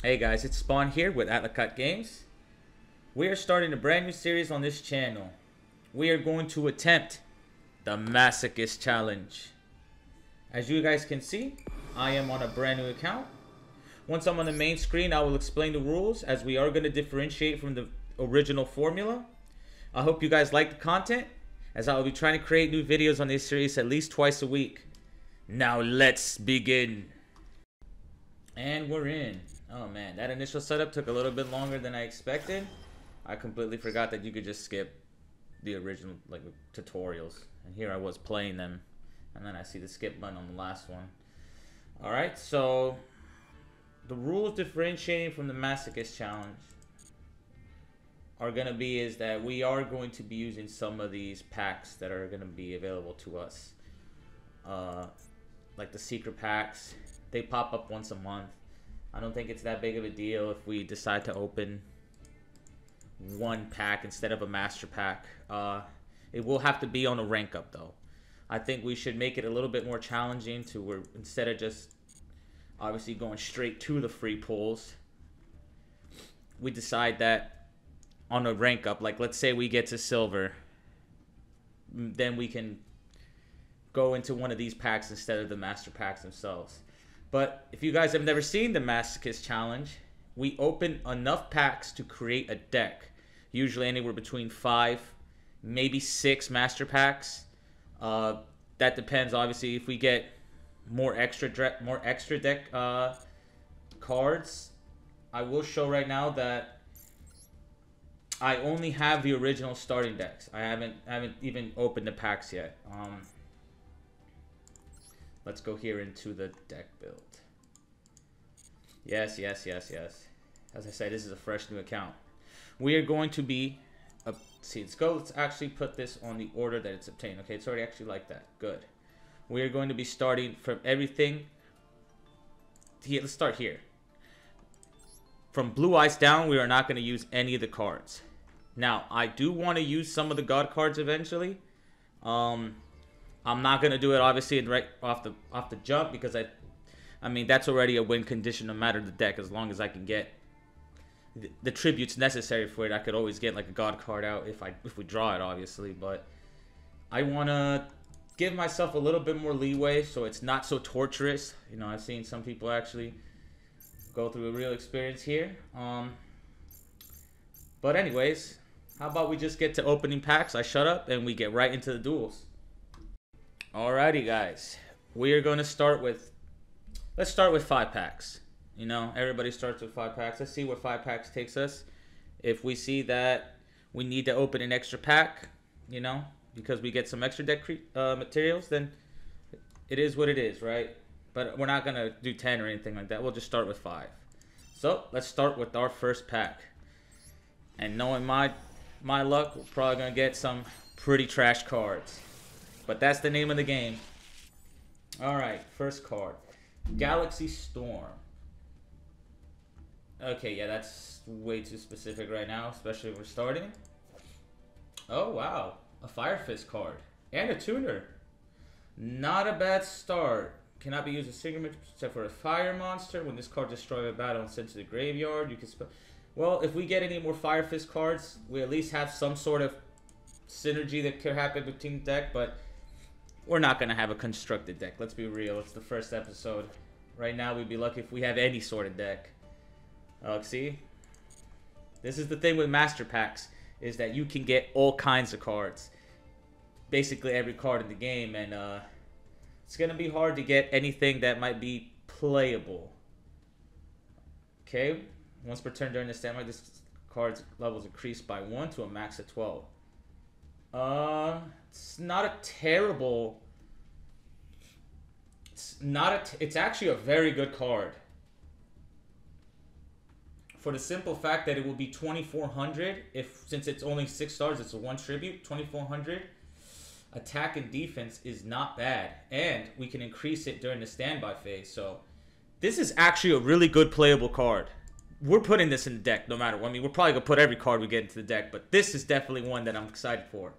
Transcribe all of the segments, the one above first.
Hey guys, it's Spawn here with Atlacatl Games. We are starting a brand new series on this channel. We are going to attempt the Masochist Challenge. As you guys can see, I am on a brand new account. Once I'm on the main screen, I will explain the rules as we are going to differentiate from the original formula. I hope you guys like the content as I will be trying to create new videos on this series at least twice a week. Now let's begin. And we're in. Oh man, that initial setup took a little bit longer than I expected. I completely forgot that you could just skip the original like tutorials. And here I was playing them. And then I see the skip button on the last one. Alright, so the rules differentiating from the Masochist Challenge are going to be is that we are going to be using some of these packs that are going to be available to us. Uh, like the secret packs. They pop up once a month. I don't think it's that big of a deal if we decide to open one pack instead of a master pack. Uh, it will have to be on a rank up though. I think we should make it a little bit more challenging to where instead of just obviously going straight to the free pulls, we decide that on a rank up, like let's say we get to silver, then we can go into one of these packs instead of the master packs themselves. But if you guys have never seen the Masochist Challenge, we open enough packs to create a deck. Usually anywhere between five, maybe six master packs. Uh, that depends, obviously, if we get more extra more extra deck uh, cards. I will show right now that I only have the original starting decks. I haven't haven't even opened the packs yet. Um, Let's go here into the deck build. Yes, yes, yes, yes. As I said, this is a fresh new account. We are going to be, uh, see, let's go, let's actually put this on the order that it's obtained. Okay, it's already actually like that. Good. We are going to be starting from everything. Here, let's start here. From Blue Eyes down, we are not going to use any of the cards. Now, I do want to use some of the God cards eventually. Um, I'm not gonna do it obviously right off the off the jump because I, I mean that's already a win condition no matter the deck as long as I can get the, the tributes necessary for it. I could always get like a god card out if I if we draw it obviously, but I wanna give myself a little bit more leeway so it's not so torturous. You know I've seen some people actually go through a real experience here. Um, but anyways, how about we just get to opening packs? I shut up and we get right into the duels. Alrighty, guys. We are going to start with, let's start with five packs. You know, everybody starts with five packs. Let's see where five packs takes us. If we see that we need to open an extra pack, you know, because we get some extra deck uh, materials, then it is what it is, right? But we're not going to do 10 or anything like that. We'll just start with five. So let's start with our first pack. And knowing my my luck, we're probably going to get some pretty trash cards. But that's the name of the game. Alright, first card. Galaxy Storm. Okay, yeah, that's way too specific right now, especially if we're starting. Oh, wow. A Fire Fist card. And a tuner. Not a bad start. Cannot be used as signature except for a fire monster. When this card destroys a battle and sent to the graveyard, you can spell. Well, if we get any more Fire Fist cards, we at least have some sort of synergy that could happen between the deck, but we're not going to have a constructed deck. Let's be real. It's the first episode. Right now, we'd be lucky if we have any sort of deck. Oh, see? This is the thing with Master Packs, is that you can get all kinds of cards. Basically every card in the game, and uh, it's going to be hard to get anything that might be playable. Okay, once per turn during the standby, this card's levels increased by 1 to a max of 12. Uh, it's not a terrible. It's not a. T- it's actually a very good card. For the simple fact that it will be 2400 if since it's only six stars, it's a one tribute. 2400 attack and defense is not bad, and we can increase it during the standby phase. So this is actually a really good playable card we're putting this in the deck no matter what. I mean, we're probably gonna put every card we get into the deck, but this is definitely one that I'm excited for.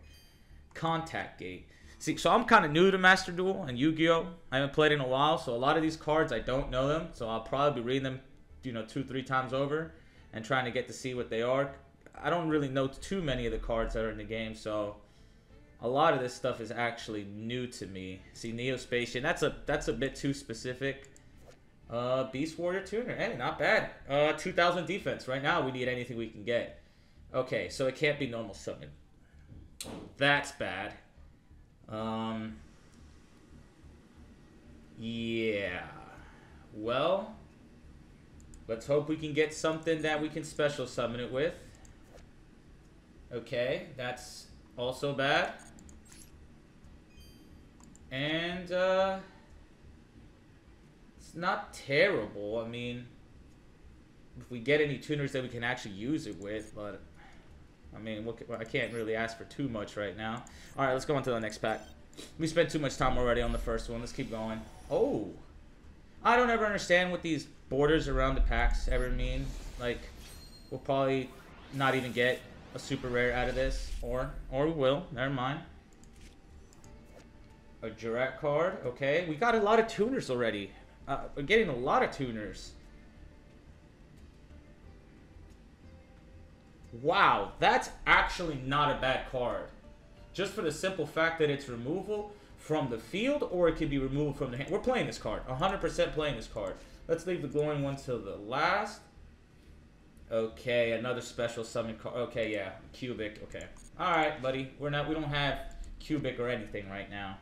Contact Gate. See, so I'm kind of new to Master Duel and Yu-Gi-Oh. I haven't played in a while, so a lot of these cards I don't know them, so I'll probably be reading them you know, two, three times over and trying to get to see what they are. I don't really know too many of the cards that are in the game, so a lot of this stuff is actually new to me. See, Neo-Spacian, that's a that's a bit too specific. Uh, Beast Warrior Tuner, hey, not bad. Uh, 2,000 defense. Right now, we need anything we can get. Okay, so it can't be normal summon. That's bad. Um, yeah. Well, let's hope we can get something that we can special summon it with. Okay, that's also bad. And, uh, not terrible. I mean, if we get any tuners that we can actually use it with, but, I mean, what, I can't really ask for too much right now. All right, let's go on to the next pack. We spent too much time already on the first one. Let's keep going. Oh. I don't ever understand what these borders around the packs ever mean. Like, we'll probably not even get a super rare out of this. Or, or we will. Never mind. A Jurrac card. Okay. We got a lot of tuners already. Uh, we're getting a lot of tuners. Wow. That's actually not a bad card. Just for the simple fact that it's removal from the field or it can be removed from the hand. We're playing this card. 100% playing this card. Let's leave the glowing one till the last. Okay, another special summon card. Okay, yeah, cubic. Okay, all right, buddy. We're not. We don't have cubic or anything right now.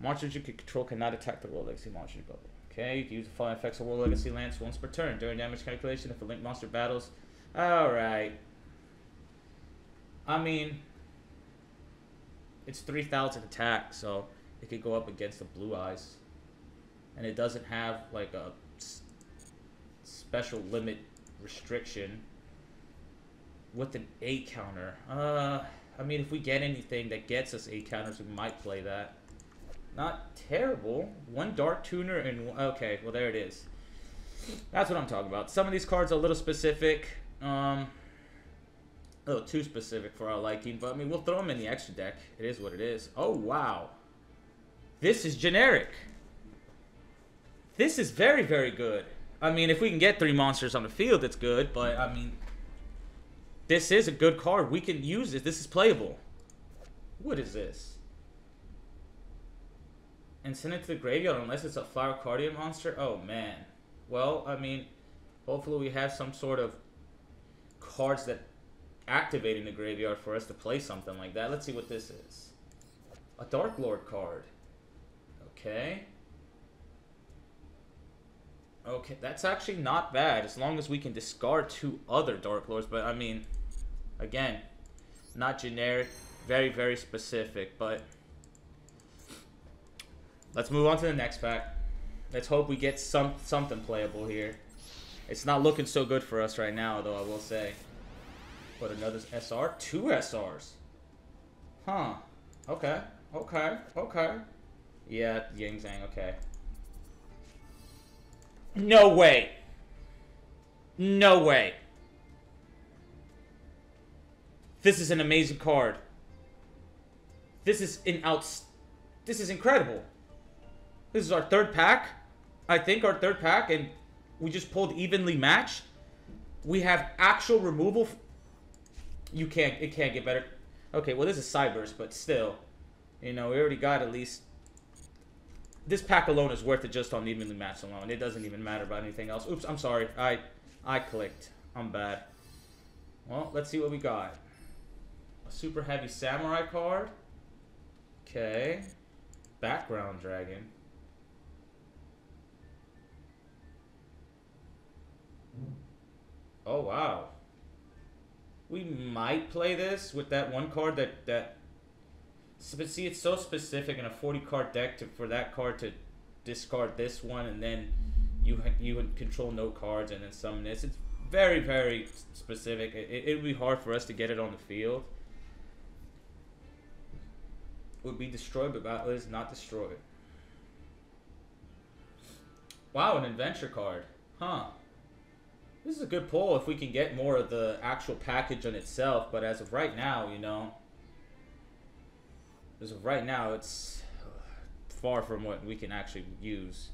Monsters you can control cannot attack the World Legacy monster bubble. Okay, you can use the following effects of World Legacy Lance once per turn during damage calculation if a link monster battles. All right. I mean, it's 3,000 attack, so it could go up against the Blue Eyes. And it doesn't have, like, a special limit restriction with an 8 counter. Uh, I mean, if we get anything that gets us 8 counters, we might play that. Not terrible. One Dark Tuner and... Okay, well, there it is. That's what I'm talking about. Some of these cards are a little specific. Um, a little too specific for our liking, but I mean, we'll throw them in the extra deck. It is what it is. Oh, wow. This is generic. This is very, very good. I mean, if we can get three monsters on the field, it's good, but I mean, this is a good card. We can use it. This is playable. What is this? And send it to the graveyard unless it's a Flower Cardian monster? Oh, man. Well, I mean, hopefully we have some sort of cards that activate in the graveyard for us to play something like that. Let's see what this is. A Dark Lord card. Okay. Okay, that's actually not bad as long as we can discard two other Dark Lords. But I mean, again, not generic, very, very specific. But let's move on to the next pack. Let's hope we get some something playable here. It's not looking so good for us right now, though, I will say. But another SR? Two SRs. Huh. Okay. Okay. Okay. Yeah, Ying Zhang. Okay. No way. No way. This is an amazing card. This is an out. This is incredible. This is our third pack. I think our third pack, and we just pulled evenly matched. We have actual removal you can't. It can't get better. Okay, well this is Cybers, but still, you know, we already got at least. This pack alone is worth it just on evenly match alone. It doesn't even matter about anything else. Oops, I'm sorry. I, I clicked. I'm bad. Well, let's see what we got. A super heavy samurai card. Okay. Background dragon. Oh wow we might play this with that one card that that. But see, it's so specific in a forty card deck to for that card to discard this one, and then you you would control no cards and then summon this. It's very very specific. It, it would be hard for us to get it on the field. Would be destroyed, but battle is not destroyed. Wow, an adventure card, huh? This is a good pull if we can get more of the actual package on itself, but as of right now, you know, as of right now, it's far from what we can actually use.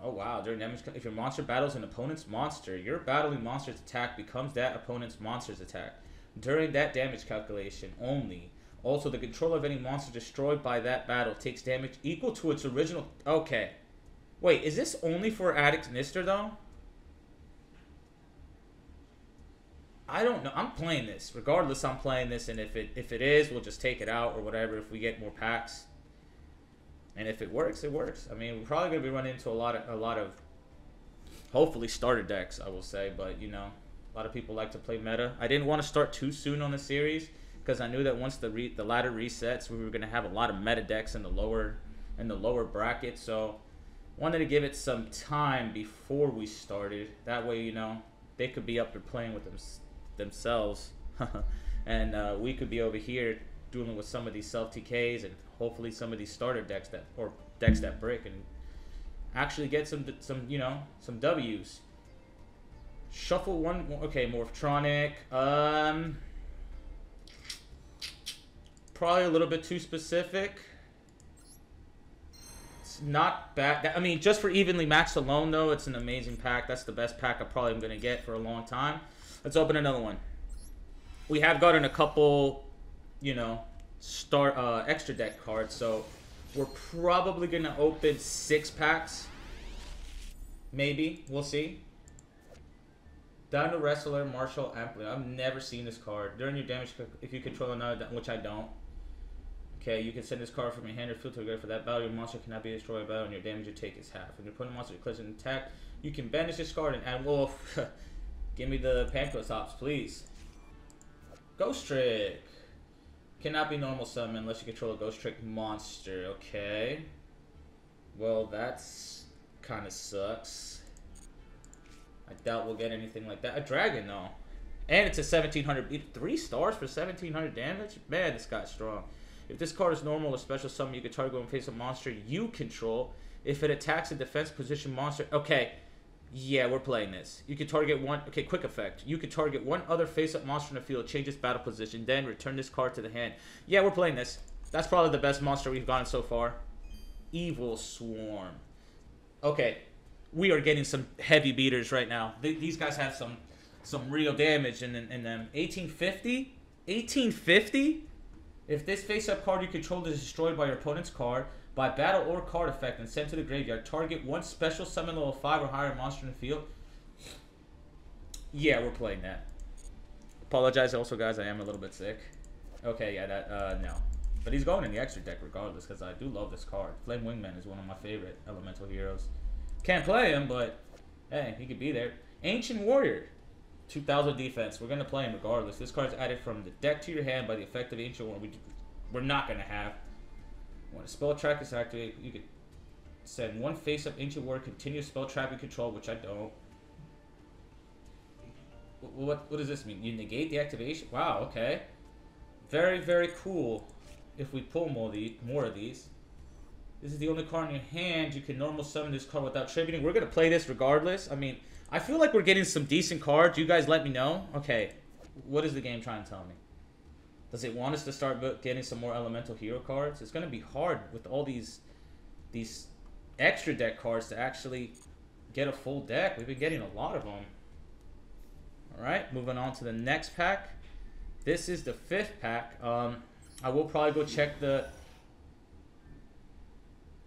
Oh wow, during damage, if your monster battles an opponent's monster, your battling monster's attack becomes that opponent's monster's attack. During that damage calculation only. Also, the control of any monster destroyed by that battle takes damage equal to its original... Okay. Wait, is this only for @Ignister, though? I don't know. I'm playing this. Regardless, I'm playing this, and if it if it is, we'll just take it out or whatever if we get more packs. And if it works, it works. I mean, we're probably gonna be running into a lot of a lot of hopefully starter decks, I will say, but you know, a lot of people like to play meta. I didn't want to start too soon on the series because I knew that once the re- the ladder resets, we were gonna have a lot of meta decks in the lower in the lower bracket. So wanted to give it some time before we started. That way, you know, they could be up there playing with them themselves, and uh, we could be over here dealing with some of these self TKs and hopefully some of these starter decks that or decks that break and actually get some some you know some W's. Shuffle one. Okay, Morphtronic. Um, probably a little bit too specific. Not bad. I mean, just for evenly matched alone, though, it's an amazing pack. That's the best pack I probably am gonna get for a long time. Let's open another one. We have gotten a couple, you know, start uh, extra deck cards, so we're probably gonna open six packs. Maybe we'll see. Down to Wrestler, Marshall, Ampli. I've never seen this card. During your damage, if you control another, which I don't. Okay, you can send this card from your hand or field to a for that battle. Your monster cannot be destroyed by it, and your damage you take is half. When you put a monster declares an attack, you can banish this card and add wolf. Give me the Panko tops, please. Ghost Trick. Cannot be normal summon unless you control a Ghost Trick monster. Okay. Well, that's kind of sucks. I doubt we'll get anything like that. A dragon, though. And it's a 1700. Three stars for 1700 damage? Man, this guy's strong. If this card is normal or special summon, you can target and face a monster you control. If it attacks a defense position monster... Okay. Yeah, we're playing this. You can target one... Okay, quick effect. You can target one other face-up monster in the field, change its battle position, then return this card to the hand. Yeah, we're playing this. That's probably the best monster we've gotten so far. Evilswarm. Okay, we are getting some heavy beaters right now. these guys have some some real damage in, in, in them. 1850? 1850? If this face-up card you control is destroyed by your opponent's card, by battle or card effect and sent to the graveyard, target one special summon level 5 or higher monster in the field. Yeah, we're playing that. Apologize also, guys. I am a little bit sick. Okay, yeah, that, uh, no. But he's going in the extra deck regardless, because I do love this card. Flame Wingman is one of my favorite elemental heroes. Can't play him, but, hey, he could be there. Ancient Warrior. 2000 defense. We're going to play him regardless. This card's added from the deck to your hand by the effect of Ancient Warrior. We, we're not going to have. When a spell track is activated, you could send one face-up Ancient Warrior continuous spell trap trapping control, which I don't. What, what does this mean? You negate the activation? Wow, okay. Very, very cool if we pull more of, the, more of these. This is the only card in your hand. You can normal summon this card without tributing. We're going to play this regardless. I mean, I feel like we're getting some decent cards. You guys let me know. Okay, what is the game trying to tell me? Does it want us to start getting some more elemental hero cards? It's going to be hard with all these these extra deck cards to actually get a full deck. We've been getting a lot of them. All right, moving on to the next pack. This is the fifth pack. Um, I will probably go check the...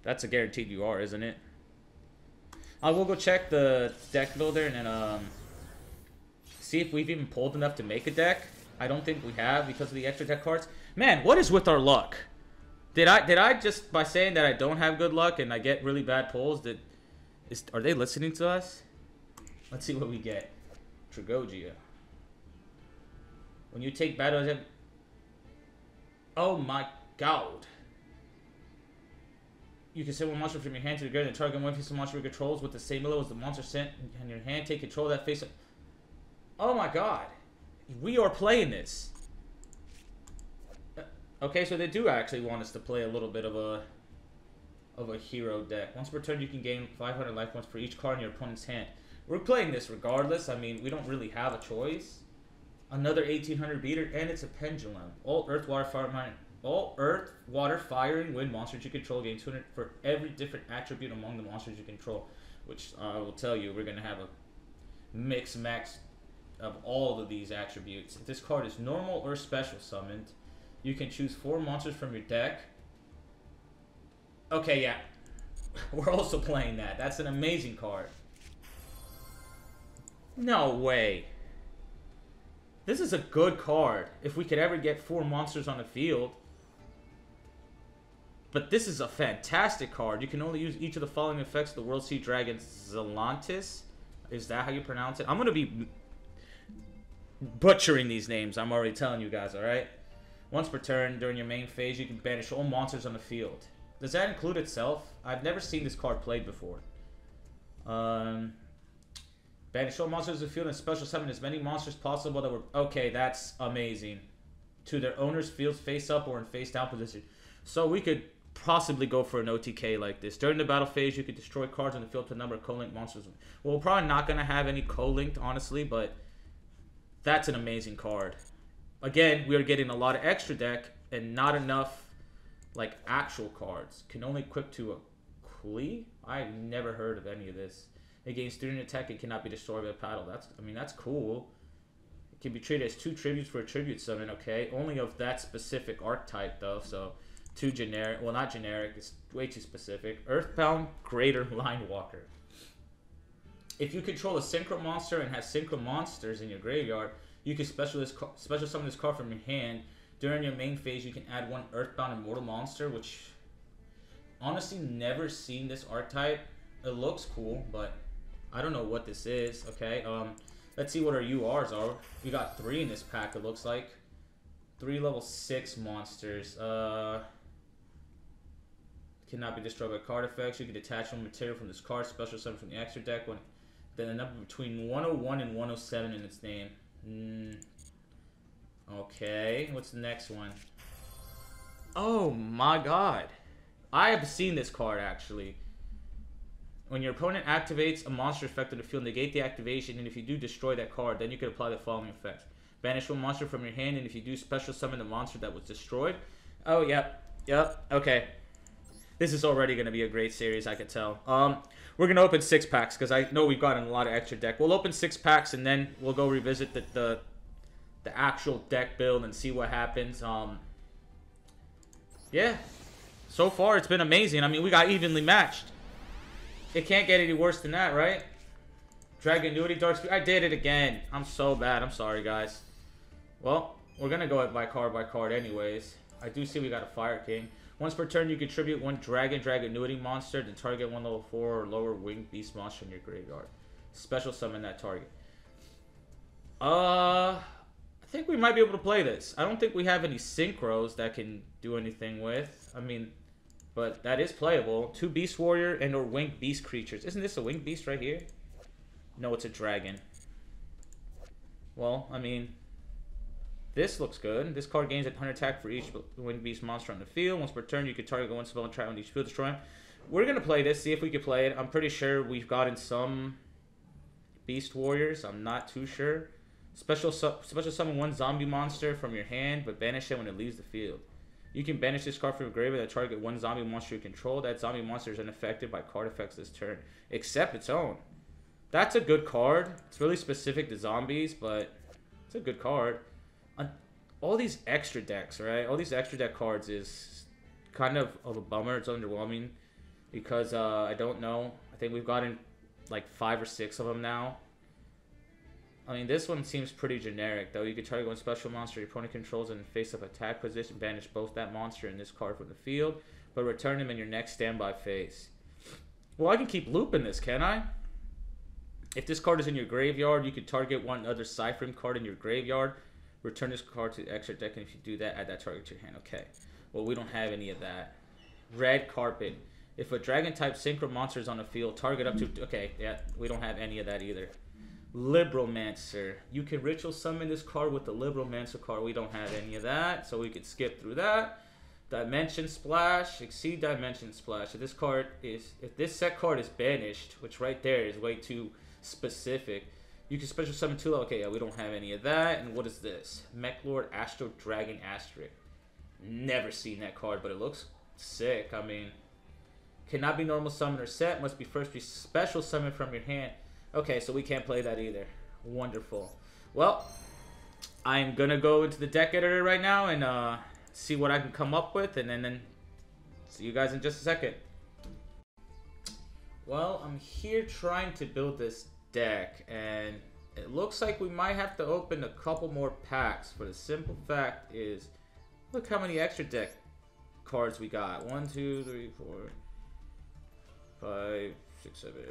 That's a guaranteed UR, isn't it? I will go check the deck builder and um, see if we've even pulled enough to make a deck. I don't think we have because of the extra deck cards. Man, what is with our luck? Did I did I just by saying that I don't have good luck and I get really bad pulls? That is, are they listening to us? Let's see what we get. Tragoedia. When you take battles, oh my god. You can send one monster from your hand to the graveyard and target one piece of monster controls with the same level as the monster sent in your hand. Take control of that face. Up. Oh my god. We are playing this. Uh, okay, so they do actually want us to play a little bit of a of a hero deck. Once per turn, you can gain 500 life points for each card in your opponent's hand. We're playing this regardless. I mean, we don't really have a choice. Another 1800 beater, and it's a pendulum. All earth, water, fire, mine. All earth, water, fire, and wind monsters you control gain 200 for every different attribute among the monsters you control. which I will tell you, we're gonna have a mix max of all of these attributes. If this card is normal or special summoned, you can choose four monsters from your deck. Okay, yeah. We're also playing that. That's an amazing card. No way. This is a good card. If we could ever get four monsters on the field. But this is a fantastic card. You can only use each of the following effects of the World Sea Dragon Zealantis. Is that how you pronounce it? I'm going to be butchering these names. I'm already telling you guys, alright? Once per turn, during your main phase, you can banish all monsters on the field. Does that include itself? I've never seen this card played before. Um, Banish all monsters on the field and special summon as many monsters possible that were... Okay, that's amazing. To their owner's fields face up or in face down position. So we could possibly go for an OTK like this. During the battle phase, you could destroy cards on the field to a number of co-linked monsters. Well, probably not going to have any co-linked, honestly, but that's an amazing card. Again, we are getting a lot of extra deck and not enough, like, actual cards. Can only equip to a Klee? I've never heard of any of this. Against student attack, it cannot be destroyed by a paddle. That's, I mean, that's cool. It can be treated as two tributes for a tribute summon, okay? Only of that specific archetype, though, so too generic. Well, not generic. It's way too specific. Earthbound Greater Linewalker. If you control a synchro monster and have synchro monsters in your graveyard, you can special, this, special summon this card from your hand. During your main phase, you can add one Earthbound Immortal monster, which honestly never seen this archetype. It looks cool, but I don't know what this is, okay? Um, let's see what our URs are. We got three in this pack, it looks like. Three level six monsters. Uh, cannot be destroyed by card effects. You can detach one material from this card, special summon from the extra deck. When then a number between 101 and 107 in its name. Mm. Okay, what's the next one? Oh my god. I have seen this card actually. When your opponent activates a monster effect on the field, negate the activation, and if you do destroy that card, then you can apply the following effects. Banish one monster from your hand, and if you do special summon the monster that was destroyed. Oh, yep. Yep. Okay. This is already going to be a great series, I could tell. Um, we're going to open six packs, because I know we've gotten a lot of extra deck. We'll open six packs, and then we'll go revisit the, the, the actual deck build and see what happens. Um, yeah. So far, it's been amazing. I mean, we got evenly matched. It can't get any worse than that, right? Dragunity, Dark Speed. I did it again. I'm so bad. I'm sorry, guys. Well, we're going to go by card by card anyways. I do see we got a Fire King. Once per turn, you contribute one Dragon Dragunity monster to target one level 4 or lower winged beast monster in your graveyard. Special summon that target. Uh, I think we might be able to play this. I don't think we have any synchros that can do anything with. I mean, but that is playable. Two Beast Warrior and or Winged Beast creatures. Isn't this a Winged Beast right here? No, it's a dragon. Well, I mean, this looks good. This card gains a 100 attack for each Winged Beast monster on the field. Once per turn, you can target one spell and try on each field destroy him. We're going to play this, see if we can play it. I'm pretty sure we've gotten some Beast Warriors. I'm not too sure. Special, su special summon one zombie monster from your hand, but banish it when it leaves the field. You can banish this card from your graveyard that target one zombie monster you control. That zombie monster is unaffected by card effects this turn, except its own. That's a good card. It's really specific to zombies, but it's a good card. All these extra decks, right? All these extra deck cards is kind of, of a bummer. It's underwhelming because uh, I don't know. I think we've gotten like five or six of them now. I mean, this one seems pretty generic, though. You could target one special monster your opponent controls in face-up attack position, banish both that monster and this card from the field, but return them in your next standby phase. Well, I can keep looping this, can I? If this card is in your graveyard, you could target one other Cyframe card in your graveyard, return this card to the extra deck, and if you do that, add that target to your hand. Okay. Well, we don't have any of that. Red Carpet. If a Dragon-type Synchro monster is on the field, target up to... Okay, yeah, we don't have any of that either. Libromancer. You can ritual summon this card with the Libromancer card. We don't have any of that, so we could skip through that. Dimension Splash, Exceed Dimension Splash. If this card is, if this set card is banished, which right there is way too specific, you can special summon two. Okay, yeah, we don't have any of that. And what is this? Meklord Astro Dragon Asterisk. Never seen that card, but it looks sick. I mean, Cannot be normal summon or set. Must be first be special summon from your hand. Okay, so we can't play that either. Wonderful. Well, I'm gonna go into the deck editor right now and uh, see what I can come up with, and then, then see you guys in just a second. Well, I'm here trying to build this deck, and it looks like we might have to open a couple more packs. For the simple fact is, look how many extra deck cards we got. One, two, three, four, five, six, seven,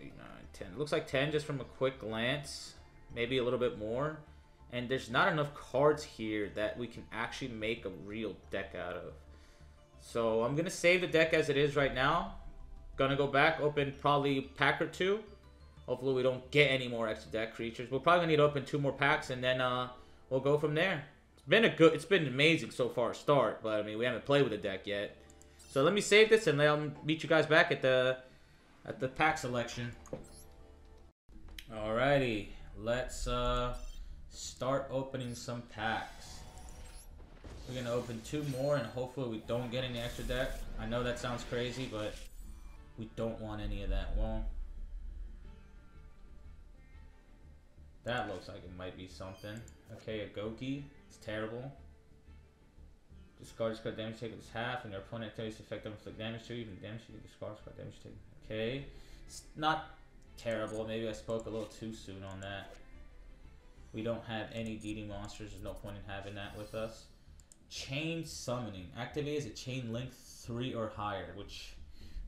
eight, nine, ten. It looks like ten just from a quick glance. Maybe a little bit more. And there's not enough cards here that we can actually make a real deck out of. So I'm going to save the deck as it is right now. Gonna go back, open probably pack or two. Hopefully we don't get any more extra deck creatures. We're probably gonna need to open two more packs and then uh, we'll go from there. It's been a good, it's been amazing so far start, but I mean we haven't played with the deck yet. So let me save this and then I'll meet you guys back at the at the pack selection. Alrighty, let's uh, start opening some packs. We're gonna open two more and hopefully we don't get any extra deck. I know that sounds crazy, but we don't want any of that. Well, that looks like it might be something. Okay, a Goki. It's terrible. Discard discard damage taken is half, and their opponent activates effect inflict damage to you. Even damage you discard discard damage taken. Okay, it's not terrible. Maybe I spoke a little too soon on that. We don't have any DD monsters. There's no point in having that with us. Chain summoning activate activates a chain length three or higher, which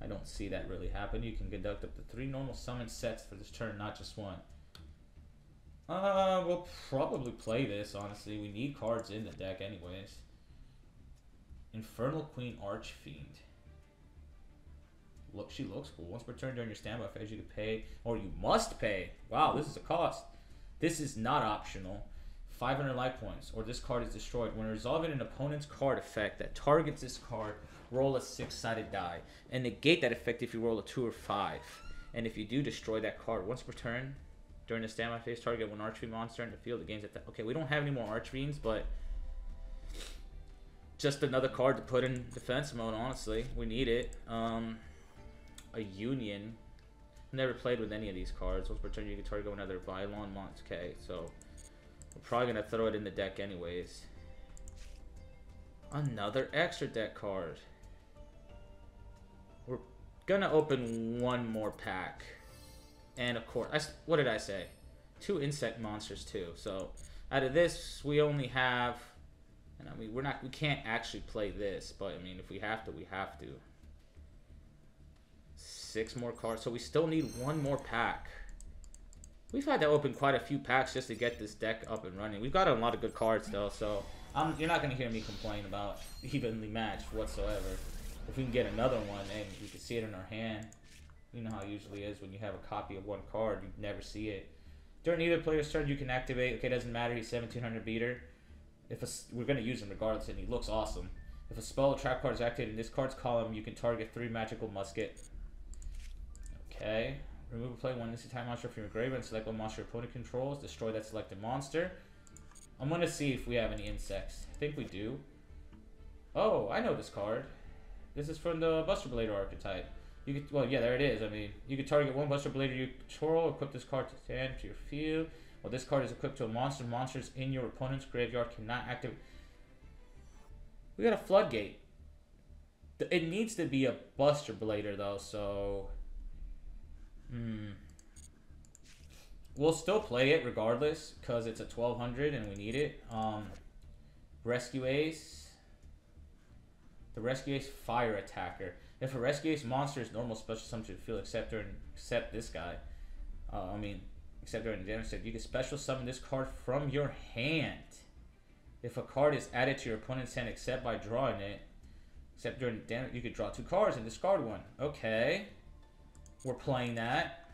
I don't see that really happen. You can conduct up to three normal summon sets for this turn, not just one. Uh, we'll probably play this, honestly. We need cards in the deck anyways. Infernal Queen Archfiend. Look, she looks cool. Once per turn during your standby phase, you can pay, or you must pay. Wow, this is a cost. This is not optional. 500 life points, or this card is destroyed. When resolving an opponent's card effect that targets this card, roll a six-sided die, and negate that effect if you roll a two or five. And if you do destroy that card once per turn, during the standby phase, target one archery monster in the field. The game's at. Okay, we don't have any more archfiends, but just another card to put in defense mode. Honestly, we need it. Um, a union. Never played with any of these cards. Once per turn, you can target another Vylon monster. Okay, so we're probably gonna throw it in the deck anyways. Another extra deck card. We're gonna open one more pack. And of course, I, what did I say? Two insect monsters too. So out of this, we only have, and I mean, we're not, we can't actually play this, but I mean, if we have to, we have to. Six more cards, so we still need one more pack. We've had to open quite a few packs just to get this deck up and running. We've got a lot of good cards though, so I'm, you're not gonna hear me complain about evenly matched whatsoever. If we can get another one, and we can see it in our hand. You know how it usually is when you have a copy of one card, you never see it. During either player's turn, you can activate. Okay, doesn't matter. He's 1700 beater. If a, we're gonna use him regardless, and he looks awesome. If a spell or trap card is activated in this card's column, you can target three magical musket. Okay. Remove a play one instant time monster from your graveyard and select one monster your opponent controls. Destroy that selected monster. I'm gonna see if we have any insects. I think we do. Oh, I know this card. This is from the Buster Blader archetype. You could, well, yeah, there it is. I mean, you could target one Buster Blader you control, equip this card to stand to your field. Well, this card is equipped to a monster. Monsters in your opponent's graveyard cannot activate. We got a Floodgate. It needs to be a Buster Blader, though, so... Hmm. We'll still play it regardless, because it's a 1200 and we need it. Um, Rescue Ace. The Rescue Ace Fire Attacker. If a Rescue Ace monster is normal special summon field except during except this guy, uh, I mean, except during the damage set, you can special summon this card from your hand. If a card is added to your opponent's hand except by drawing it, except during the damage, you could draw two cards and discard one. Okay. We're playing that.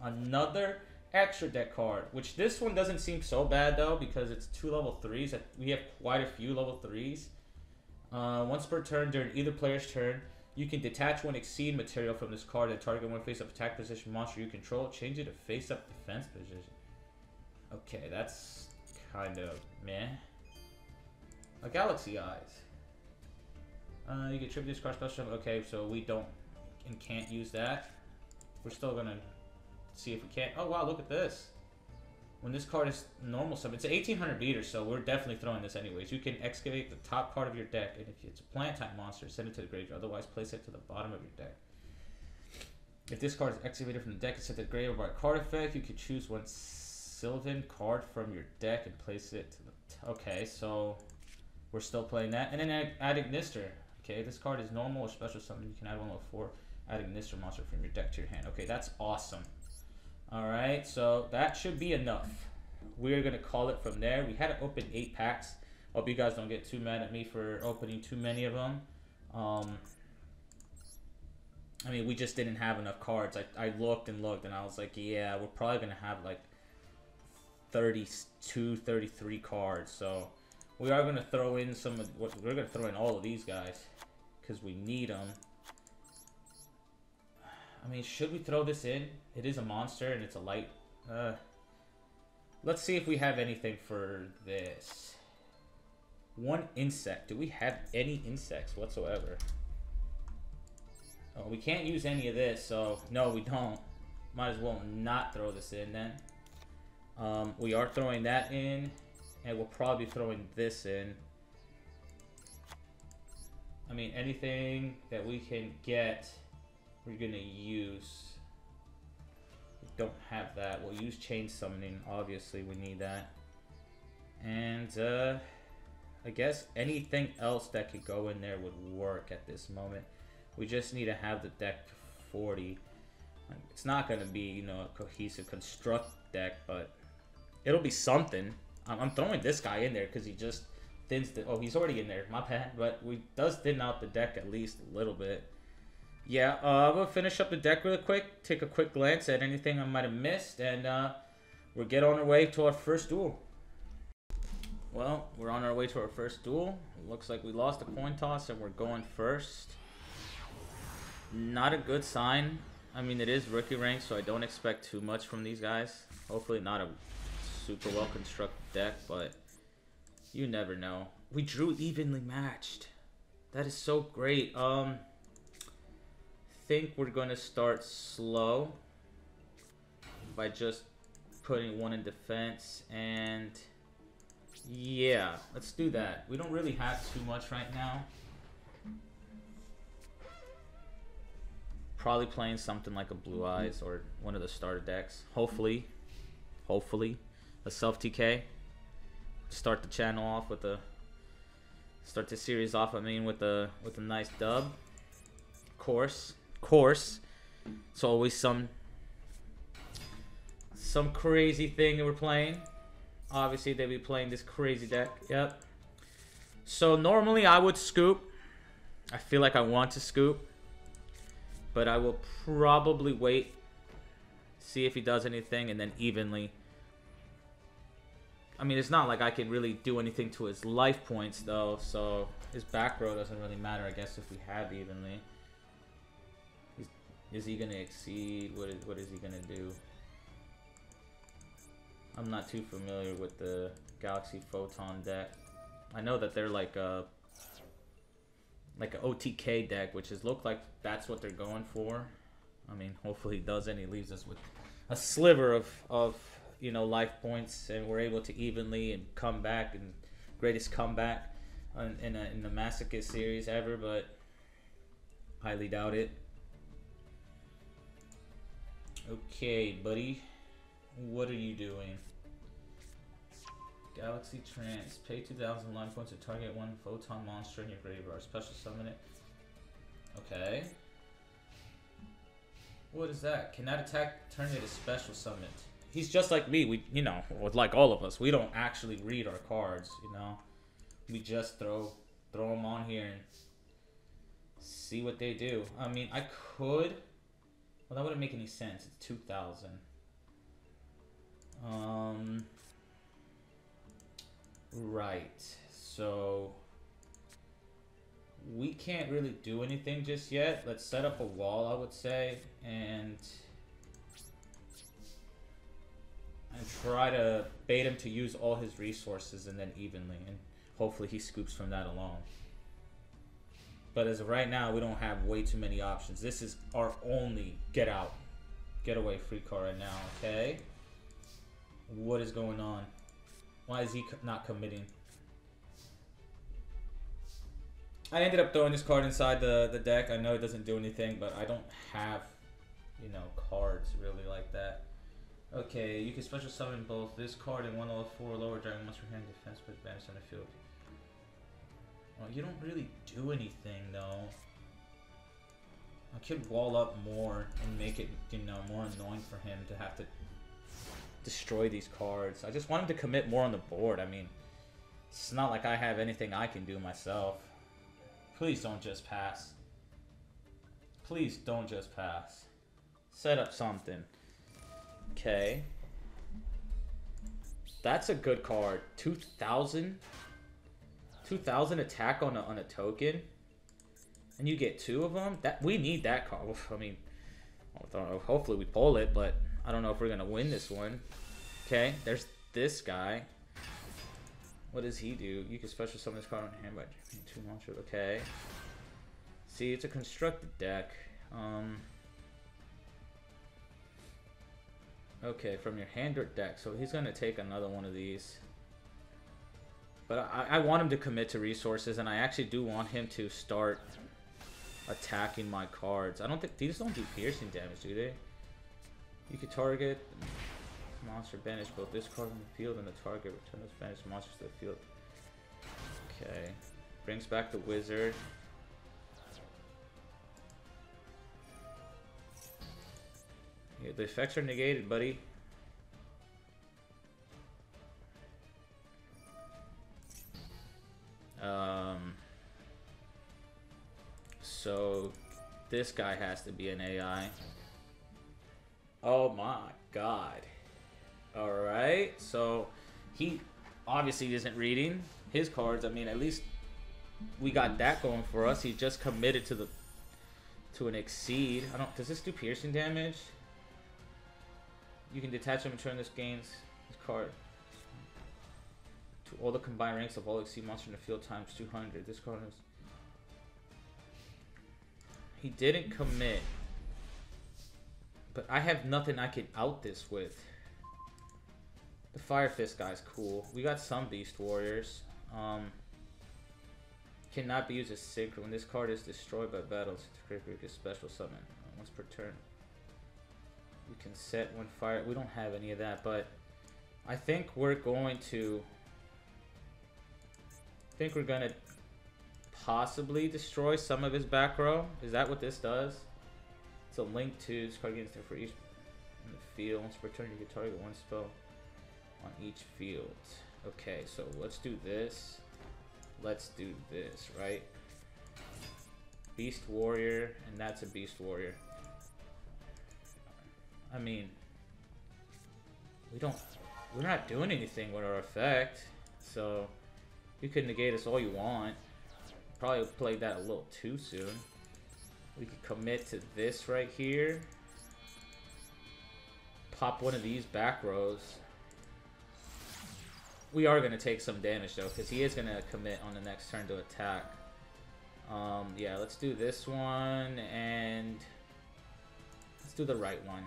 Another extra deck card, which this one doesn't seem so bad though because it's two level threes. We have quite a few level threes. Uh, once per turn during either player's turn, you can detach one exceed material from this card and target one face-up attack position monster you control. Change it to face-up defense position. Okay, that's kind of meh. A Galaxy Eyes. Uh, you can tribute this card special. Okay, so we don't and can't use that. We're still gonna see if we can't. Oh wow, look at this. When this card is normal summon, it's 1800 meters, so we're definitely throwing this anyways. You can excavate the top part of your deck, and if it's a plant type monster, send it to the graveyard. Otherwise, place it to the bottom of your deck. If this card is excavated from the deck and sent to the graveyard by a card effect, you can choose one Sylvan card from your deck and place it to the. okay, so we're still playing that, and then add, add Ignister. Okay, this card is normal or special summon. You can add one level four. Add Ignister monster from your deck to your hand. Okay, that's awesome. Alright, so that should be enough. We're to call it from there. We had to open 8 packs. Hope you guys don't get too mad at me for opening too many of them. Um, I mean, we just didn't have enough cards. I, I looked and looked, and I was like, yeah, we're probably going to have like 32, 33 cards. So we are going to throw in some we're going to throw in all of these guys because we need them. I mean, should we throw this in? It is a monster and it's a light. Uh, let's see if we have anything for this. One insect. Do we have any insects whatsoever? Oh, we can't use any of this, so no, we don't. Might as well not throw this in then. Um, we are throwing that in, and we'll probably be throwing this in. I mean, anything that we can get we're gonna use. We don't have that. We'll use chain summoning. Obviously, we need that. And uh, I guess anything else that could go in there would work at this moment. We just need to have the deck 40. It's not gonna be you know a cohesive construct deck, but it'll be something. I'm throwing this guy in there because he just thins the. Oh, he's already in there. My bad. But we does thin out the deck at least a little bit. Yeah, uh, we'll finish up the deck really quick, take a quick glance at anything I might have missed, and uh, we'll get on our way to our first duel. Well, we're on our way to our first duel. It looks like we lost a coin toss and we're going first. Not a good sign. I mean, it is rookie rank, so I don't expect too much from these guys. Hopefully not a super well-constructed deck, but you never know. We drew evenly matched. That is so great. Um think we're going to start slow by just putting one in defense and yeah let's do that. We don't really have too much right now. Probably playing something like a blue eyes or one of the starter decks. Hopefully hopefully. A self TK start the channel off with a start the series off I mean with a with a nice dub. Of course course. It's always some some crazy thing that we're playing. Obviously, they be playing this crazy deck. Yep. So normally I would scoop. I feel like I want to scoop. But I will probably wait. See if he does anything and then evenly. I mean, it's not like I can really do anything to his life points though. So his back row doesn't really matter, I guess, if we have evenly. Is he gonna exceed? What is what is he gonna do? I'm not too familiar with the Galaxy Photon deck. I know that they're like a like an OTK deck, which is look like that's what they're going for. I mean, hopefully he does, and he leaves us with a sliver of of you know life points, and we're able to evenly and come back and greatest comeback in in, a, in the Masochist series ever, but highly doubt it. Okay, buddy. What are you doing? Galaxy Trance. Pay 2,000 line points to target one photon monster in your graveyard. Special summon it. Okay. What is that? Cannot attack, turn it a special summon. He's just like me. We, you know, like all of us, we don't actually read our cards. You know, we just throw, throw them on here and see what they do. I mean, I could well, that wouldn't make any sense. It's 2,000. Um, right. So, we can't really do anything just yet. Let's set up a wall, I would say, and and try to bait him to use all his resources and then evenly, and hopefully he scoops from that alone. But as of right now, we don't have way too many options. This is our only get out, getaway free card right now, okay? What is going on? Why is he not committing? I ended up throwing this card inside the, the deck. I know it doesn't do anything, but I don't have, you know, cards really like that. Okay, you can special summon both this card and one the four lower dragon monster hand defense put advantage on the field. Well, you don't really do anything though. I could wall up more and make it, you know, more annoying for him to have to destroy these cards. I just want him to commit more on the board. I mean, it's not like I have anything I can do myself. Please don't just pass. Please don't just pass. Set up something. Okay. That's a good card. 2,000? 2,000 attack on a, on a token? And you get two of them? That We need that card. I mean, hopefully we pull it, but I don't know if we're to win this one. Okay, there's this guy. What does he do? You can special summon this card on hand by two monsters. Okay. See, it's a constructed deck. Um, okay, from your hand or deck. So he's to take another one of these. But I, I want him to commit to resources, and I actually do want him to start attacking my cards. I don't think these don't do piercing damage, do they? You could target monster banish both this card on the field and the target. Return those banished monsters to the field. Okay. Brings back the wizard. Yeah, the effects are negated, buddy. Um, so this guy has to be an AI. Oh my god. Alright, so he obviously isn't reading his cards. I mean, at least we got that going for us. He just committed to the to an exceed. I don't. Does this do piercing damage? You can detach him and turn this gains his card to all the combined ranks of all exceed monsters in the field times 200. This card is. He didn't commit, but I have nothing I can out this with. The Fire Fist guy's cool. We got some Beast Warriors. Um, cannot be used as synchro. When this card is destroyed by battles, it's a special summon uh, once per turn. We can set one fire. We don't have any of that, but I think we're going to. Think we're gonna possibly destroy some of his back row. Is that what this does? It's a link to this card against for each in the field. Once per turn, you can target one spell on each field. Okay, so let's do this. Let's do this, right? Beast Warrior, and that's a Beast Warrior. I mean, we don't, we're not doing anything with our effect, so you can negate us all you want. Probably played that a little too soon. We could commit to this right here. Pop one of these back rows we are going to take some damage, though, because he is going to commit on the next turn to attack. Um, yeah, let's do this one, and let's do the right one.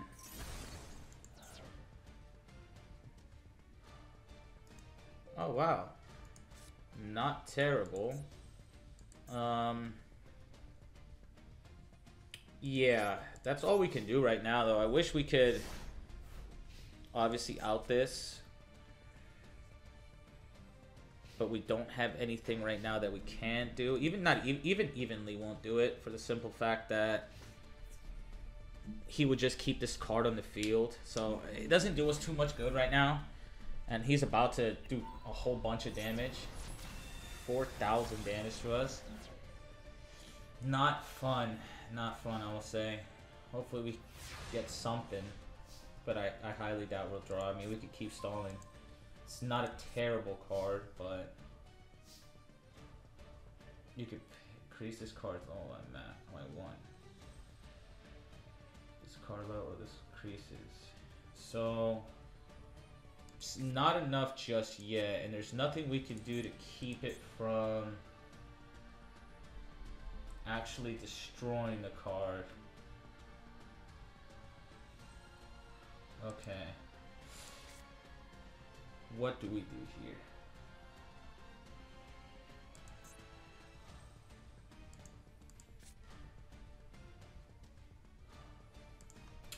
Oh, wow. Not terrible. Um, yeah, that's all we can do right now, though. I wish we could obviously out this but we don't have anything right now that we can't do. Even not even evenly won't do it for the simple fact that he would just keep this card on the field. So it doesn't do us too much good right now. And he's about to do a whole bunch of damage. 4,000 damage to us. Not fun. Not fun, I will say. Hopefully we get something. But I, I highly doubt we'll draw. I mean, we could keep stalling. It's not a terrible card, but you could increase this card. Oh, I'm at my one. This card level, this creases. So it's not enough just yet, and there's nothing we can do to keep it from actually destroying the card. Okay. What do we do here?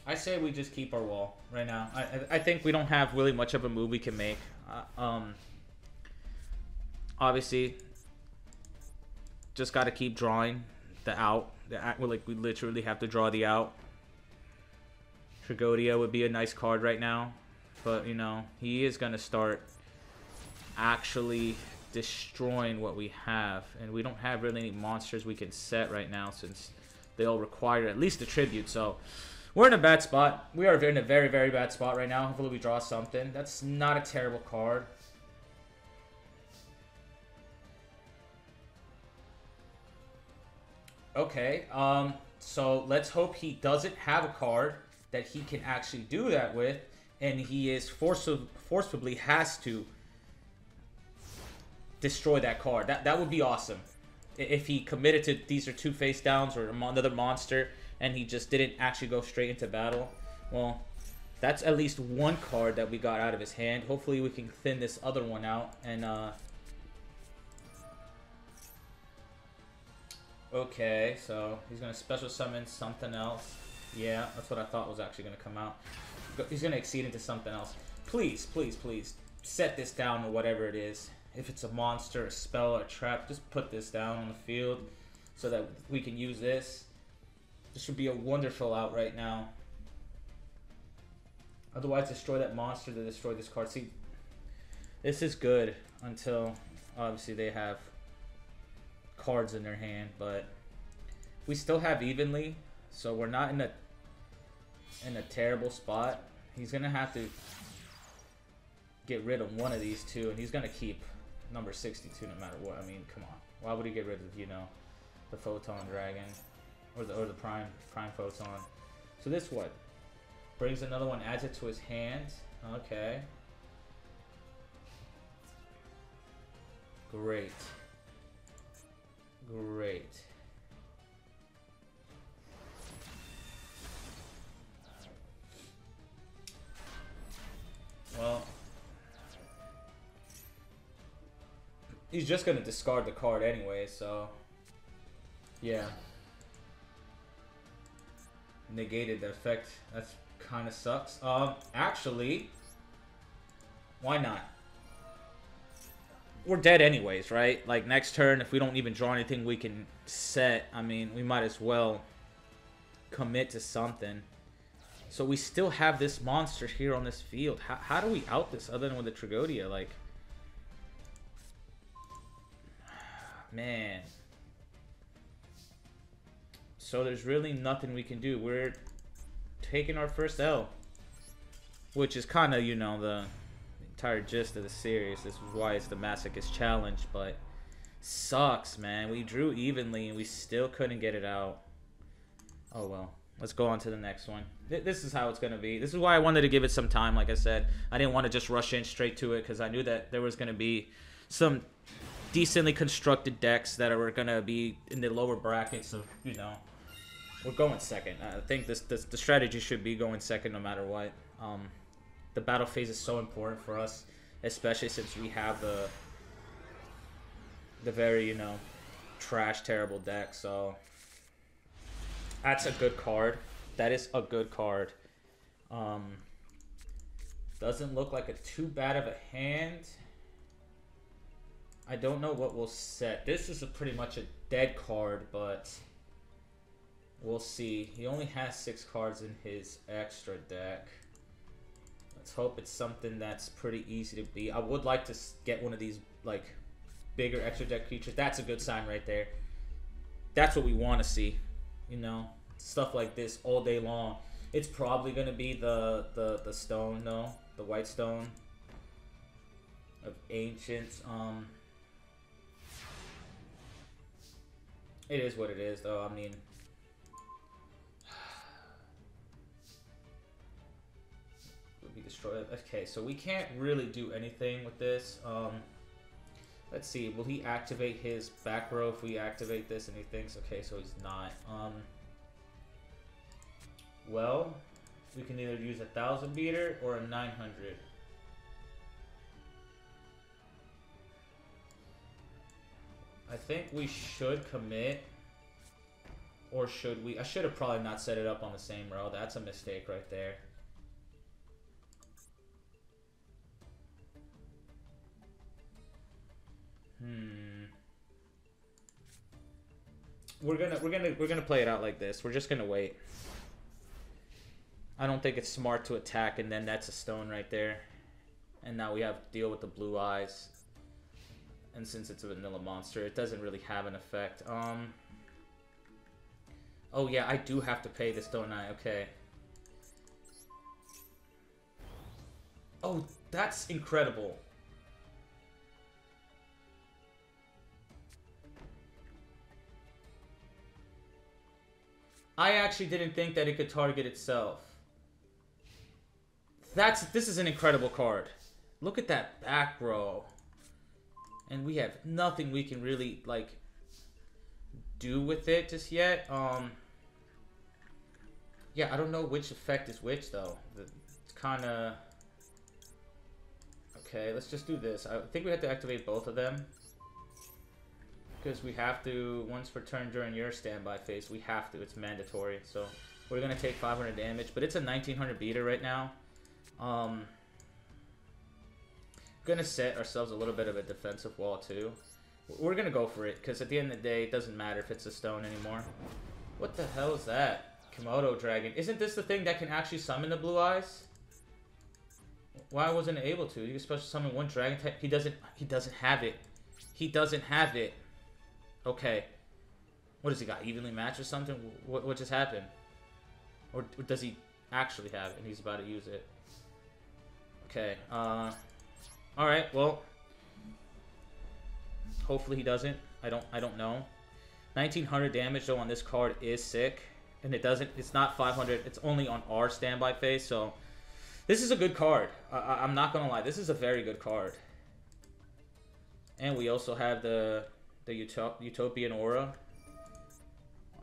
I say we just keep our wall right now. I, I, I think we don't have really much of a move we can make. Uh, um, obviously, just got to keep drawing the out. The act, like we literally have to draw the out. Tragoedia would be a nice card right now, but you know he is gonna start actually destroying what we have, and we don't have really any monsters we can set right now since they all require at least a tribute. So we're in a bad spot. We are in a very, very bad spot right now. Hopefully we draw something. That's not a terrible card. Okay, um, so let's hope he doesn't have a card that he can actually do that with, and he is force forcibly has to destroy that card. That that would be awesome. If he committed to these are two face downs or another monster, and he just didn't actually go straight into battle. Well, that's at least one card that we got out of his hand. Hopefully we can thin this other one out and uh Okay, so he's gonna special summon something else. Yeah, that's what I thought was actually gonna come out. He's gonna exceed into something else. Please, please, please, set this down or whatever it is. If it's a monster, a spell, or a trap, just put this down on the field so that we can use this. This would be a wonderful out right now. Otherwise, destroy that monster to destroy this card. See, this is good until obviously they have cards in their hand, but we still have evenly, so we're not in a in a terrible spot. He's gonna have to get rid of one of these two, and he's gonna keep number 62 no matter what. I mean, come on. Why would he get rid of, you know, the Photon Dragon? Or the, or the Prime, Prime Photon. So this what? Brings another one, adds it to his hand. Okay. Great. Great. Well, he's just gonna discard the card anyway, so yeah. Negated the effect. That's kind of sucks. Um, actually, why not? We're dead anyways, right? Like next turn, if we don't even draw anything we can set, I mean, we might as well commit to something. So we still have this monster here on this field. How, how do we out this other than with the Tragoedia? Like, man. So there's really nothing we can do. We're taking our first L. Which is kind of, you know, the entire gist of the series. This is why it's the Masochist Challenge, but sucks, man. We drew evenly and we still couldn't get it out. Oh, well. Let's go on to the next one. This is how it's going to be. This is why I wanted to give it some time, like I said. I didn't want to just rush in straight to it because I knew that there was going to be some decently constructed decks that are going to be in the lower brackets of, you know, we're going second. I think this, this the strategy should be going second no matter what. Um, the battle phase is so important for us, especially since we have the the very you know trash terrible deck. So that's a good card. That is a good card. Um, doesn't look like a too bad of a hand. I don't know what we'll set. This is a pretty much a dead card, but We'll see. He only has six cards in his extra deck. Let's hope it's something that's pretty easy to beat. I would like to get one of these, like, bigger extra deck creatures. That's a good sign right there. That's what we want to see. You know, stuff like this all day long. It's probably going to be the, the, the stone, though. The white stone of ancients. Um, it is what it is, though. I mean, destroyed. Okay, so we can't really do anything with this. Um, Let's see. Will he activate his back row if we activate this? And he thinks, okay, so he's not. Um. Well, we can either use a thousand beater or a 900. I think we should commit. Or should we? I should have probably not set it up on the same row. That's a mistake right there. Hmm. We're gonna we're gonna we're gonna play it out like this. We're just gonna wait. I don't think it's smart to attack and then that's a stone right there. And now we have to deal with the blue eyes. And since it's a vanilla monster, it doesn't really have an effect. Um Oh yeah, I do have to pay this, don't I? Okay. Oh, that's incredible. I actually didn't think that it could target itself. That's this is an incredible card. Look at that back row. And we have nothing we can really like do with it just yet. Um Yeah, I don't know which effect is which though. It's kind of Okay, let's just do this. I think we have to activate both of them. Because we have to, once per turn during your standby phase, we have to. It's mandatory. So we're going to take 500 damage. But it's a 1900 beater right now. Um, going to set ourselves a little bit of a defensive wall too. We're going to go for it. Because at the end of the day, it doesn't matter if it's a stone anymore. What the hell is that? Komodo Dragon. Isn't this the thing that can actually summon the blue eyes? Why wasn't it able to? You can special summon one dragon type. He doesn't. He doesn't have it. He doesn't have it. Okay. What does he got? Evenly matched or something? What, what just happened? Or, does he actually have and he's about to use it? Okay. Uh. All right. Well. Hopefully he doesn't. I don't. I don't know. 1900 damage though on this card is sick, and it doesn't. It's not 500. It's only on our standby phase. So this is a good card. I, I'm not gonna lie. This is a very good card. And we also have the the Utop Utopian Aura.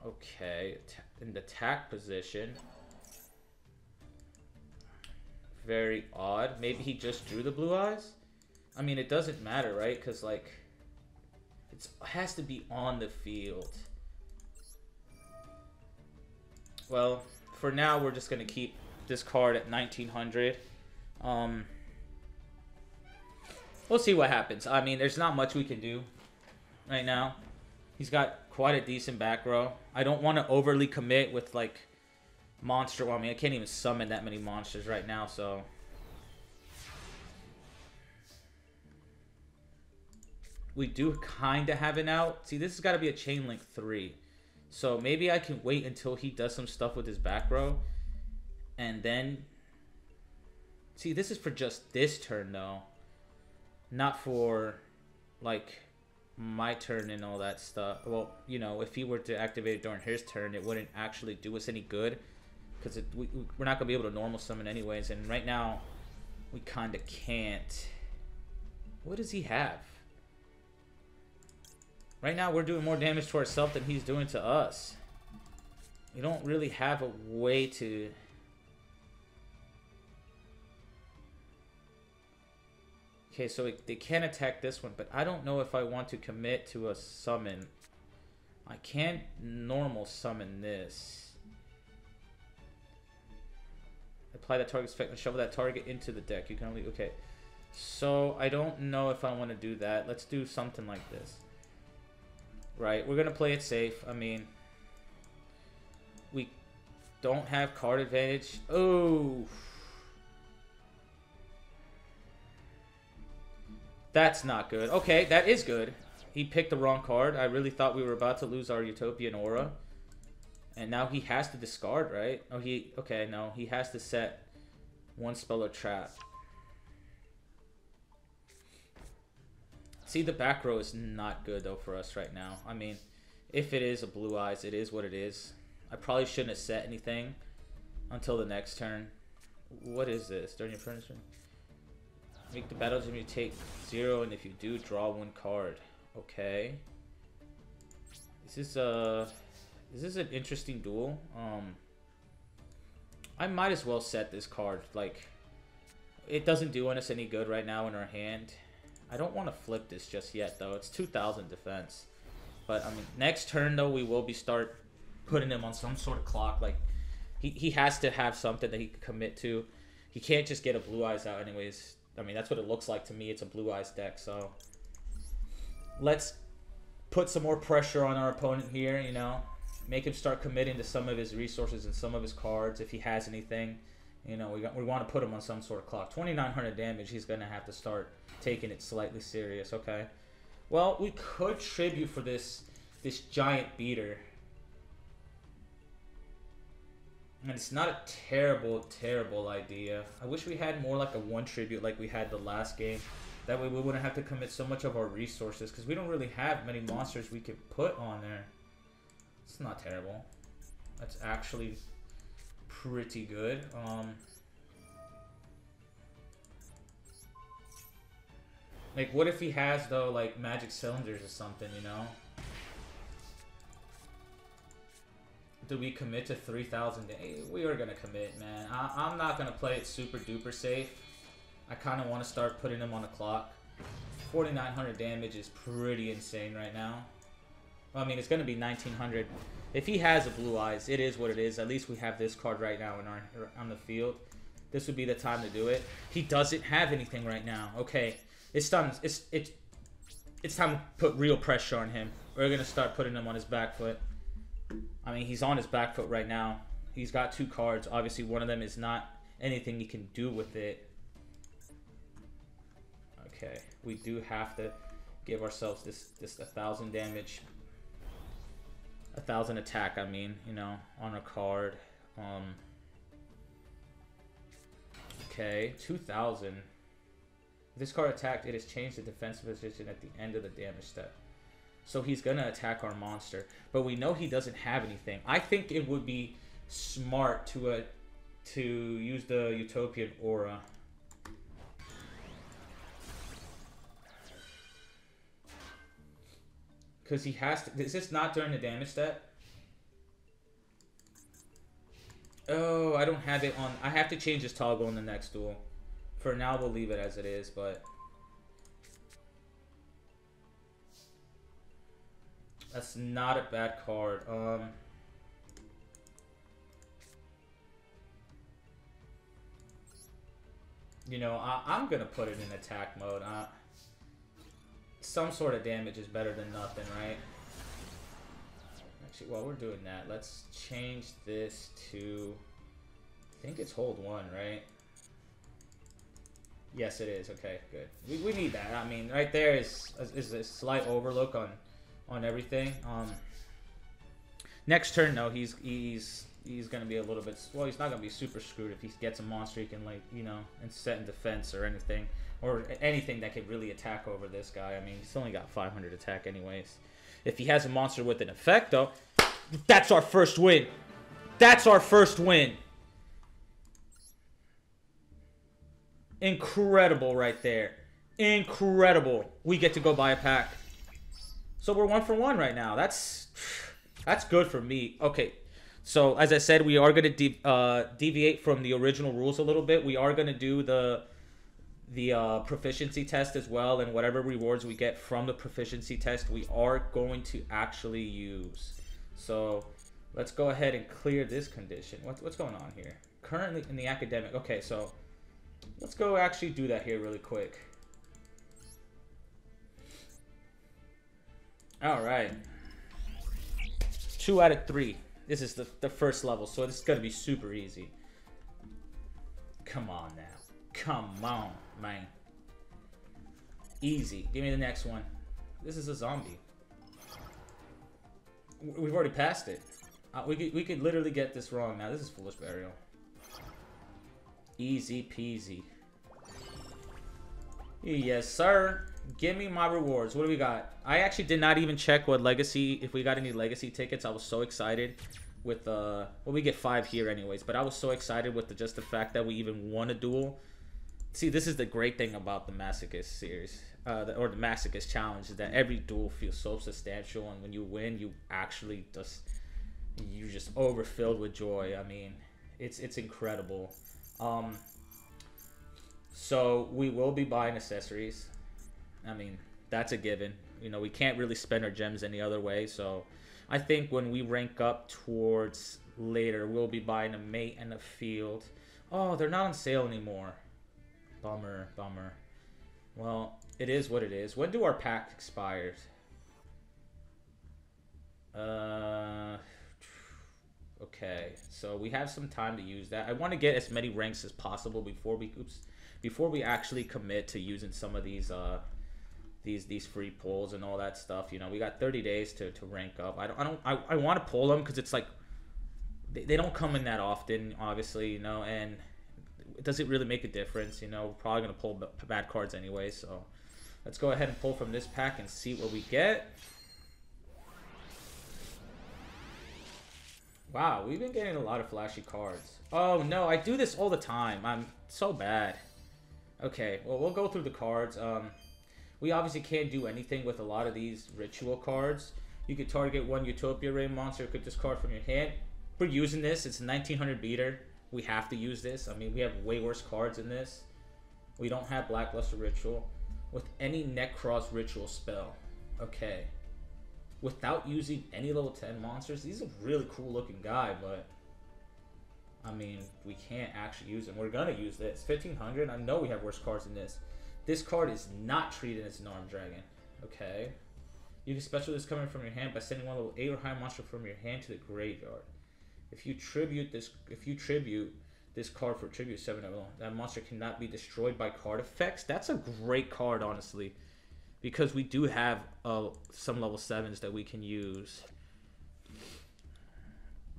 Okay, in the attack position. Very odd. Maybe he just drew the blue eyes? I mean, it doesn't matter, right? Because, like, it has to be on the field. Well, for now, we're just going to keep this card at 1900. Um, we'll see what happens. I mean, there's not much we can do right now. He's got quite a decent back row. I don't want to overly commit with like monster. Well, I mean, I can't even summon that many monsters right now, so. We do kind of have it out. See, this has got to be a chain link 3. So maybe I can wait until he does some stuff with his back row. And then... See, this is for just this turn, though. Not for, like, my turn and all that stuff. Well, you know, if he were to activate it during his turn, it wouldn't actually do us any good because we, we're not gonna be able to normal summon anyways. And right now, we kind of can't. What does he have? Right now, we're doing more damage to ourselves than he's doing to us. We don't really have a way to Okay, so it, they can attack this one, but I don't know if I want to commit to a summon. I can't normal summon this. Apply that target's effect and shovel that target into the deck. You can only... Okay. So, I don't know if I want to do that. Let's do something like this. Right, we're going to play it safe. I mean... We don't have card advantage. Oh... That's not good. Okay, that is good. He picked the wrong card. I really thought we were about to lose our Utopian Aura. And now he has to discard, right? Oh, he... Okay, no. He has to set one spell or trap. See, the back row is not good, though, for us right now. I mean, if it is a Blue Eyes, it is what it is. I probably shouldn't have set anything until the next turn. What is this? During your turn? Make the battle gym you take zero, and if you do, draw one card. Okay. This is uh this is an interesting duel. Um I might as well set this card. Like it doesn't do us any good right now in our hand. I don't want to flip this just yet though. It's 2000 defense. But I mean next turn though we will be start putting him on some sort of clock like he, he has to have something that he can commit to. He can't just get a blue eyes out anyways. I mean, that's what it looks like to me. It's a blue eyes deck, so let's put some more pressure on our opponent here, you know. Make him start committing to some of his resources and some of his cards if he has anything. You know, we got, we want to put him on some sort of clock. 2900 damage, he's going to have to start taking it slightly serious, okay? Well, we could tribute for this this giant beater. And it's not a terrible, terrible idea. I wish we had more like a one tribute like we had the last game. That way we wouldn't have to commit so much of our resources because we don't really have many monsters we could put on there. It's not terrible. That's actually pretty good. Um, like, what if he has, though, like, magic cylinders or something, you know? Do we commit to 3,000? Eh, we are going to commit, man. I I'm not going to play it super duper safe. I kind of want to start putting him on the clock. 4,900 damage is pretty insane right now. Well, I mean, it's going to be 1,900. If he has a Blue Eyes, it is what it is. At least we have this card right now in our on the field. This would be the time to do it. He doesn't have anything right now. Okay, it's time. It's it's it's time to put real pressure on him. We're gonna start putting him on his back foot. I mean, he's on his back foot right now. He's got two cards. Obviously, one of them is not anything you can do with it. Okay, we do have to give ourselves this this a thousand damage, a thousand attack. I mean, you know, on a card. Um. Okay, two thousand. This card attacked, it has changed the defensive position at the end of the damage step. So he's gonna attack our monster, but we know he doesn't have anything. I think it would be smart to uh, to use the Utopian Aura Because he has to. Is this not during the damage step? Oh, I don't have it on. I have to change this toggle in the next duel. For now, we'll leave it as it is, but... That's not a bad card. Um... You know, I, am gonna put it in attack mode. Uh, some sort of damage is better than nothing, right? Actually, while we're doing that, let's change this to... I think it's hold one, right? Yes, it is. Okay, good. We, we need that. I mean, right there is, is a slight overlook on on everything. Um, next turn, though, he's he's he's gonna be a little bit. Well, he's not gonna be super screwed if he gets a monster he can like you know and set in defense or anything or anything that could really attack over this guy. I mean, he's only got 500 attack anyways. If he has a monster with an effect, though, that's our first win. That's our first win. Incredible right there. Incredible. We get to go buy a pack. So we're one for one right now. That's that's good for me. Okay, so as I said, we are going to de uh, deviate from the original rules a little bit. We are going to do the the uh, proficiency test as well and whatever rewards we get from the proficiency test we are going to actually use so let's go ahead and clear this condition what's, what's going on here currently in the academic okay so let's go actually do that here really quick all right two out of three this is the, the first level so is going to be super easy come on now come on man. Easy. Give me the next one. This is a zombie. We've already passed it. Uh, we, could, we could literally get this wrong now. This is Foolish Burial. Easy peasy. Yes, sir. Give me my rewards. What do we got? I actually did not even check what legacy, if we got any legacy tickets. I was so excited with, uh, well, we get five here anyways, but I was so excited with the, just the fact that we even won a duel see, this is the great thing about the Masochist series, uh, the, or the Masochist challenge, is that every duel feels so substantial, and when you win, you actually just you just overfilled with joy. I mean, it's it's incredible. Um, so we will be buying accessories. I mean, that's a given. You know, we can't really spend our gems any other way. So I think when we rank up towards later, we'll be buying a mate and a field. Oh, they're not on sale anymore. Bummer, bummer. Well, it is what it is. When do our packs expire? Uh, okay. So we have some time to use that. I want to get as many ranks as possible before we oops, before we actually commit to using some of these uh these these free pulls and all that stuff. You know, we got 30 days to, to rank up. I don't I don't I, I want to pull them because it's like they, they don't come in that often, obviously. You know, and does it really make a difference? You know, we're probably gonna pull bad cards anyway. So let's go ahead and pull from this pack and see what we get. Wow, we've been getting a lot of flashy cards. Oh no, I do this all the time. I'm so bad. Okay, well we'll go through the cards. Um, we obviously can't do anything with a lot of these ritual cards. You could target one Utopia Ray monster, could discard from your hand. We're using this. It's a 1900 beater. We have to use this. I mean, we have way worse cards in this. We don't have Blackluster Ritual. With any Nekroz Ritual spell. Okay. Without using any level 10 monsters. He's a really cool looking guy, but... I mean, we can't actually use him. We're gonna use this. 1500. I know we have worse cards than this. This card is not treated as an armed dragon. Okay. You can special this coming from your hand by sending one level 8 or higher monster from your hand to the graveyard. If you tribute this if you tribute this card for tribute 7 level, that monster cannot be destroyed by card effects. That's a great card, honestly. Because we do have uh, some level 7s that we can use.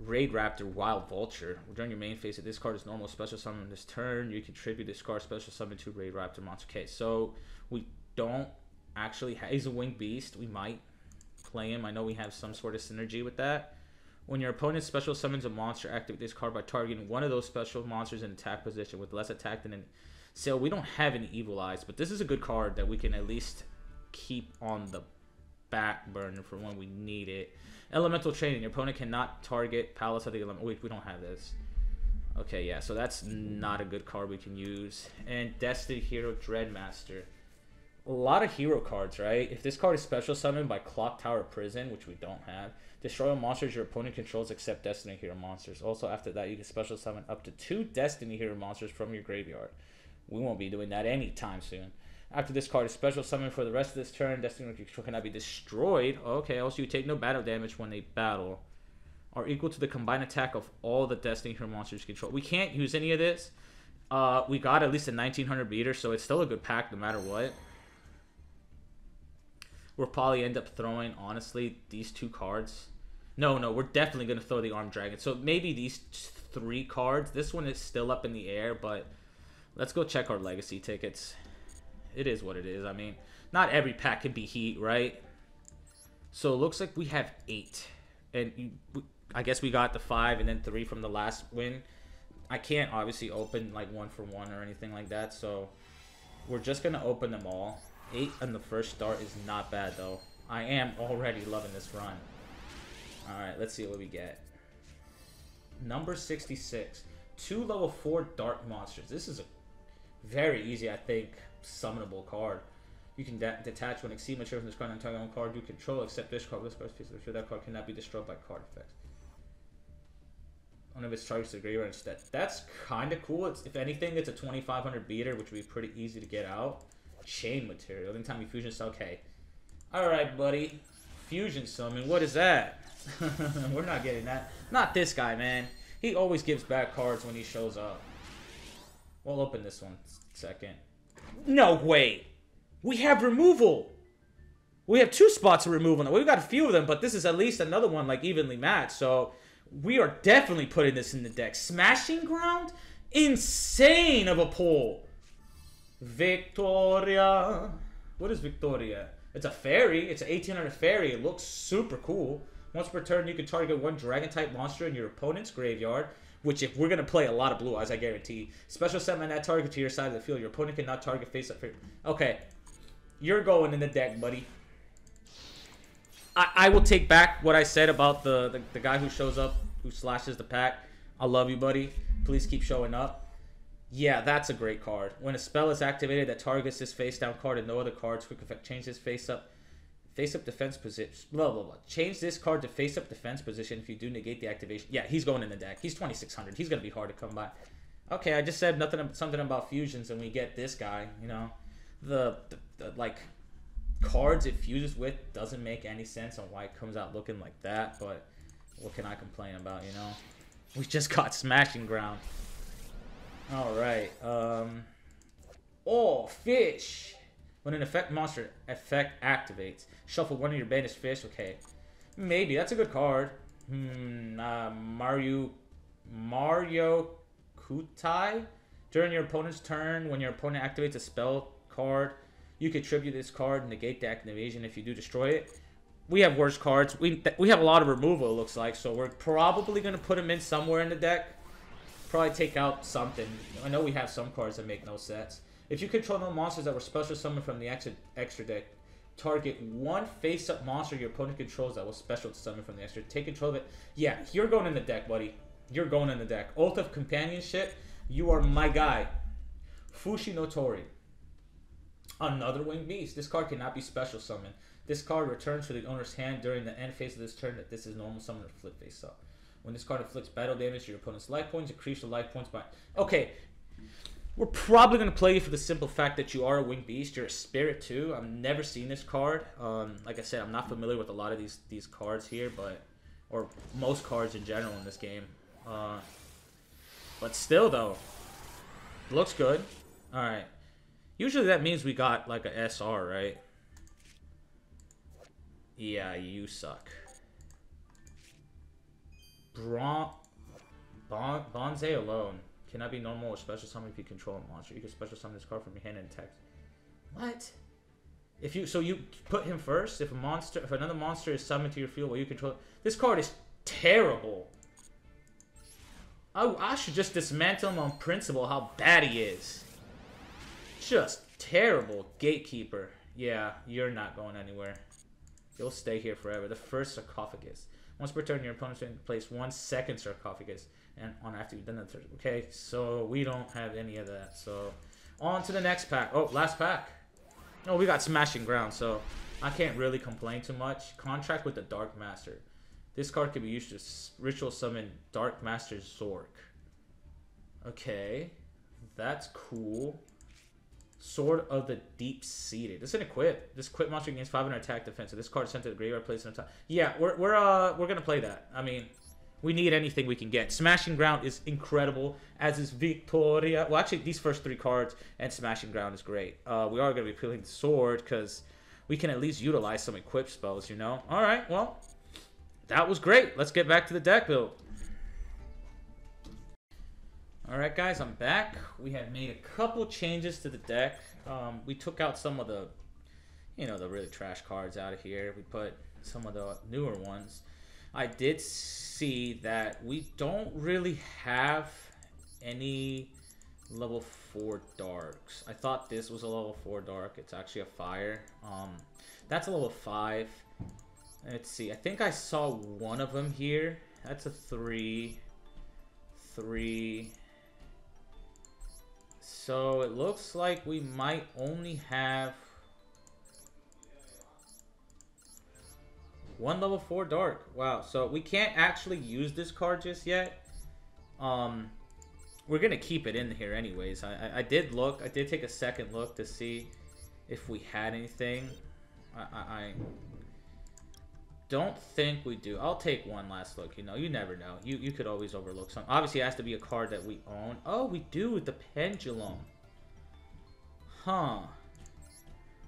Raidraptor Wild Vulture. During your main phase, if this card is normal special summon this turn, you contribute this card special summon to Raidraptor monster. Okay, so we don't actually have. He's a winged beast. We might play him. I know we have some sort of synergy with that. When your opponent special summons a monster, activate this card by targeting one of those special monsters in attack position with less attack than an. So we don't have any Evil Eyes, but this is a good card that we can at least keep on the back burner for when we need it. Elemental training. Your opponent cannot target Palace of the Element. Wait, we don't have this. Okay, yeah, so that's not a good card we can use. And Destiny Hero Dreadmaster. A lot of hero cards, right? If this card is special summoned by Clock Tower Prison, which we don't have, destroy all monsters your opponent controls except Destiny Hero monsters. Also, after that, you can special summon up to two Destiny Hero monsters from your graveyard. We won't be doing that anytime soon. After this card is special summon for the rest of this turn, Destiny control cannot be destroyed. Okay, also you take no battle damage when they battle. Are equal to the combined attack of all the Destiny Hero monsters control. We can't use any of this. Uh, we got at least a 1900 beater, so it's still a good pack no matter what. We'll probably end up throwing, honestly, these two cards. No, no, we're definitely going to throw the Armed Dragon. So maybe these three cards. This one is still up in the air, but let's go check our legacy tickets it is what it is. I mean, not every pack can be heat, right? So it looks like we have eight. And you, I guess we got the five and then three from the last win. I can't obviously open like one for one or anything like that. So we're just going to open them all. Eight on the first start is not bad though. I am already loving this run. Alright, let's see what we get. Number 66. Two level 4 dark monsters. This is a very easy, I think, summonable card. You can de detach when exceed mature from this card and target one card you control, except this card. This card's piece of That card cannot be destroyed by card effects. One of its charges to graveyard instead. That's kind of cool. It's, if anything, it's a 2500 beater, which would be pretty easy to get out. Chain material. Anytime you fusion, okay. Alright, buddy. Fusion summon. What is that? We're not getting that. Not this guy, man. He always gives back cards when he shows up. We'll open this one second. No, way. We have removal. We have two spots of removal. We've got a few of them, but this is at least another one like evenly matched. So we are definitely putting this in the deck. Smashing Ground? Insane of a pull. Victoria. What is Victoria? It's a fairy. It's an 1800 fairy. It looks super cool. Once per turn, you can target one dragon type monster in your opponent's graveyard Which, if we're gonna play a lot of blue eyes, I guarantee. Special summon that target to your side of the field. Your opponent cannot target face up. Okay, you're going in the deck, buddy. I, I will take back what I said about the, the the guy who shows up, who slashes the pack. I love you, buddy. Please keep showing up. Yeah, that's a great card. When a spell is activated that targets this face down card and no other cards, quick effect change this face up face up defense position. Blah blah blah. Change this card to face up defense position if you do negate the activation. Yeah, he's going in the deck. He's 2600. He's gonna be hard to come by. Okay, I just said nothing something about fusions and we get this guy. You know, the, the, the like cards it fuses with doesn't make any sense on why it comes out looking like that. But what can I complain about? You know, we just got smashing ground. All right. Um. Oh, fish. When an effect monster effect activates, shuffle one of your banished fish. Okay. Maybe. That's a good card. Hmm. Uh, Mario... Mario Kutai? During your opponent's turn, when your opponent activates a spell card, you can tribute this card, and negate the activation if you do destroy it. We have worse cards. We we have a lot of removal, it looks like, so we're probably going to put them in somewhere in the deck probably take out something. I know we have some cards that make no sense. If you control no monsters that were special summoned from the extra, extra deck, target one face-up monster your opponent controls that was special summon from the extra. Deck. Take control of it. Yeah, you're going in the deck, buddy. You're going in the deck. Oath of Companionship, you are my guy. Fushi no Tori. Another Winged Beast. This card cannot be special summoned. This card returns to the owner's hand during the end phase of this turn. That this is normal summon flip face up. When this card inflicts battle damage to your opponent's life points, increase your life points by... Okay, we're probably going to play you for the simple fact that you are a winged beast. You're a spirit too. I've never seen this card. Um, like I said, I'm not familiar with a lot of these these cards here, but or most cards in general in this game. Uh, but still, though, looks good. All right. Usually that means we got like a SR, right? Yeah, you suck. Bron bon Bonze alone cannot be normal or special summon if you control a monster. You can special summon this card from your hand and text. What? If you so you put him first. If a monster, if another monster is summoned to your field while you control, this card is terrible. I, I should just dismantle him on principle. How bad he is. Just terrible. Gatekeeper. Yeah, you're not going anywhere. You'll stay here forever. The first sarcophagus. Once per turn, your opponent can place one second sarcophagus, and on after you've done that. Okay, so we don't have any of that. So on to the next pack. Oh, last pack. Oh, we got smashing ground, so I can't really complain too much. Contract with the Dark Master. This card can be used to ritual summon Dark Master Zork. Okay, that's cool. Sword of the Deep Seated. This is an equip. This equip monster gains 500 attack defense. So this card sent to the graveyard, placed on top. Yeah, we're we're uh we're gonna play that. I mean, we need anything we can get. Smashing Ground is incredible, as is Victoria. Well, actually, these first three cards and Smashing Ground is great. Uh, we are gonna be pulling the sword because we can at least utilize some equip spells. You know. All right. Well, that was great. Let's get back to the deck build. Alright guys, I'm back. We have made a couple changes to the deck. Um, we took out some of the, you know, the really trash cards out of here. We put some of the newer ones. I did see that we don't really have any level 4 darks. I thought this was a level 4 dark. It's actually a fire. Um, that's a level 5. Let's see. I think I saw one of them here. That's a 3. 3 so it looks like we might only have one level 4 dark. Wow, so we can't actually use this card just yet. Um, we're to keep it in here anyways. I, I, I, did look, I did take a second look to see if we had anything. I, I, don't think we do. I'll take one last look. You know, you never know. You you could always overlook some. Obviously, it has to be a card that we own. Oh, we do. The Pendulum. Huh.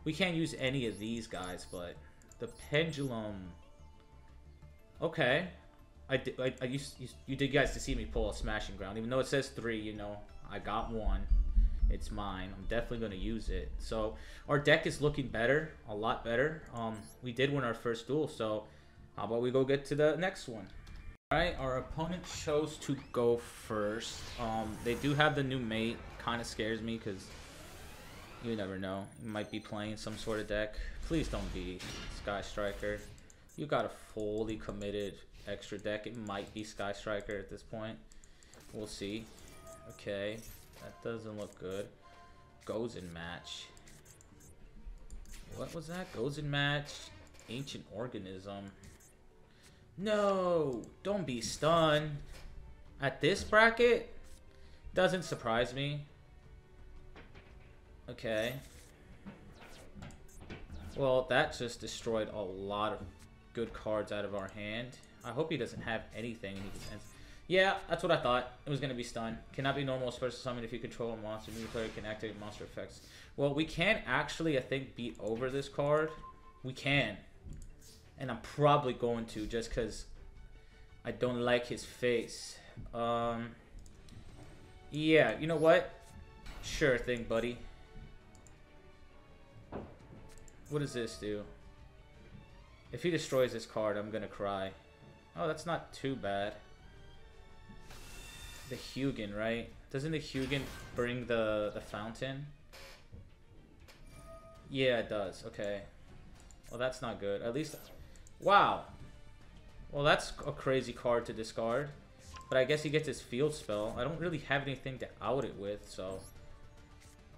We can't use any of these guys, but the Pendulum... Okay. I, did, I, I used, you, you did guys to see me pull a Smashing Ground. Even though it says three, you know, I got one. It's mine. I'm definitely going to use it. So, our deck is looking better. A lot better. Um, We did win our first duel, so how about we go get to the next one? Alright, our opponent chose to go first. Um, they do have the new mate. Kind of scares me because you never know. You might be playing some sort of deck. Please don't be Sky Striker. You got a fully committed extra deck. It might be Sky Striker at this point. We'll see. Okay, that doesn't look good. Gozen Match. What was that? Gozen Match. Ancient organism. No, don't be stunned. At this bracket, doesn't surprise me. Okay. Well, that just destroyed a lot of good cards out of our hand. I hope he doesn't have anything Yeah, that's what I thought. It was going to be stun. Cannot be normal special summon if you control a monster. New player can activate monster effects. Well, we can actually, I think, beat over this card. We can. And I'm probably going to just because I don't like his face. Um, yeah, you know what? Sure thing, buddy. What does this do? If he destroys this card, I'm gonna cry. Oh, that's not too bad. The Hugin, right? Doesn't the Hugin bring the, the fountain? Yeah, it does. Okay. Well, that's not good. At least Wow. Well, that's a crazy card to discard. But I guess he gets his field spell. I don't really have anything to out it with, so...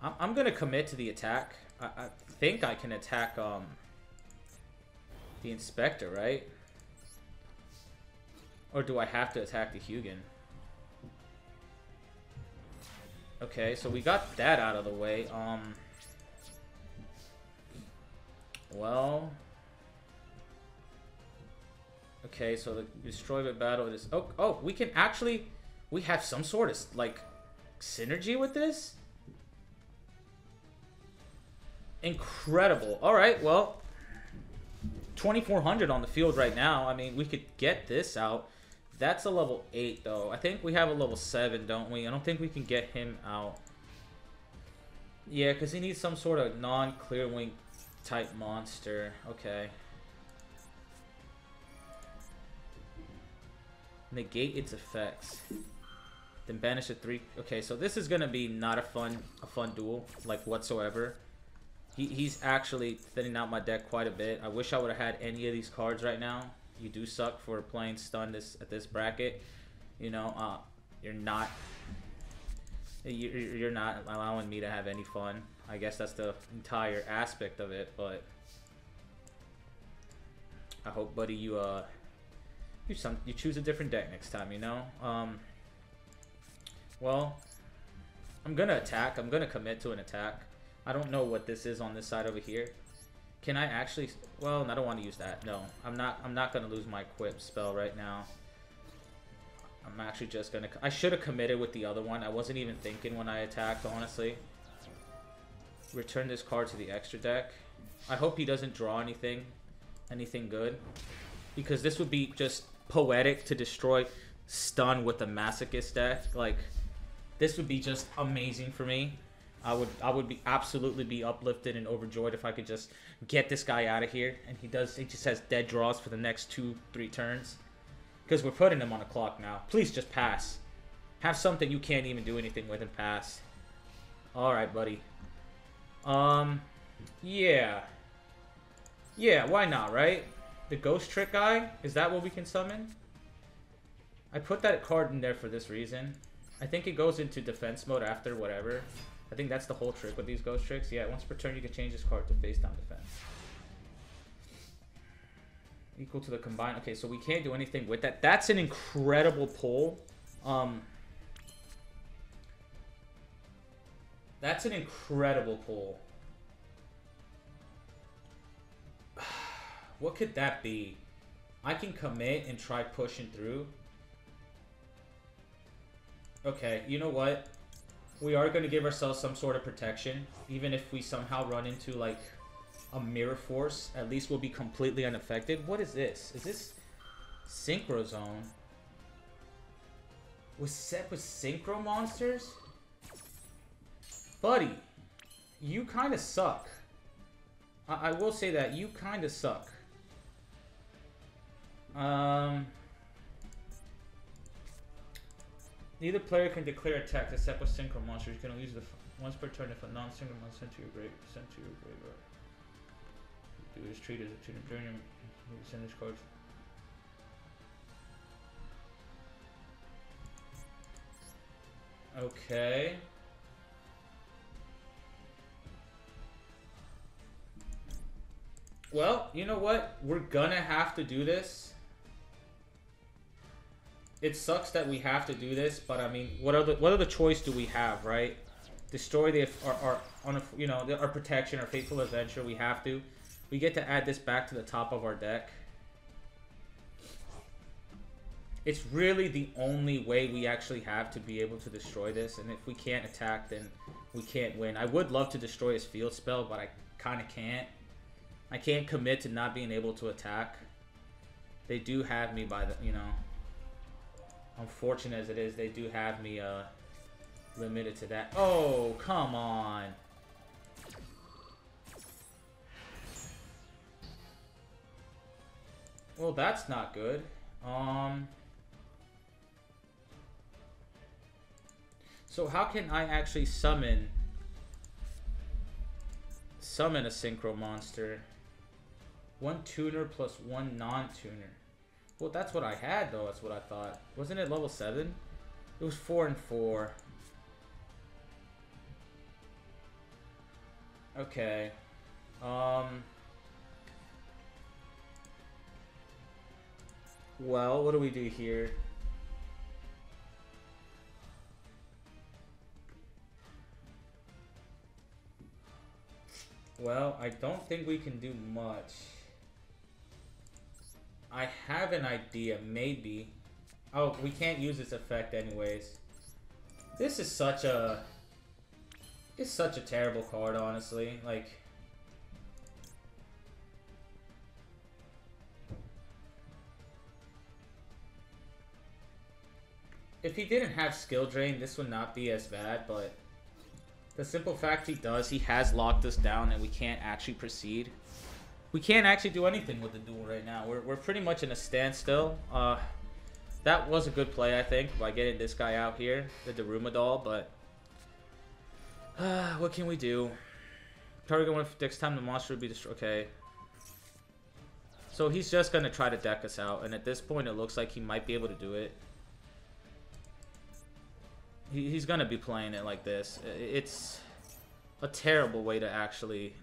I'm, I'm gonna commit to the attack. I, I think I can attack, um... The Inspector, right? Or do I have to attack the Hugin? Okay, so we got that out of the way. Um... Well... Okay, so the destroy the battle is oh oh we can actually we have some sort of like synergy with this. Incredible. All right, well, 2400 on the field right now. I mean, we could get this out. That's a level 8, though. I think we have a level 7, don't we? I don't think we can get him out. Yeah, because he needs some sort of non-clear wing type monster. Okay. negate its effects. Then banish a three. Okay, so this is gonna be not a fun a fun duel like whatsoever. He, he's actually thinning out my deck quite a bit. I wish I would have had any of these cards right now. You do suck for playing stun this at this bracket. You know, uh, you're not you're not allowing me to have any fun. I guess that's the entire aspect of it, but I hope, buddy, you uh you some you choose a different deck next time, you know? Um Well, I'm gonna attack. I'm gonna commit to an attack. I don't know what this is on this side over here. Can I actually well I don't want to use that. No. I'm not I'm not gonna lose my equip spell right now. I'm actually just gonna I should have committed with the other one. I wasn't even thinking when I attacked, honestly. Return this card to the extra deck. I hope he doesn't draw anything anything good. Because this would be just poetic to destroy stun with the masochist deck. Like this would be just amazing for me. I would I would be absolutely be uplifted and overjoyed if I could just get this guy out of here. And he does he just has dead draws for the next two, three turns. Because we're putting him on a clock now. Please just pass. Have something you can't even do anything with and pass. Alright, buddy. Um yeah. Yeah, why not, right? The Ghost Trick guy? Is that what we can summon? I put that card in there for this reason. I think it goes into defense mode after whatever. I think that's the whole trick with these Ghost Tricks. Yeah, once per turn you can change this card to face down defense. Equal to the combined. Okay, so we can't do anything with that. That's an incredible pull. Um, that's an incredible pull. What could that be? I can commit and try pushing through. Okay, you know what? We are going to give ourselves some sort of protection. Even if we somehow run into, like, a mirror force, at least we'll be completely unaffected. What is this? Is this Synchro Zone? Was set with Synchro Monsters? Buddy, you kind of suck. I, I will say that. You kind of suck. Um, Neither player can declare attacks except with synchro monsters. You can only use the once per turn if a non-synchro monster sent to your grave sent to your graveyard. Do is treat as a tuner during your send this card. Okay. Well, you know what? We're gonna have to do this. It sucks that we have to do this, but I mean, what other what other choice do we have, right? Destroy the our, our on you know our protection, our fateful adventure. We have to. We get to add this back to the top of our deck. It's really the only way we actually have to be able to destroy this, and if we can't attack, then we can't win. I would love to destroy his field spell, but I kind of can't. I can't commit to not being able to attack. They do have me by the, you know, unfortunate as it is, they do have me uh, limited to that. Oh, come on. Well, that's not good. Um... So how can I actually summon summon a synchro monster? One tuner plus one non-tuner. Well, that's what I had, though. That's what I thought. Wasn't it level 7? It was 4 and 4. Okay. Um... Well, what do we do here? Well, I don't think we can do much. I have an idea, maybe. Oh, we can't use this effect anyways. This is such a... It's such a terrible card, honestly. Like... If he didn't have skill drain, this would not be as bad, but... The simple fact he does, he has locked us down and we can't actually proceed. We can't actually do anything with the duel right now. We're, we're pretty much in a standstill. Uh, that was a good play, I think, by getting this guy out here, the Daruma doll, but... Uh, what can we do? Target one next time the monster would be destroyed. Okay. So he's just going to try to deck us out, and at this point it looks like he might be able to do it he, he's gonna be playing it like this. It's a terrible way to actually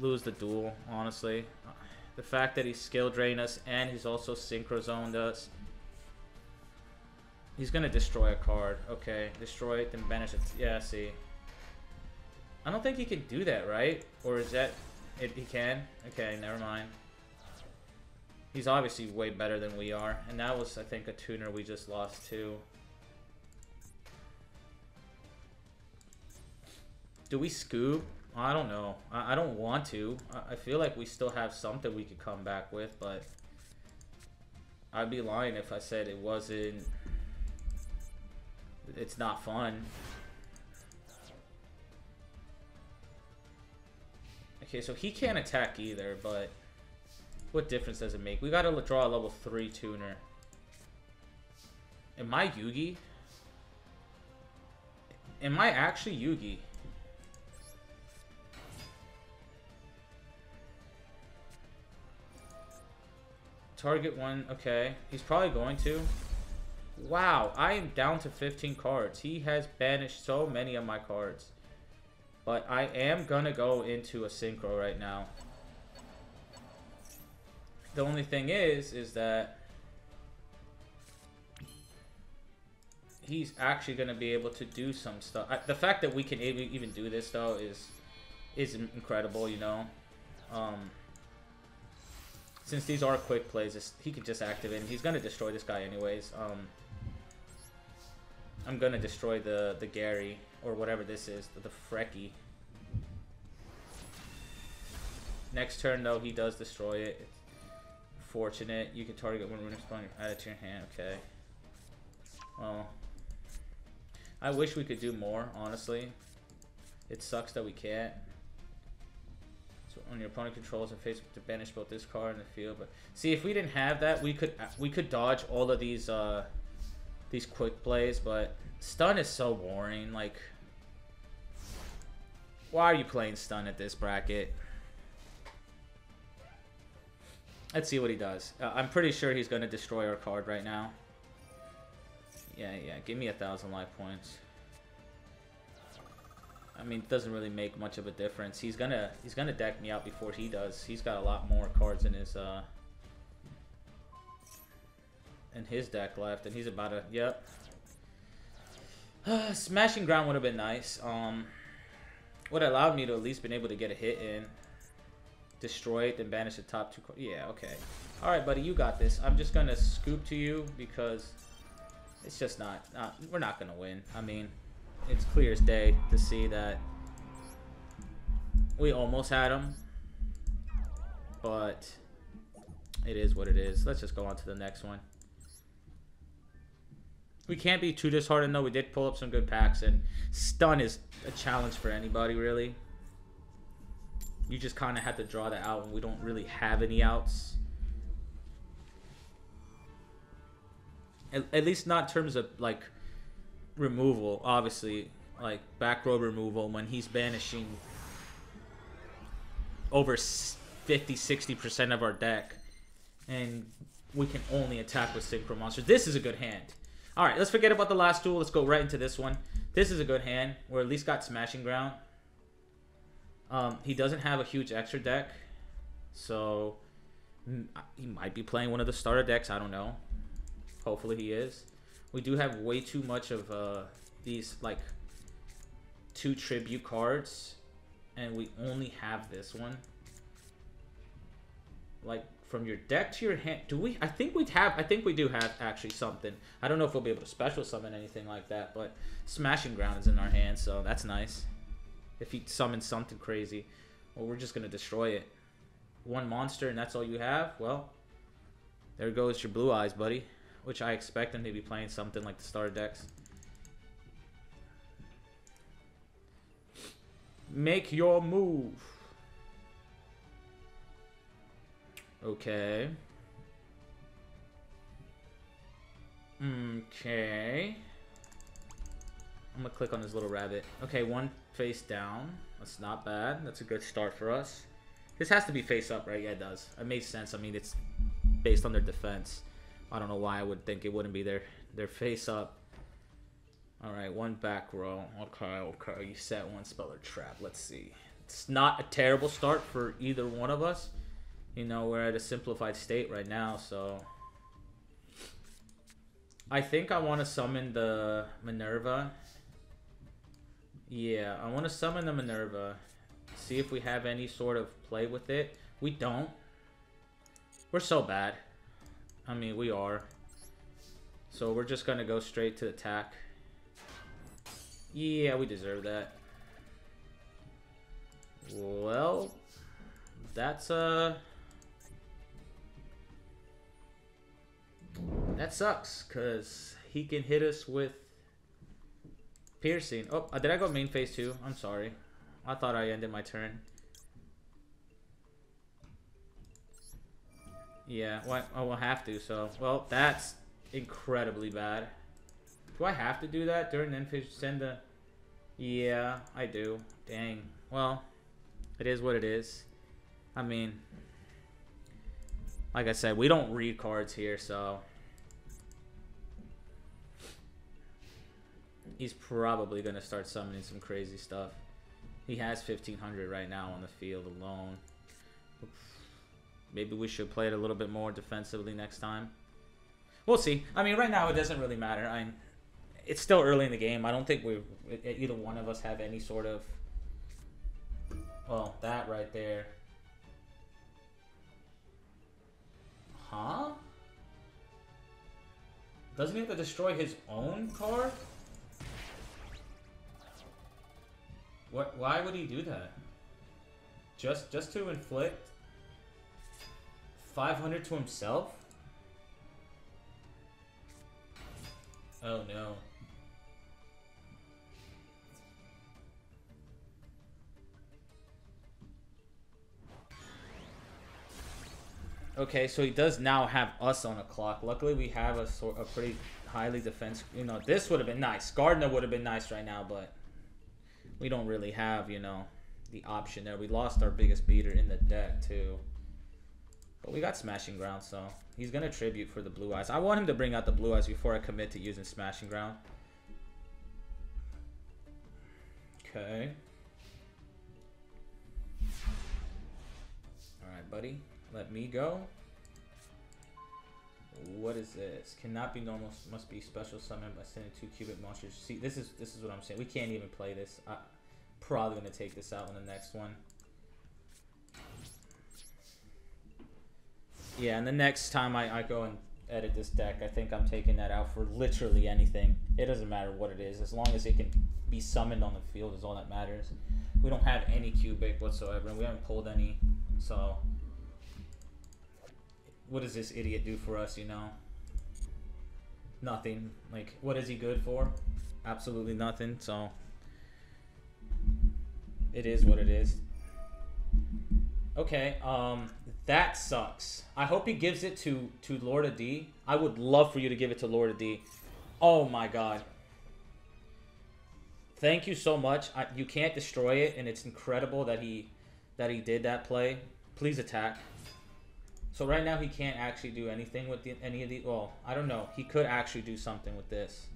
lose the duel, honestly. The fact that he's skill drained us and he's also synchro zoned us. He's gonna destroy a card. Okay, destroy it, then banish it. Yeah, see. I don't think he can do that, right? Or is that... He can? Okay, never mind. He's obviously way better than we are. And that was, I think, a tuner we just lost to. Do we scoop? I don't know. I, I don't want to. I, I feel like we still have something we could come back with, but I'd be lying if I said it wasn't. It's not fun. Okay, so he can't attack either, but what difference does it make? We gotta draw a level 3 tuner. Am I Yugi? Am I actually Yugi? Target one. Okay. He's probably going to. Wow. I am down to 15 cards. He has banished so many of my cards. But I am going to go into a synchro right now. The only thing is, is that he's actually going to be able to do some stuff. I, the fact that we can even do this, though, is is incredible, you know. Um, since these are quick plays, he can just activate him. He's gonna destroy this guy anyways. Um, I'm gonna destroy the the Gary or whatever this is, the, the Freki. Next turn though, he does destroy it. It's fortunate. You can target one Runick add it to your hand. Okay. Well, I wish we could do more. Honestly, it sucks that we can't on your opponent controls and face to banish both this card in the field. But see, if we didn't have that, we could we could dodge all of these uh, these quick plays, but stun is so boring. Like, why are you playing stun at this bracket? Let's see what he does. Uh, I'm pretty sure he's going to destroy our card right now. Yeah, yeah. Give me a thousand life points. I mean, it doesn't really make much of a difference. He's gonna he's gonna deck me out before he does. He's got a lot more cards in his uh in his deck left, and he's about to yep. Smashing ground would have been nice. Um, would have allowed me to at least been able to get a hit in, destroy it, then banish the top two. Yeah, okay. All right, buddy, you got this. I'm just gonna scoop to you because it's just not. not we're not gonna win. I mean it's clear as day to see that we almost had him, but it is what it is. Let's just go on to the next one. We can't be too disheartened though. We did pull up some good packs, and stun is a challenge for anybody really. You just kind of have to draw that out, and we don't really have any outs. At, at least not in terms of like removal, obviously, like back row removal when he's banishing over 50 60% of our deck and we can only attack with synchro monsters. This is a good hand. All right, let's forget about the last duel. Let's go right into this one. This is a good hand. We're at least got smashing ground. Um, he doesn't have a huge extra deck, so he might be playing one of the starter decks. I don't know. Hopefully he is. We do have way too much of uh, these like two tribute cards, and we only have this one. Like from your deck to your hand. Do we? I think we have. I think we do have actually something. I don't know if we'll be able to special summon anything like that, but smashing ground is in our hands, so that's nice. If he summons something crazy, well, we're just gonna destroy it. One monster, and that's all you have. Well, there goes your blue eyes, buddy which I expect them to be playing something like the starter decks. Make your move. Okay. Okay. I'm gonna click on this little rabbit. Okay, one face down. That's not bad. That's a good start for us. This has to be face up, right? Yeah, it does. It makes sense. I mean, it's based on their defense. I don't know why I would think it wouldn't be their their face up. All right, one back row. Okay, okay. You set one speller trap. Let's see. It's not a terrible start for either one of us. You know, we're at a simplified state right now, so I think I want to summon the Minerva. Yeah, I want to summon the Minerva. See if we have any sort of play with it. We don't. We're so bad. I mean, we are. So we're just going to go straight to attack. Yeah, we deserve that. Well, that's, uh... That sucks, because he can hit us with piercing. Oh, uh, did I go main phase too? I'm sorry. I thought I ended my turn. Yeah, well, I will have to, so... Well, that's incredibly bad. Do I have to do that during then send. Yeah, I do. Dang. Well, it is what it is. I mean... Like I said, we don't read cards here, so... He's probably going to start summoning some crazy stuff. He has 1,500 right now on the field alone. Maybe we should play it a little bit more defensively next time. We'll see. I mean, right now it doesn't really matter. I'm. it's still early in the game. I don't think we either one of us have any sort of. Well, that right there. Huh? Doesn't he have to destroy his own card? What? Why would he do that? Just, just to inflict 500 to himself? Oh no. Okay, so he does now have us on a clock. Luckily, we have a sort a pretty highly defense. You know, this would have been nice. Gardna would have been nice right now, but we don't really have, you know, the option there. We lost our biggest beater in the deck, too. But we got Smashing Ground, so he's going to tribute for the Blue Eyes. I want him to bring out the Blue Eyes before I commit to using Smashing Ground. Okay. Alright, buddy. Let me go. What is this? Cannot be normal. Must be special summoned by sending two cubic monsters. See, this is this is what I'm saying. We can't even play this. I probably gonna take this out in the next one. Yeah, and the next time I, I go and edit this deck, I think I'm taking that out for literally anything. It doesn't matter what it is, as long as it can be summoned on the field is all that matters. We don't have any cubic whatsoever, and we haven't pulled any, so what does this idiot do for us, you know? Nothing. Like, what is he good for? Absolutely nothing, so it is what it is. Okay, um, that sucks. I hope he gives it to, to Lord of D. I would love for you to give it to Lord of D. Oh my god. Thank you so much. I, you can't destroy it, and it's incredible that he that he did that play. Please attack. So right now he can't actually do anything with the, any of the. Well, I don't know. He could actually do something with this.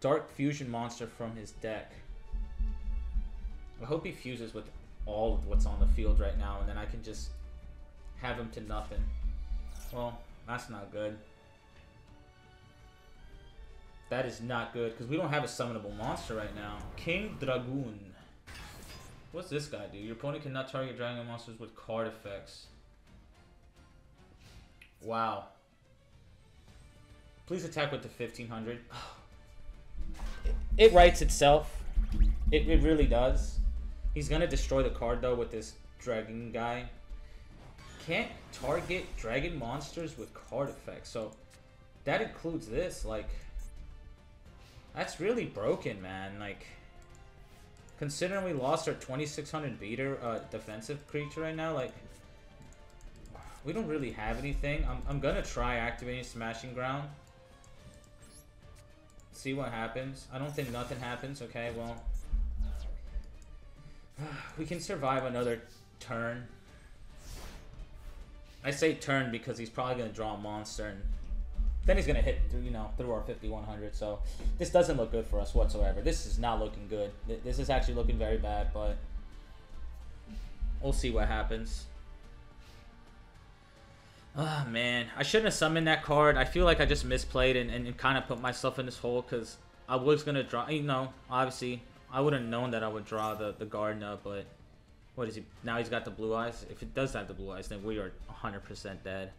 Dark fusion monster from his deck. I hope he fuses with all of what's on the field right now, and then I can just have him to nothing. Well, that's not good. That is not good, because we don't have a summonable monster right now. King Dragun. What's this guy do? Your opponent cannot target dragon monsters with card effects. Wow. Please attack with the 1500. It, it writes itself. It, it really does. He's gonna destroy the card though with this dragon guy. Can't target dragon monsters with card effects. So that includes this. Like, that's really broken, man. Like, considering we lost our 2600 beater uh, defensive creature right now, like, we don't really have anything. I'm, I'm gonna try activating Smashing Ground. See what happens. I don't think nothing happens. Okay, well. We can survive another turn. I say turn because he's probably gonna draw a monster and then he's gonna hit through, you know, through our 5100. So this doesn't look good for us whatsoever. This is not looking good. This is actually looking very bad, but we'll see what happens. Oh man, I shouldn't have summoned that card. I feel like I just misplayed and, and, and kind of put myself in this hole because I was gonna draw. You know, obviously I would have known that I would draw the the Gardna, but what is he? Now he's got the blue eyes. If it does have the blue eyes, then we are 100% dead.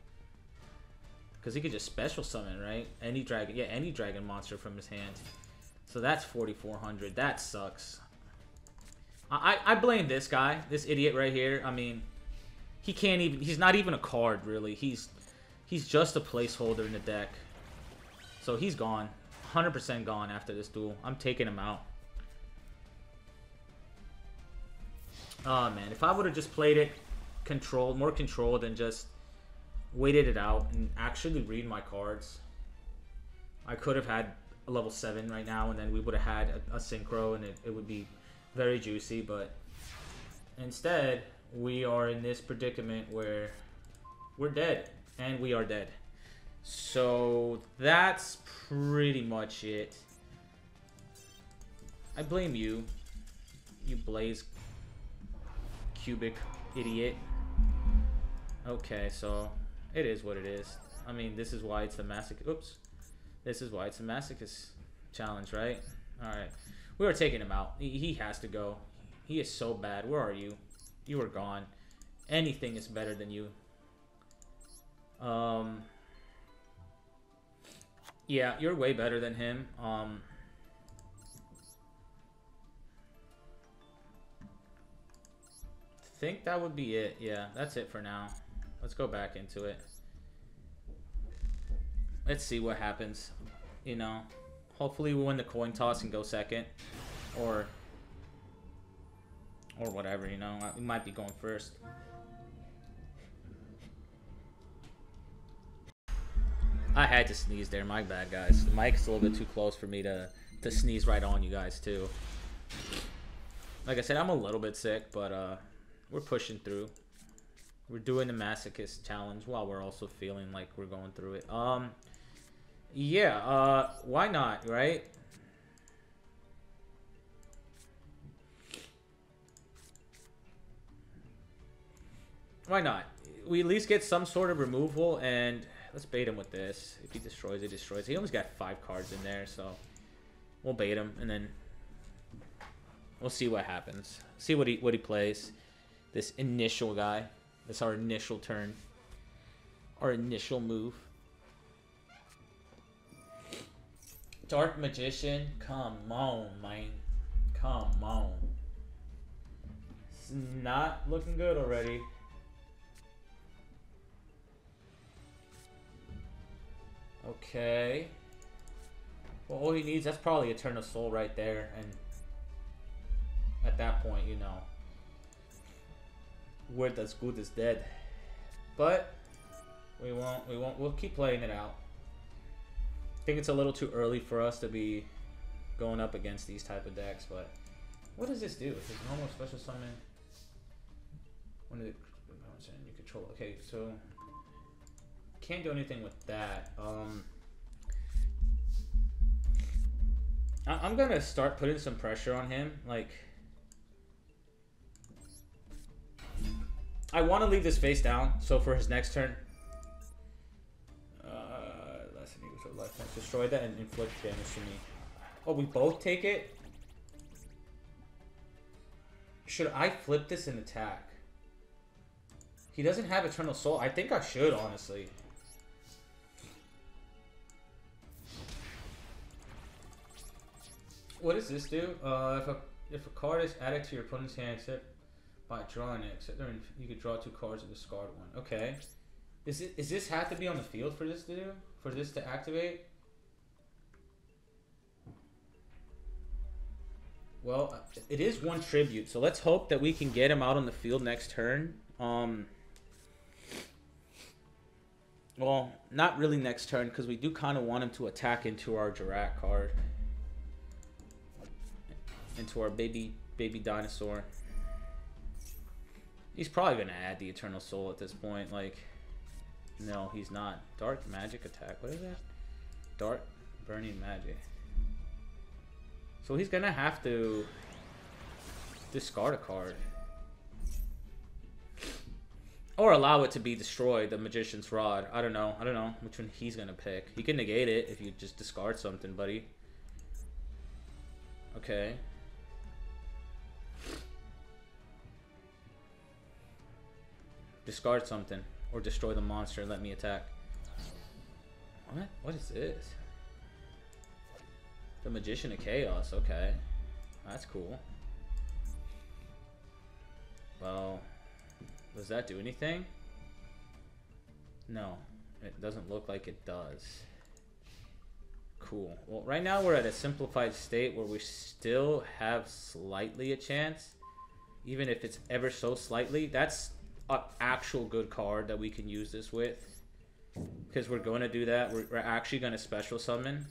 Because he could just special summon, right? Any dragon, yeah, any dragon monster from his hand. So that's 4,400. That sucks. I, I blame this guy, this idiot right here. I mean, he can't even. He's not even a card, really. He's he's just a placeholder in the deck. So he's gone. 100% gone after this duel. I'm taking him out. Oh, man. If I would have just played it controlled, more controlled, and just waited it out and actually read my cards, I could have had a level 7 right now, and then we would have had a, a synchro, and it, it would be very juicy, but instead, we are in this predicament where we're dead and we are dead. So that's pretty much it. I blame you, you Blaze cubic idiot. Okay, so it is what it is. I mean, this is why it's a masochist. Oops. This is why it's a masochist challenge, right? Alright. We are taking him out. He, he has to go. He is so bad. Where are you? You are gone. Anything is better than you. Um, yeah, you're way better than him. Um, think that would be it. Yeah, that's it for now. Let's go back into it. Let's see what happens. You know, hopefully we win the coin toss and go second. Or or whatever, you know. We might be going first. I had to sneeze there. My bad, guys. The mic's a little bit too close for me to to sneeze right on you guys too. Like I said, I'm a little bit sick, but uh, we're pushing through. We're doing the masochist challenge while we're also feeling like we're going through it. Um, yeah. Uh, why not, right? Why not? We at least get some sort of removal, and let's bait him with this. If he destroys, he destroys. He almost got five cards in there, so we'll bait him, and then we'll see what happens. See what he what he plays. This initial guy. That's our initial turn. Our initial move. Dark Magician, come on, man. Come on. It's not looking good already. Okay. Well, all he needs, that's probably Eternal Soul right there. And at that point, you know, word that's good is dead. But we won't, we won't, we'll keep playing it out. I think it's a little too early for us to be going up against these type of decks, but what does this do? It's a normal special summon. One of the you control. Okay, so can't do anything with that. Um, I am gonna start putting some pressure on him. Like, I want to leave this face down. So for his next turn, uh, equal to life points. Destroy that and inflict damage to me. Oh, we both take it. Should I flip this and attack? He doesn't have Eternal Soul. I think I should, honestly. What does this do? Uh, if a if a card is added to your opponent's hand, except by drawing it, except you could draw two cards and discard one. Okay. Is it is this have to be on the field for this to do? For this to activate? Well, it is one tribute, so let's hope that we can get him out on the field next turn. Um, well, not really next turn, because we do kind of want him to attack into our Jurrac card into our baby baby dinosaur. He's probably gonna add the Eternal Soul at this point. Like, no, he's not. Dark Magic Attack. What is that? Dark Burning Magic. So he's gonna have to discard a card. Or allow it to be destroyed, the Magician's Rod. I don't know. I don't know which one he's gonna pick. He can negate it if you just discard something, buddy. Okay. Discard something. Or destroy the monster and let me attack. What? What is this? The Magician of Chaos. Okay. That's cool. Well, does that do anything? No. It doesn't look like it does. Cool. Well, right now we're at a simplified state where we still have slightly a chance. Even if it's ever so slightly. That's an actual good card that we can use this with. Because we're going to do that. We're, we're actually going to special summon.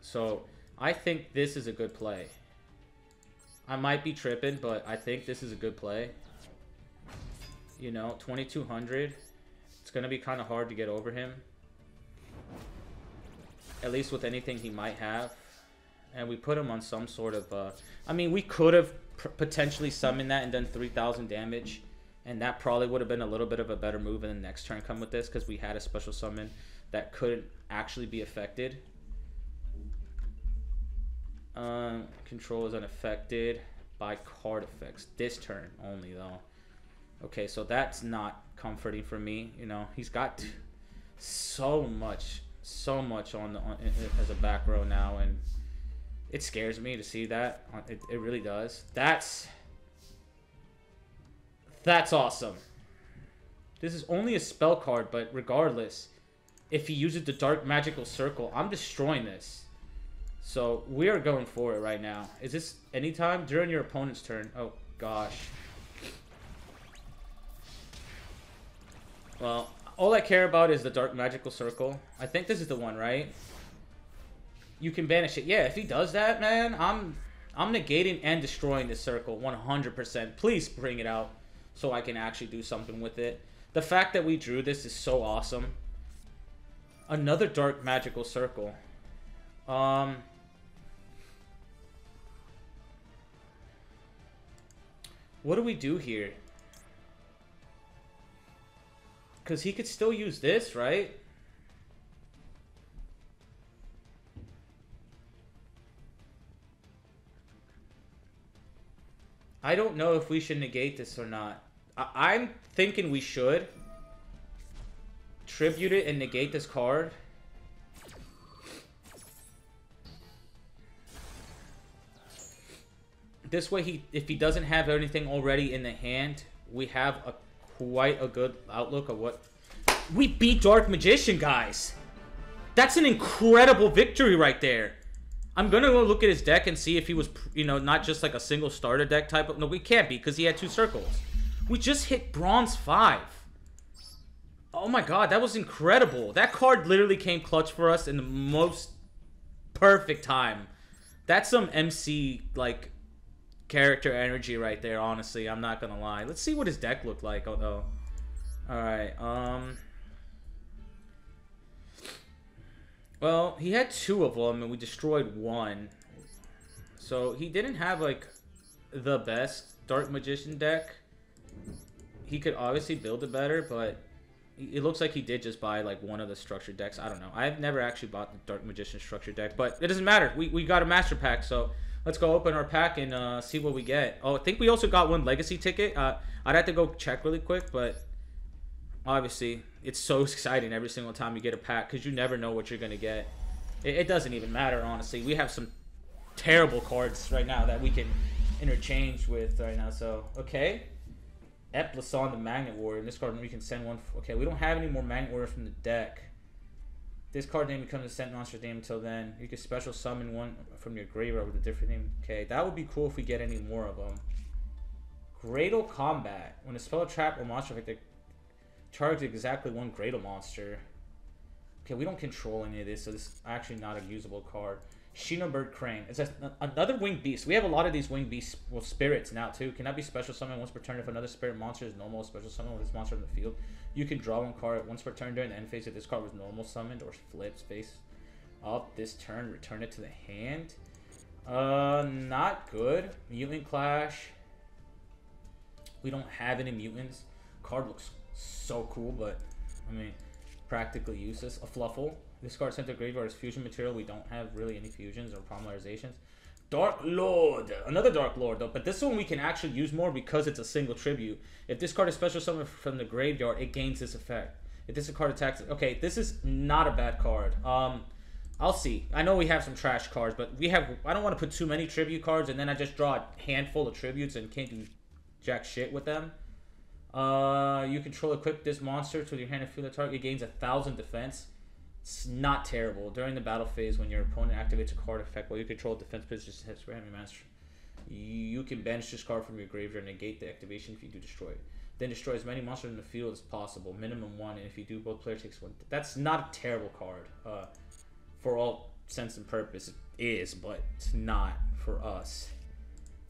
So, I think this is a good play. I might be tripping, but I think this is a good play. You know, 2200. It's going to be kind of hard to get over him. At least with anything he might have. And we put him on some sort of... Uh, I mean, we could have potentially summon that and done 3,000 damage. And that probably would have been a little bit of a better move in the next turn come with this because we had a special summon that couldn't actually be affected. Um, control is unaffected by card effects. This turn only though. Okay, so that's not comforting for me. You know, he's got so much, so much on, the, on as a back row now, and it scares me to see that. It, it really does. That's... That's awesome. This is only a spell card, but regardless, if he uses the Dark Magical Circle, I'm destroying this. So, we are going for it right now. Is this anytime? During your opponent's turn. Oh, gosh. Well, all I care about is the Dark Magical Circle. I think this is the one, right? You can banish it. Yeah, if he does that, man, I'm I'm negating and destroying this circle 100%. Please bring it out so I can actually do something with it. The fact that we drew this is so awesome. Another Dark Magical Circle. Um... What do we do here? Because he could still use this, right? I don't know if we should negate this or not. I am thinking we should. Tribute it and negate this card. This way, he if he doesn't have anything already in the hand, we have a quite a good outlook of what... We beat Dark Magician, guys! That's an incredible victory right there. I'm gonna go look at his deck and see if he was, you know, not just like a single starter deck type of... No, we can't be, because he had two circles. We just hit Bronze 5. Oh my god, that was incredible. That card literally came clutch for us in the most perfect time. That's some MC, like, character energy right there, honestly. I'm not gonna lie. Let's see what his deck looked like, although. Alright, um... Well, he had two of them, and we destroyed one. So, he didn't have, like, the best Dark Magician deck. He could obviously build it better, but it looks like he did just buy, like, one of the structured decks. I don't know. I've never actually bought the Dark Magician structured deck, but it doesn't matter. We, we got a Master Pack, so let's go open our pack and uh, see what we get. Oh, I think we also got one Legacy ticket. Uh, I'd have to go check really quick, but obviously it's so exciting every single time you get a pack because you never know what you're to get. It, it, doesn't even matter, honestly. We have some terrible cards right now that we can interchange with right now. So, okay. Epsilon, the Magnet Warrior. In this card, we can send one. Okay, we don't have any more Magnet Warrior from the deck. This card name becomes a sent monster name until then. You can special summon one from your graveyard with a different name. Okay, that would be cool if we get any more of them. Graydle Combat. When a spell trap or monster effect charge exactly one Graydle monster. Okay, we don't control any of this, so this is actually not a usable card. Bird Crane. It's a, another winged beast. We have a lot of these winged beasts, well, spirits now too. Cannot be special summon once per turn if another spirit monster is normal special summon with this monster in the field. You can draw one card once per turn during the end phase if this card was normal summoned or flips face up this turn. Return it to the hand. Uh, not good. Mutant Clash. We don't have any mutants. Card looks so cool, but I mean, practically useless. A Fluffal. This card sent to graveyard is fusion material. We don't have really any fusions or polymerizations. Dark Lord. Another Dark Lord, though. But this one we can actually use more because it's a single tribute. If this card is special summoned from the graveyard, it gains this effect. If this card attacks... Okay, this is not a bad card. Um, I'll see. I know we have some trash cards, but we have... I don't want to put too many tribute cards, and then I just draw a handful of tributes and can't do jack shit with them. Uh, you control equip this monster to your hand and the target gains a thousand defense. It's not terrible. During the battle phase, when your opponent activates a card effect while you control defense position hits for enemy master, you can banish this card from your graveyard and negate the activation if you do destroy it. Then destroy as many monsters in the field as possible, minimum one, and if you do, both player takes one. That's not a terrible card. Uh, for all sense and purpose, it is, but it's not for us.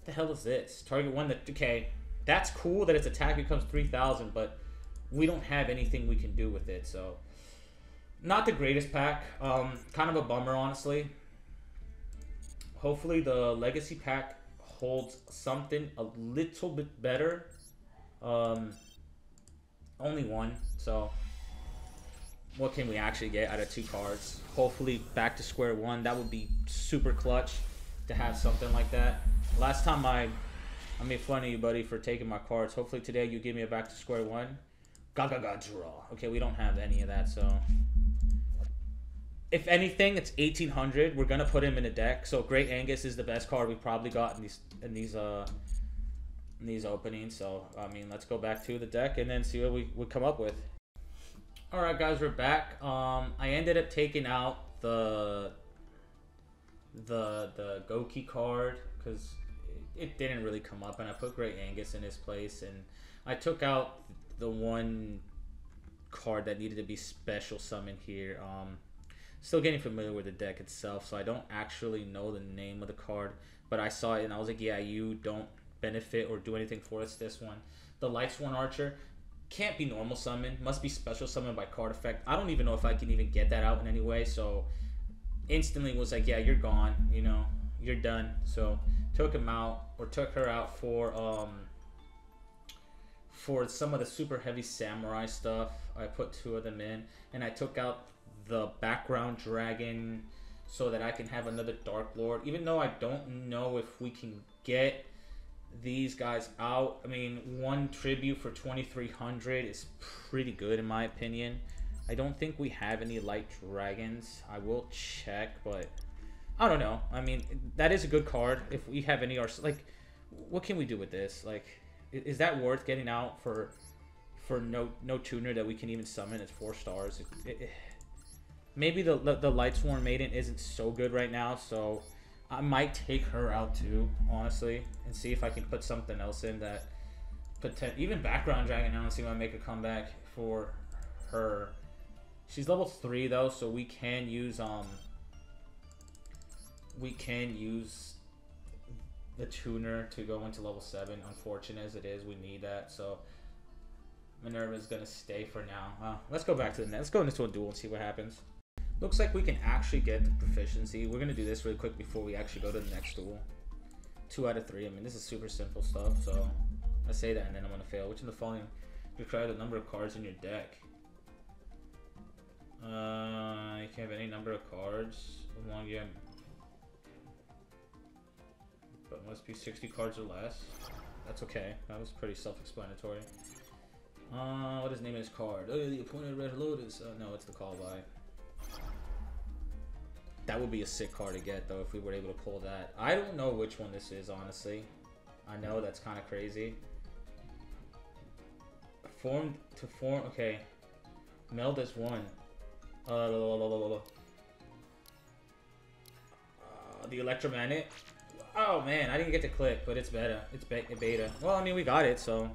What the hell is this? Target one that, okay, that's cool that its attack becomes 3,000, but we don't have anything we can do with it, so not the greatest pack. Um, kind of a bummer, honestly. Hopefully the Legacy pack holds something a little bit better. Um, only one, so what can we actually get out of two cards? Hopefully back to square one. That would be super clutch to have something like that. Last time I, I made fun of you, buddy, for taking my cards. Hopefully today you give me a back to square one. Gaga ga, draw. Okay, we don't have any of that, so if anything, it's eighteen hundred. We're gonna put him in a deck. So Great Angus is the best card we probably got in these in these uh in these openings. So I mean, let's go back to the deck and then see what we would come up with. All right, guys, we're back. Um, I ended up taking out the the the Goki card because it, didn't really come up, and I put Great Angus in his place, and I took out the one card that needed to be special summoned here. Um, still getting familiar with the deck itself, so I don't actually know the name of the card, but I saw it and I was like, yeah, you don't benefit or do anything for us this one. The Lightsworn Archer can't be normal summon, must be special summon by card effect. I don't even know if I can even get that out in any way, so instantly was like, yeah, you're gone, you know, you're done. So took him out or took her out for um for some of the super heavy samurai stuff. I put two of them in and I took out the background dragon so that I can have another Dark Lord. Even though I don't know if we can get these guys out. I mean, one tribute for 2300 is pretty good in my opinion. I don't think we have any light dragons. I will check, but I don't know. I mean, that is a good card. If we have any, our like, what can we do with this? Like, is that worth getting out for for no no tuner that we can even summon? It's four stars. It, it, maybe the the, the Lightsworn Maiden isn't so good right now, so I might take her out too, honestly, and see if I can put something else in that. Potent- even background dragon, I don't see why I make a comeback for her. She's level three though, so we can use um. We can use the tuner to go into level seven. Unfortunate as it is, we need that. So Minerva's gonna stay for now. Uh, let's go back to the net. Let's go into a duel and see what happens. Looks like we can actually get the proficiency. We're going to do this really quick before we actually go to the next duel. Two out of three. I mean, this is super simple stuff, so I say that and then I'm going to fail. Which in the following describe the number of cards in your deck? Uh, you can have any number of cards as long But must be 60 cards or less. That's okay. That was pretty self-explanatory. Uh, what is name of this card? Oh, the appointed Red Lotus. Uh, no, it's the call by. That would be a sick card to get, though, if we were able to pull that. I don't know which one this is, honestly. I know that's kind of crazy. Formed to form... Okay. Meld as one. Uh, uh, the electromagnet. Oh, man. I didn't get to click, but it's beta. It's be beta. Well, I mean, we got it, so...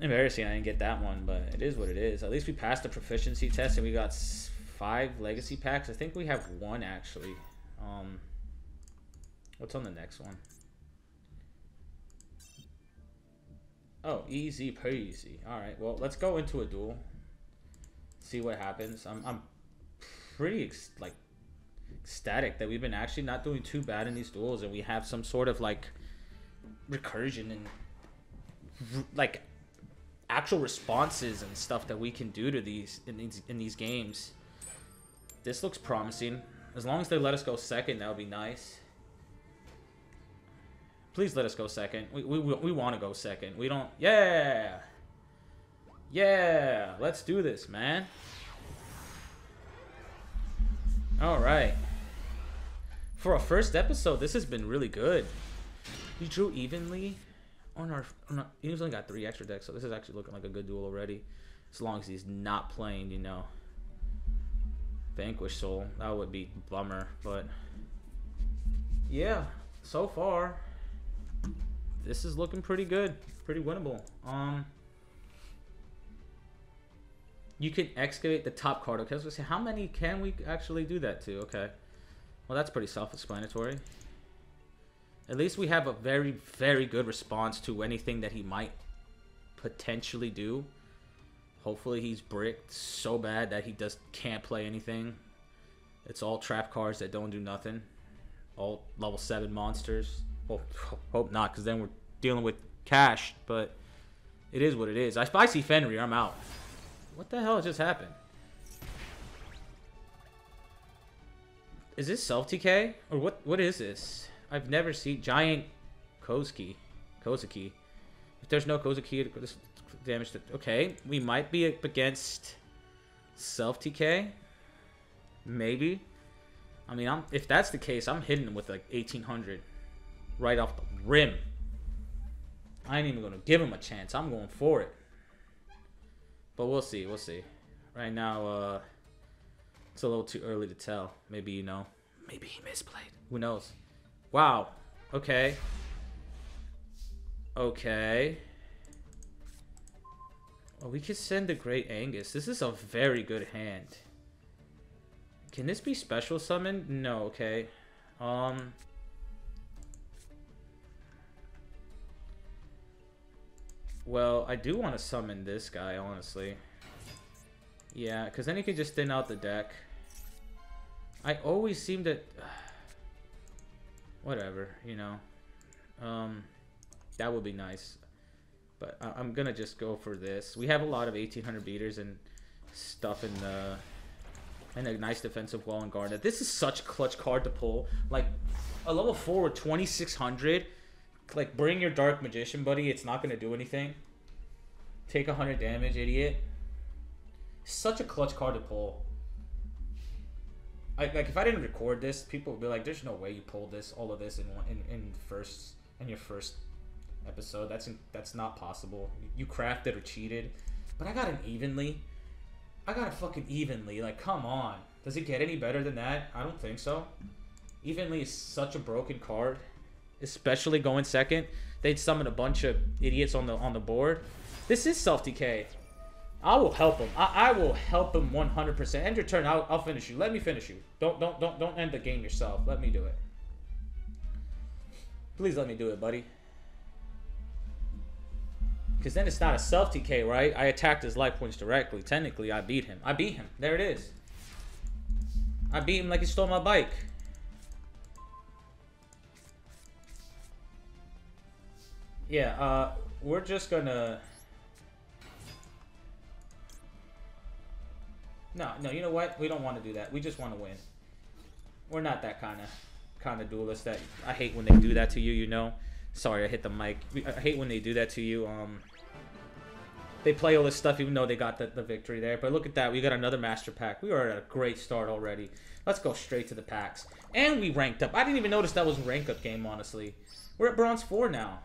Embarrassing I didn't get that one, but it is what it is. At least we passed the proficiency test and we got five legacy packs. I think we have one actually. Um, what's on the next one? Oh, easy peasy. All right, well, let's go into a duel. See what happens. I'm, I'm pretty like ecstatic that we've been actually not doing too bad in these duels, and we have some sort of like recursion and like actual responses and stuff that we can do to these in these in these games. This looks promising. As long as they let us go second, that would be nice. Please let us go second. We, we, we want to go second. We don't... Yeah! Yeah! Let's do this, man. Alright. For a first episode, this has been really good. We drew evenly on our... On our he's only got three extra decks, so this is actually looking like a good duel already. As long as he's not playing, you know... Vanquish Soul. That would be bummer, but yeah, so far this is looking pretty good, pretty winnable. Um, you can excavate the top card. Okay, I was gonna say how many can we actually do that to? Okay, well that's pretty self-explanatory. At least we have a very, very good response to anything that he might potentially do. Hopefully he's bricked so bad that he just can't play anything. It's all trap cards that don't do nothing. All level 7 monsters. Well, hope not, because then we're dealing with cash, but it is what it is. If I see Fenrir, I'm out. What the hell just happened? Is this self-TK? Or what? what is this? I've never seen Giant Kozaky. Kozaky. If there's no Kozaky, this damage. Okay, we might be up against self-TK. Maybe. I mean, I'm, if that's the case, I'm hitting him with like 1800 right off the rim. I ain't even to give him a chance. I'm going for it. But we'll see. We'll see. Right now, uh, it's a little too early to tell. Maybe, you know, maybe he misplayed. Who knows? Wow. Okay. Okay. Oh, we could send the Great Angus. This is a very good hand. Can this be special summoned? No, okay. Um... Well, I do want to summon this guy, honestly. Yeah, because then he could just thin out the deck. I always seem to... Whatever, you know. Um, that would be nice. But I am going to just go for this. We have a lot of 1800 beaters and stuff in the... And a nice defensive wall and guard. This is such clutch card to pull. Like, a level 4 with 2600 like bring your dark magician buddy it's not gonna do anything take 100 damage idiot such a clutch card to pull. I, like if I didn't record this people would be like there's no way you pulled this all of this in one in, in first in your first episode. That's in, that's not possible. You crafted or cheated. But I got an evenly. I got it fucking evenly. Like come on. Does it get any better than that? I don't think so. Evenly is such a broken card especially going second, they'd summon a bunch of idiots on the on the board. This is self decay. I will help him. I, I will help him 100%. End your turn. I'll, I'll finish you. Let me finish you. Don't don't don't don't end the game yourself. Let me do it. Please let me do it, buddy. Because then it's not a self decay, right? I attacked his life points directly. Technically, I beat him. I beat him. There it is. I beat him like he stole my bike. Yeah, uh, we're just gonna... No, no, you know what? We don't want to do that. We just want to win. We're not that kind of kind of duelist that I hate when they do that to you, you know? Sorry, I hit the mic. I hate when they do that to you. Um, They play all this stuff even though they got the, the victory there. But look at that. We got another Master Pack. We are at a great start already. Let's go straight to the packs. And we ranked up. I didn't even notice that was a rank up game, honestly. We're at Bronze 4 now.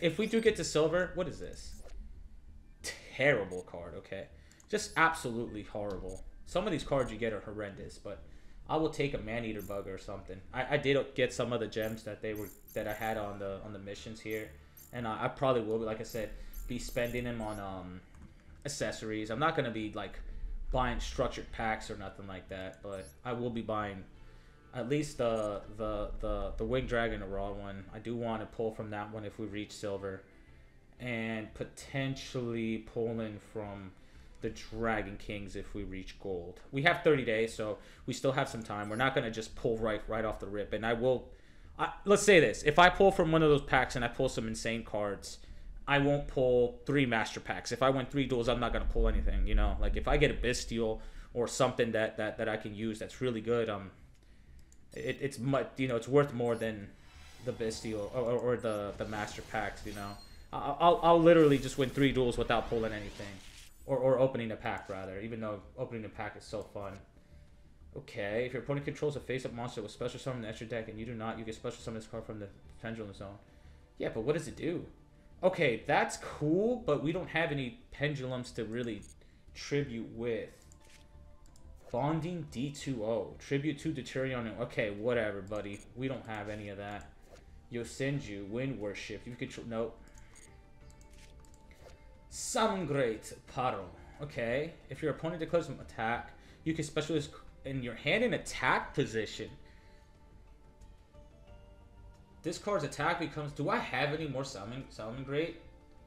If we do get to silver, what is this? Terrible card, okay? Just absolutely horrible. Some of these cards you get are horrendous, but I will take a man-eater bug or something. I, I did get some of the gems that they were that I had on the on the missions here, and I, I probably will, like I said, be spending them on um accessories. I'm not gonna be like buying structured packs or nothing like that, but I will be buying at least the the the the wing dragon a raw one i do want to pull from that one if we reach silver and potentially pulling from the dragon kings if we reach gold. We have 30 days so we still have some time. We're not going to just pull right right off the rip. And i will I, let's say this. If i pull from one of those packs and i pull some insane cards i won't pull three master packs. If i win three duels i'm not going to pull anything you know? Like if i get a bestial or something that that, that i can use that's really good um it, it's much you know it's worth more than the bestial or, or, or the the master packs you know? I'll, I'll, I'll literally just win three duels without pulling anything or, or opening a pack rather even though opening a pack is so fun okay if your opponent controls a face-up monster with special summon in the extra deck and you do not you get special summon this card from the pendulum zone yeah but what does it do okay that's cool but we don't have any pendulums to really tribute with Bonding D2O. Tribute to Deuterion. Okay, whatever, buddy. We don't have any of that. Yosenju. Wind Worship. You control... Nope. Great Parro. Okay. If your opponent declares an attack, you can specialize in your hand in attack position. This card's attack becomes... Do I have any more Salmon, Great?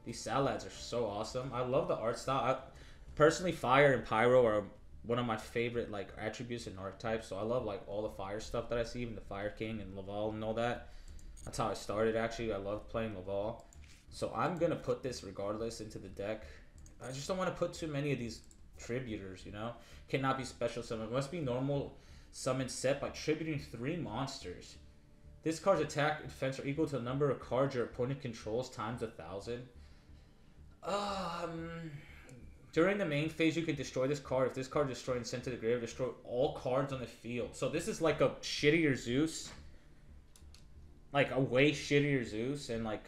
These salads are so awesome. I love the art style. I, personally, Fire and Pyro are one of my favorite like attributes and archetypes. So I love like all the fire stuff that I see, even the Fire King and Laval and all that. That's how I started actually. I love playing Laval. So I'm gonna put this regardless into the deck. I just don't want to put too many of these tributors, you know? Cannot be special summon. Must be normal summon set by tributing three monsters. This card's attack and defense are equal to the number of cards your opponent controls times a thousand. Um during the main phase, you can destroy this card. If this card is destroyed and sent to the grave, destroy all cards on the field. So this is like a shittier Zeus. Like a way shittier Zeus. And like...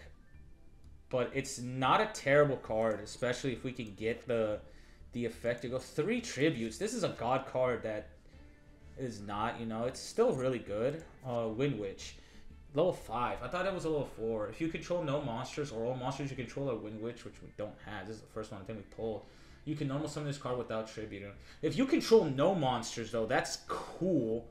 But it's not a terrible card, especially if we can get the the effect to go. Three tributes. This is a god card that is not, you know, it's still really good. Uh, Wind Witch. Level 5. I thought it was a level 4. If you control no monsters or all monsters, you control a Wind Witch, which we don't have. This is the first one I think we pulled. You can normal summon this card without tributing. If you control no monsters, though, that's cool.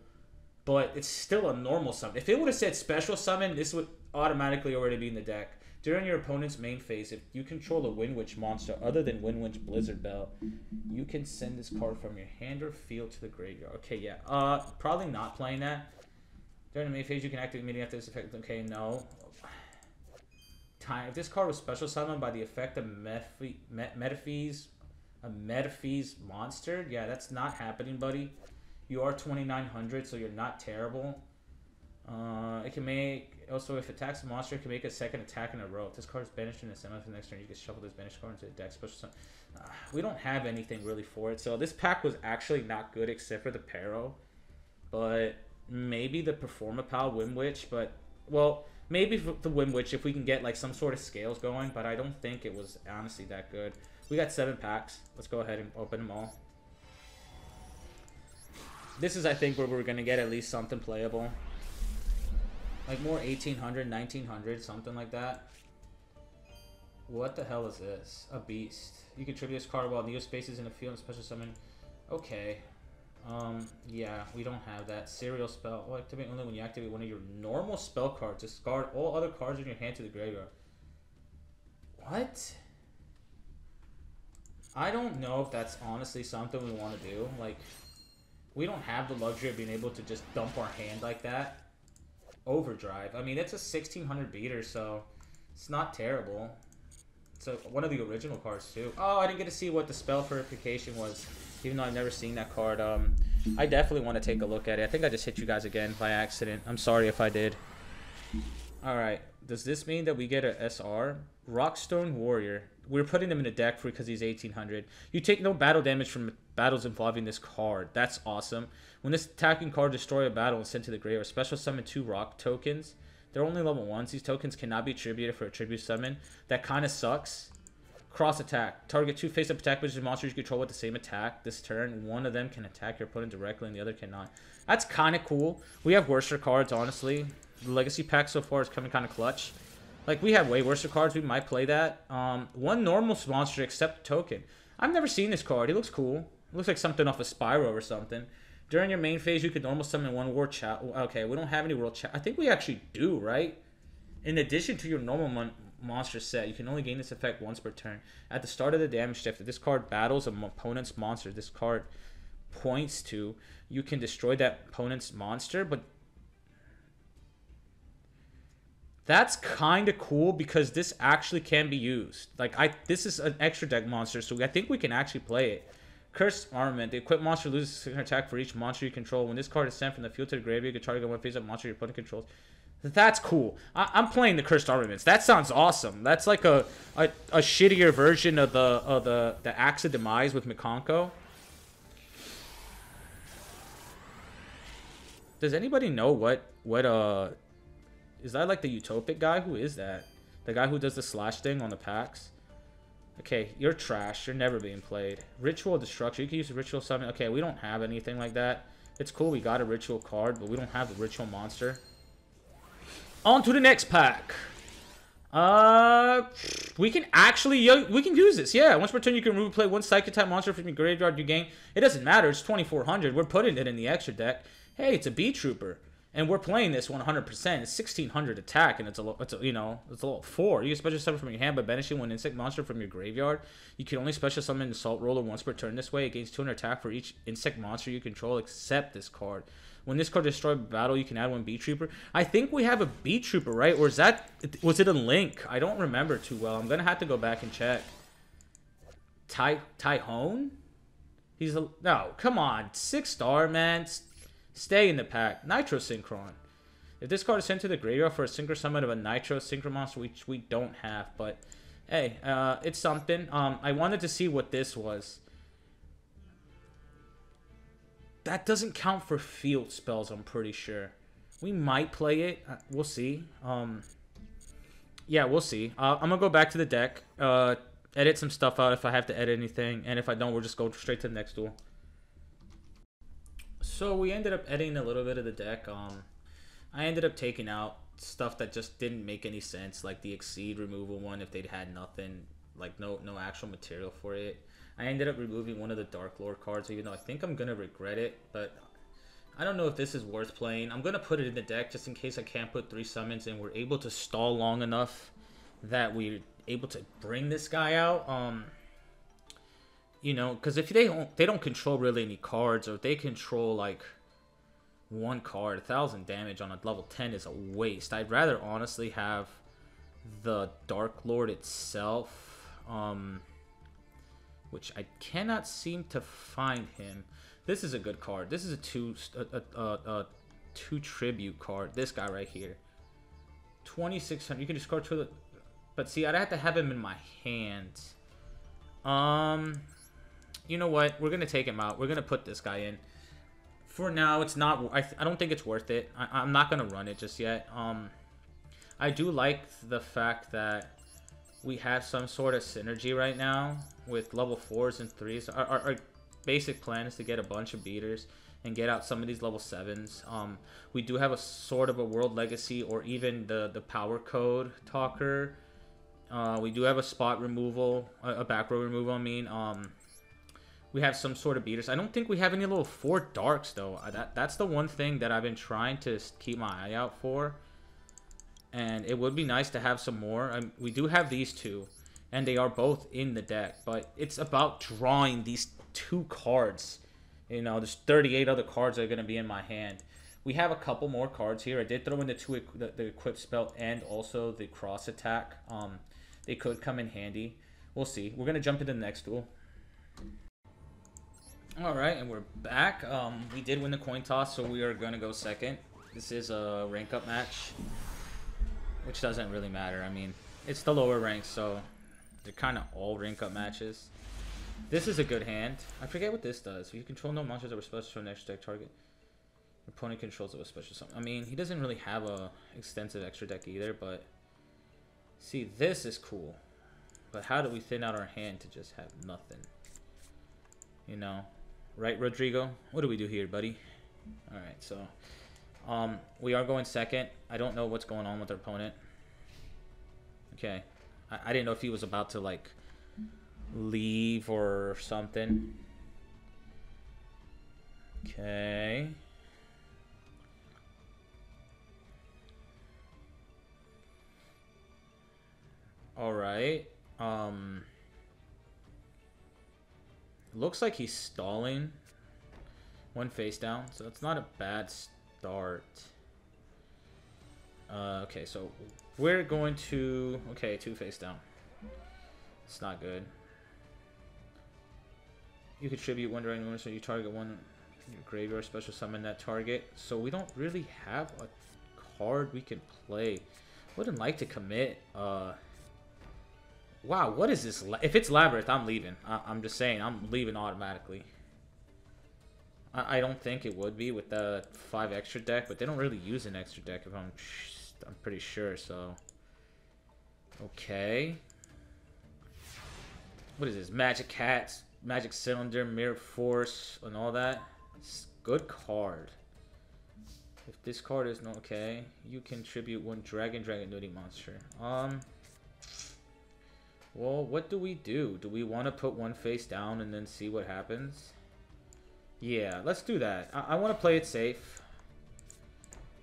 But it's still a normal summon. If it would have said special summon, this would automatically already be in the deck. During your opponent's main phase, if you control a Wind Witch monster other than Wind Witch Blizzard Bell, you can send this card from your hand or field to the graveyard. Okay, yeah. Uh, probably not playing that. During the main phase, you can activate immediately after this effect. Okay, no. Time. If this card was special summoned by the effect of Metaph Metaphys, a Metaphys monster, yeah, that's not happening, buddy. You are 2900, so you're not terrible. Uh, it can make also if attacks a monster, it can make a second attack in a row. If this card is banished in a semi for the next turn, you can shuffle this banished card into the deck. Special. Uh, we don't have anything really for it, so this pack was actually not good except for the Parro, but maybe the Performapal Wind Witch, but well, maybe the Wind Witch if we can get like some sort of scales going, but I don't think it was honestly that good. We got seven packs. Let's go ahead and open them all. This is, I think, where we're going to get at least something playable. Like more 1800, 1900, something like that. What the hell is this? A beast. You can tribute this card while Neo spaces in the field and special summon. Okay. Um, yeah, we don't have that. Serial spell. Will activate only when you activate one of your normal spell cards. Discard all other cards in your hand to the graveyard. What? I don't know if that's honestly something we want to do. Like, we don't have the luxury of being able to just dump our hand like that. Overdrive. I mean, it's a 1600 beater, so it's not terrible. It's a, one of the original cards, too. Oh, I didn't get to see what the spell purification was even though I've never seen that card. Um, I definitely want to take a look at it. I think I just hit you guys again by accident. I'm sorry if I did. All right. Does this mean that we get a SR? Rockstone Warrior. We're putting him in a deck for because he's 1800. You take no battle damage from battles involving this card. That's awesome. When this attacking card destroy a battle and sent to the grave, or special summon two rock tokens. They're only level ones. These tokens cannot be attributed for a tribute summon. That kind of sucks. Cross attack. Target two face-up attack which monsters you control with the same attack this turn. One of them can attack your opponent directly and the other cannot. That's kind of cool. We have worser cards, honestly. The Legacy pack so far is coming kind of clutch. Like, we have way worser cards. We might play that. Um, one normal monster except token. I've never seen this card. He looks cool. It looks like something off a of Spyro or something. During your main phase, you could normal summon one World Chalice. Okay, we don't have any World Chalice. I think we actually do, right? In addition to your normal monster set. You can only gain this effect once per turn. At the start of the damage shift, if this card battles an opponent's monster, this card points to, you can destroy that opponent's monster, but that's kind of cool because this actually can be used. Like I, this is an extra deck monster, so I think we can actually play it. Cursed Armament. The equipped monster loses an attack for each monster you control. When this card is sent from the field to the graveyard, you can target one face-up monster your opponent controls. That's cool. I, am playing the cursed armaments. That sounds awesome. That's like a, a, a shittier version of the of the the axe of demise with Mikanko. Does anybody know what what uh is that like the utopic guy? Who is that? The guy who does the slash thing on the packs? Okay, you're trash. You're never being played. Ritual destruction. You can use ritual summon. Okay, we don't have anything like that. It's cool we got a ritual card, but we don't have the ritual monster. On to the next pack. Uh, we can actually, we can use this. Yeah, once per turn, you can replay one psychic type monster from your graveyard you gain. It doesn't matter. It's 2400. We're putting it in the extra deck. Hey, it's a Beetrooper. And we're playing this 100%. It's 1600 attack, and it's a, it's a you know, it's a little four. You can special summon from your hand by banishing one insect monster from your graveyard. You can only special summon the Assault Roller once per turn. This way, it gains 200 attack for each insect monster you control, except this card. When this card destroys battle, you can add one Beetrooper. I think we have a Beetrooper, right? Or is that was it a link? I don't remember too well. I'm gonna have to go back and check. Ty Tyhone? He's a no. Come on, six star man. Stay in the pack. Nitro Synchron. If this card is sent to the graveyard for a synchro summon of a Nitro Synchro monster, which we don't have, but hey, uh, it's something. Um, I wanted to see what this was. That doesn't count for field spells, I'm pretty sure. We might play it. Uh, we'll see. Um, yeah, we'll see. Uh, I'm going to go back to the deck. Uh, edit some stuff out if I have to edit anything. And if I don't, we'll just go straight to the next duel. So we ended up editing a little bit of the deck. Um, I ended up taking out stuff that just didn't make any sense, like the exceed removal one. If they'd had nothing, like no no actual material for it, I ended up removing one of the Dark Lord cards, even though I think I'm gonna regret it. But I don't know if this is worth playing. I'm gonna put it in the deck just in case I can't put three summons and we're able to stall long enough that we're able to bring this guy out. Um, you know, because if they don't they don't control really any cards, or they control like one card, a thousand damage on a level 10 is a waste. I'd rather honestly have the Dark Lord itself, um, which I cannot seem to find him. This is a good card. This is a two, a, a, a, a two tribute card. This guy right here. 2600. You can discard two. But see, I'd have to have him in my hand. Um, you know what? We're gonna take him out. We're gonna put this guy in for now, it's not. I, I don't think it's worth it. I, am not gonna run it just yet. Um, I do like the fact that we have some sort of synergy right now with level fours and threes. Our, our, our basic plan is to get a bunch of beaters and get out some of these level sevens. Um, we do have a sort of a world legacy or even the the power code talker. Uh, we do have a spot removal, a, a back row removal. I mean, um, we have some sort of beaters. I don't think we have any little four darks though. That that's the one thing that I've been trying to keep my eye out for. And it would be nice to have some more. Um, we do have these two, and they are both in the deck. But it's about drawing these two cards. You know, there's 38 other cards that are going to be in my hand. We have a couple more cards here. I did throw in the two the, the equip spell and also the cross attack. Um, they could come in handy. We'll see. We're going to jump into the next duel. All right, and we're back. Um, we did win the coin toss, so we are going to go second. This is a rank up match, which doesn't really matter. I mean, it's the lower ranks, so they're kind of all rank up matches. This is a good hand. I forget what this does. You control no monsters that were special from next deck target. Your opponent controls it with special something. I mean, he doesn't really have a extensive extra deck either, but see, this is cool. But how do we thin out our hand to just have nothing? You know, Right, Rodrigo? What do we do here, buddy? Alright, so... Um, we are going second. I don't know what's going on with our opponent. Okay. I, I didn't know if he was about to, like, leave or something. Okay. Alright. Um... Looks like he's stalling. One face down, so it's not a bad start. Uh, okay, so we're going to... Okay, two face down. It's not good. You contribute one during so you target one your graveyard special summon that target. So we don't really have a card we can play. Wouldn't like to commit uh Wow, what is this? If it's Labyrinth, I'm leaving. I am just saying, I'm leaving automatically. I, I don't think it would be with the five extra deck, but they don't really use an extra deck if I'm I'm pretty sure, so. Okay. What is this? Magic Hats, Magic Cylinder, Mirror Force, and all that. It's good card. If this card is not okay, you contribute one Dragon Dragunity monster. Um. Well, what do we do? Do we want to put one face down and then see what happens? Yeah, let's do that. I, I want to play it safe.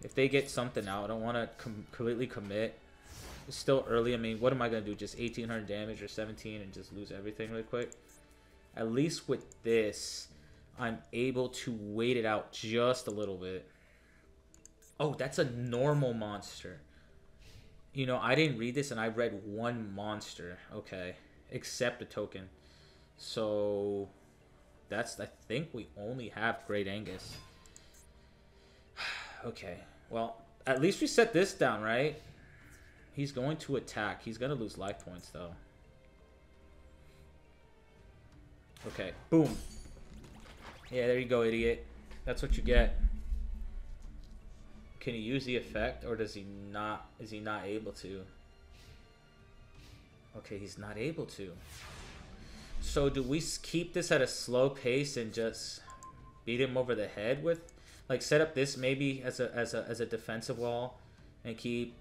If they get something out, I don't want to com completely commit. It's still early. I mean, what am I going to do? Just 1800 damage or 17 and just lose everything really quick? At least with this, I'm able to wait it out just a little bit. Oh, that's a normal monster you know, I didn't read this and I read one monster, okay, except a token. So that's I think we only have Great Angus. okay. Well, at least we set this down, right? He's going to attack. He's going to lose life points though. Okay. Boom. Yeah, there you go, idiot. That's what you get. Can he use the effect, or does he not? Is he not able to? Okay, he's not able to. So do we keep this at a slow pace and just beat him over the head with, like, set up this maybe as a as a as a defensive wall, And keep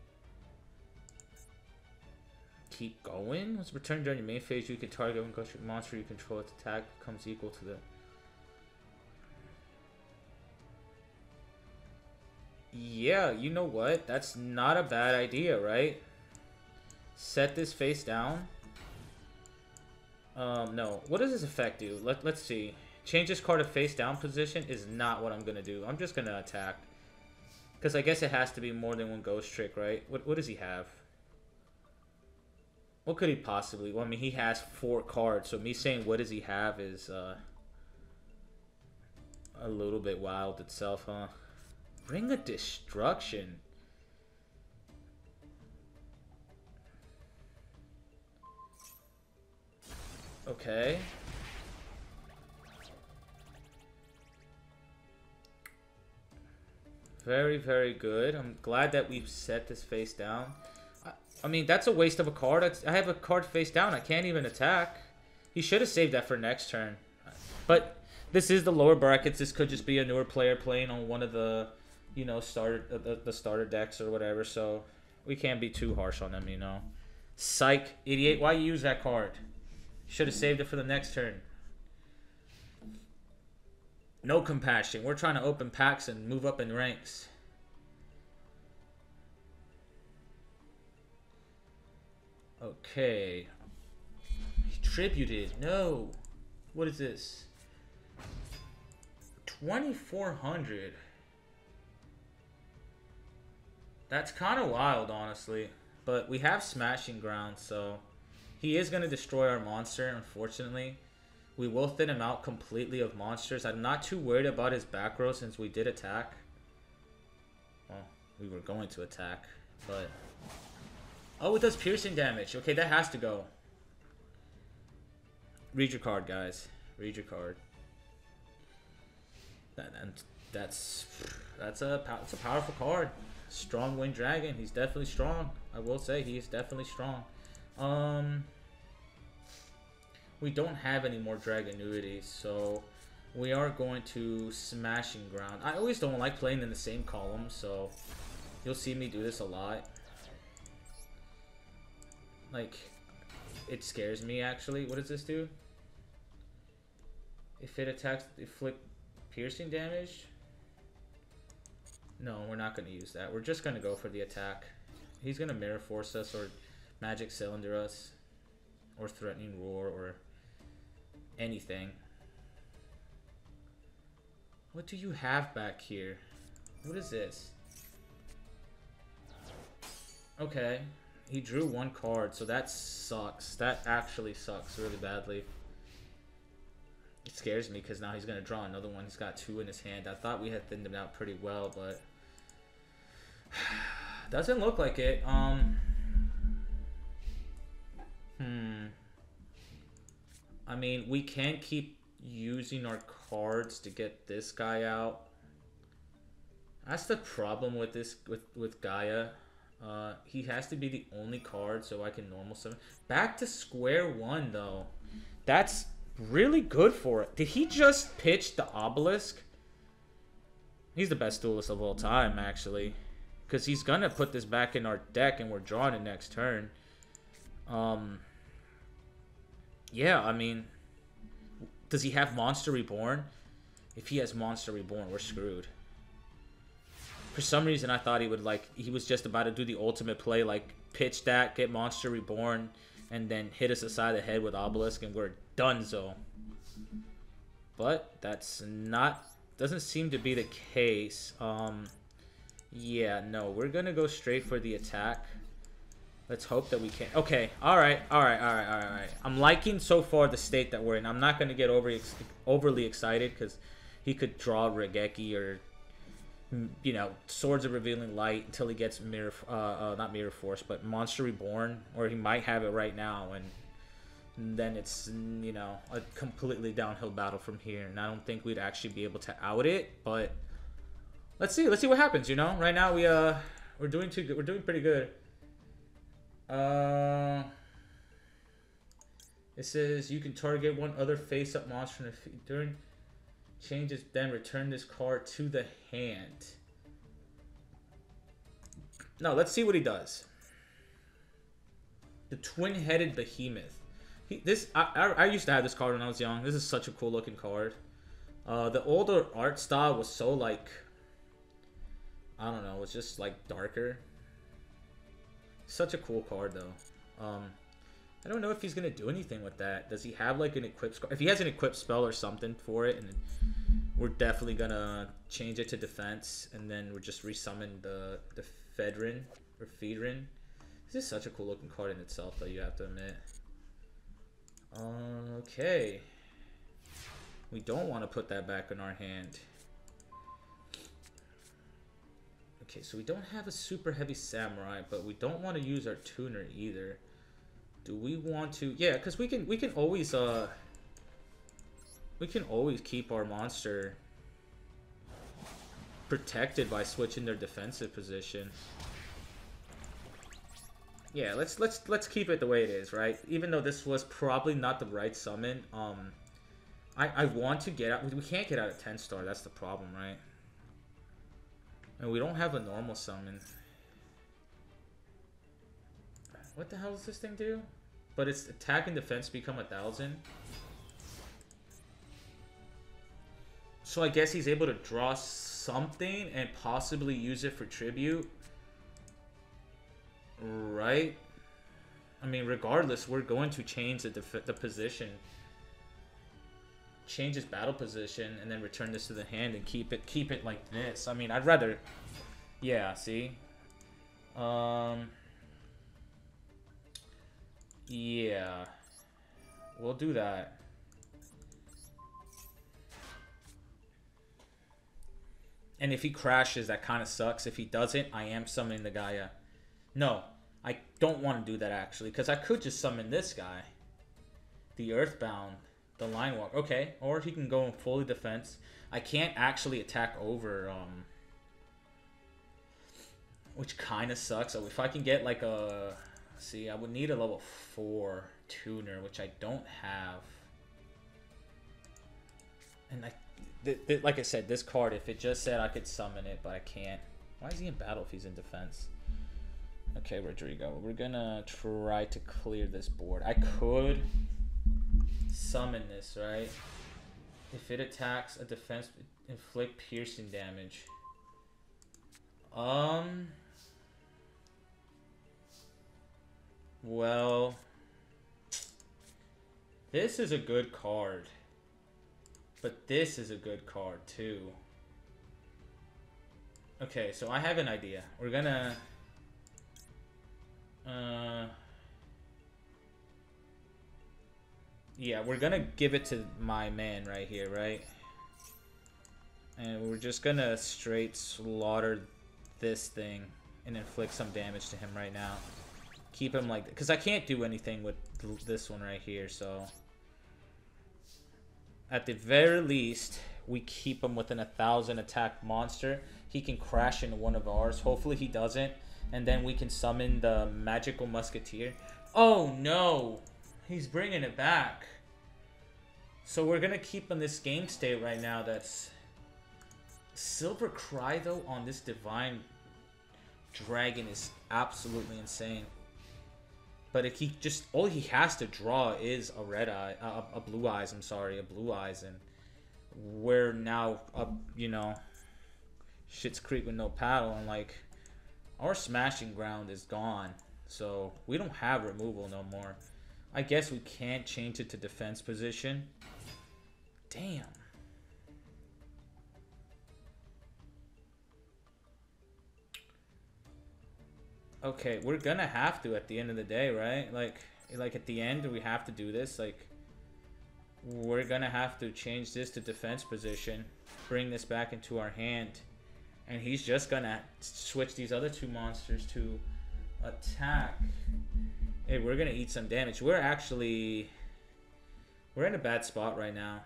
keep going. Once returned during your main phase, you can target one monster you control. Its attack becomes equal to the Yeah, you know what? That's not a bad idea, right? Set this face down. Um, no. What does this effect do? Let, let's see. Change this card to face down position is not what I'm going to do. I'm just going to attack. Because I guess it has to be more than one ghost trick, right? What, what does he have? What could he possibly... Well, I mean, he has four cards. So me saying what does he have is uh, a little bit wild itself, huh? Ring of Destruction. Okay. Very, very good. I'm glad that we've set this face down. I, I mean, that's a waste of a card. I have a card face down. I can't even attack. He should have saved that for next turn. But this is the lower brackets. This could just be a newer player playing on one of the you know, starter the, the starter decks or whatever. So we can't be too harsh on them, you know. Psych, idiot. Why you use that card? Should have saved it for the next turn. No compassion. We're trying to open packs and move up in ranks. Okay. Tributed. No. What is this? 2400. That's kind of wild, honestly. But we have Smashing Ground, so he is going to destroy our monster, unfortunately. We will thin him out completely of monsters. I'm not too worried about his back row since we did attack. Well, we were going to attack, but... Oh, it does piercing damage. Okay, that has to go. Read your card, guys. Read your card. That, and that's that's a that's a powerful card strong wind dragon. He's definitely strong. I will say he is definitely strong. Um, we don't have any more Dragunities, so we are going to smashing ground. I always don't like playing in the same column, so you'll see me do this a lot. Like, it scares me actually. What does this do? If it attacks, inflict piercing damage. No, we're not going to use that. We're just going to go for the attack. He's going to Mirror Force us or Magic Cylinder us or Threatening Roar or anything. What do you have back here? What is this? Okay. He drew one card, so that sucks. That actually sucks really badly. It scares me because now he's going to draw another one. He's got two in his hand. I thought we had thinned him out pretty well, but... Doesn't look like it. Um... Hmm. I mean, we can't keep using our cards to get this guy out. That's the problem with this with with Gaia. Uh, he has to be the only card so I can normal summon. Back to square one though. That's really good for it. Did he just pitch the obelisk? He's the best duelist of all time, actually. Because he's going to put this back in our deck and we're drawing it next turn. Um, yeah, I mean, does he have Monster Reborn? If he has Monster Reborn, we're screwed. For some reason, I thought he would, like, he was just about to do the ultimate play, like, pitch that, get Monster Reborn, and then hit us aside the head with Obelisk, and we're done so. But that's not doesn't seem to be the case. Um, yeah, no, we're gonna go straight for the attack. Let's hope that we can. Okay, all right, all right, all right, all right, all right. I'm liking so far the state that we're in. I'm not gonna get over overly excited because he could draw Raigeki or you know, Swords of Revealing Light until he gets Mirror, uh, uh, not Mirror Force, but Monster Reborn, or he might have it right now, and then it's you know a completely downhill battle from here and i don't think we'd actually be able to out it but let's see let's see what happens you know right now we uh we're doing too good we're doing pretty good uh it says you can target one other face-up monster during changes then return this card to the hand No, let's see what he does. The twin-headed behemoth. He, this I, I, I used to have this card when I was young. This is such a cool looking card. Uh, the older art style was so like I don't know, it's just like darker. Such a cool card though. Um, I don't know if he's gonna do anything with that. Does he have like an equip? If he has an equip spell or something for it, and we're definitely gonna change it to defense, and then we're just resummon the the Fedrin or Fedrin. This is such a cool looking card in itself, though. You have to admit. Okay. We don't want to put that back in our hand. Okay, so we don't have a super heavy samurai, but we don't want to use our tuner either. Do we want to? Yeah, because we can we can always uh we can always keep our monster protected by switching their defensive position. Yeah, let's let's let's keep it the way it is, right? Even though this was probably not the right summon, um I I want to get out we can't get out of 10 star, that's the problem, right? And we don't have a normal summon. What the hell does this thing do? But its attack and defense become a thousand. So I guess he's able to draw something and possibly use it for tribute. Right? I mean, regardless, we're going to change the, the position. Change his battle position and then return this to the hand and keep it keep it like this. I mean, I'd rather... Yeah, see? Um... Yeah. We'll do that. And if he crashes, that kind of sucks. If he doesn't, I am summoning the Gaia. No, I don't want to do that actually, because I could just summon this guy. The Earthbound, the Line Walk. Okay, or he can go in fully defense. I can't actually attack over, um, which kind of sucks. So if I can get like a, see, I would need a level 4 tuner, which I don't have. And I like I said, this card, if it just said I could summon it, but I can't. Why is he in battle if he's in defense? Okay, Rodrigo, we're gonna try to clear this board. I could summon this, right? If it attacks a defense, inflict piercing damage. Um. Well, this is a good card. But this is a good card too. Okay, so I have an idea. We're gonna... Uh, yeah, we're gonna give it to my man right here, right? And we're just gonna straight slaughter this thing and inflict some damage to him right now. Keep him like... Because I can't do anything with this one right here, so at the very least, we keep him within a thousand attack monster. He can crash into one of ours. Hopefully he doesn't. And then we can summon the magical musketeer. Oh no! He's bringing it back. So we're gonna keep in this game state right now that's... Silver Cry though on this Divine Dragon is absolutely insane. But if he just all he has to draw is a red eye, a, a blue eyes. I'm sorry, a blue eyes, and we're now up. You know, shit's creek with no paddle, and like our smashing ground is gone, so we don't have removal no more. I guess we can't change it to defense position. Damn. okay, we're gonna have to at the end of the day, right? Like, like at the end, we have to do this. Like, we're gonna have to change this to defense position, bring this back into our hand, and he's just gonna switch these other two monsters to attack. Hey, we're gonna eat some damage. We're actually, we're in a bad spot right now.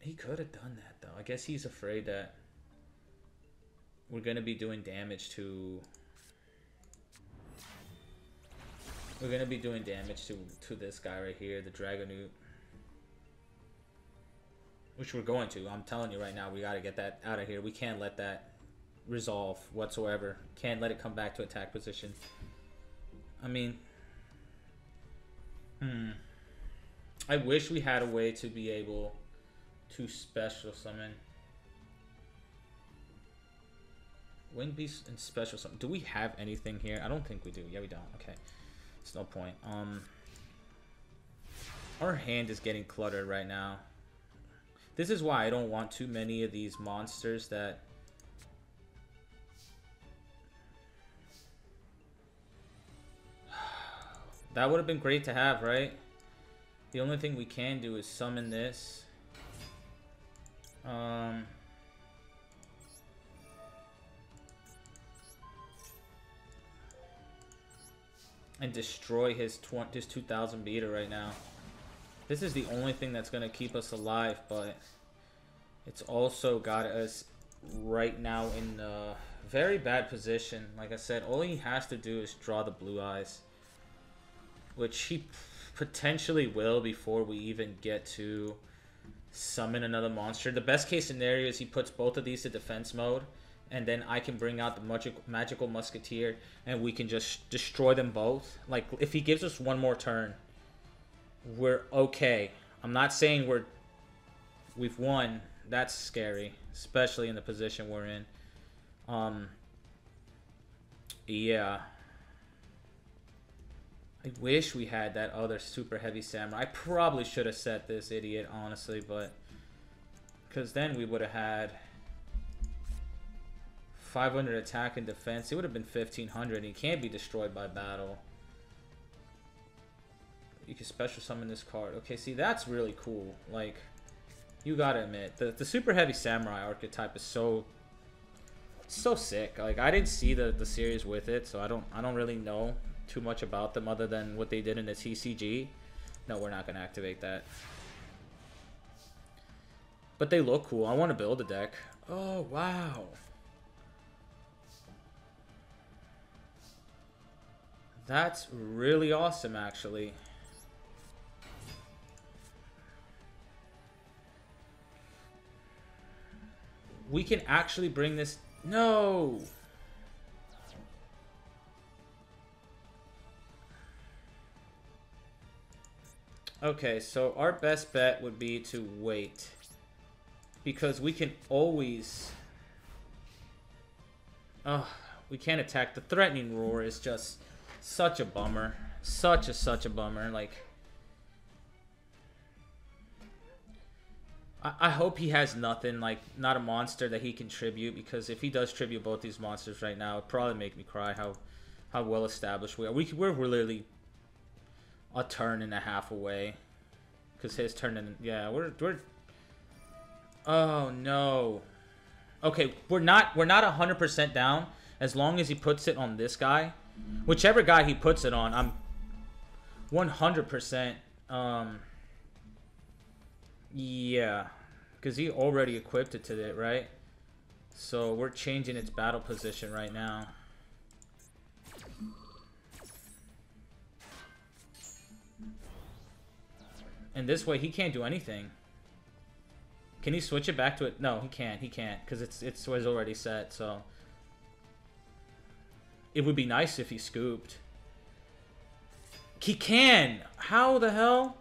He could have done that though. I guess he's afraid that we're gonna be doing damage to we're gonna be doing damage to to this guy right here the Dragonute which we're going to. I'm telling you right now, we got to get that out of here. We can't let that resolve whatsoever. Can't let it come back to attack position. I mean, hmm. I wish we had a way to be able to special summon. Wing Beast and special summon. Do we have anything here? I don't think we do. Yeah, we don't. Okay. It's no point. Um, Our hand is getting cluttered right now. This is why I don't want too many of these monsters that... that would have been great to have, right? The only thing we can do is summon this. Um... And destroy his, his 2000 beta right now. This is the only thing that's going to keep us alive, but it's also got us right now in a very bad position. Like I said, all he has to do is draw the blue eyes, which he potentially will before we even get to summon another monster. The best case scenario is he puts both of these to defense mode, and then I can bring out the magic, magical musketeer, and we can just destroy them both. Like, if he gives us one more turn, we're okay. I'm not saying we're we've won. That's scary, especially in the position we're in. Um yeah. I wish we had that other super heavy samurai. I probably should have set this idiot, honestly, but because then we would have had 500 attack and defense. It would have been 1500. He can't be destroyed by battle. You can special summon this card. Okay, see, that's really cool. Like, you gotta admit, the, the super heavy samurai archetype is so so sick. Like, I didn't see the, the series with it, so I don't I don't really know too much about them other than what they did in the TCG. No, we're not gonna activate that. But they look cool. I want to build a deck. Oh, wow. That's really awesome, actually. we can actually bring this... No! Okay, so our best bet would be to wait. Because we can always... Oh, we can't attack. The threatening roar is just such a bummer. Such a, such a bummer. Like... I, I hope he has nothing, like, not a monster that he can tribute, because if he does tribute both these monsters right now, it probably make me cry how how well established we are. We, we're, we're literally a turn and a half away. Because his turn and... Yeah, we're... we're oh, no. Okay, we're not we're not 100% down as long as he puts it on this guy. Whichever guy he puts it on, I'm 100% um yeah, because he already equipped it to it, right? So we're changing its battle position right now. And this way, he can't do anything. Can he switch it back to it? No, he can't. He can't because it's it's was already set. So it would be nice if he scooped. He can. How the hell?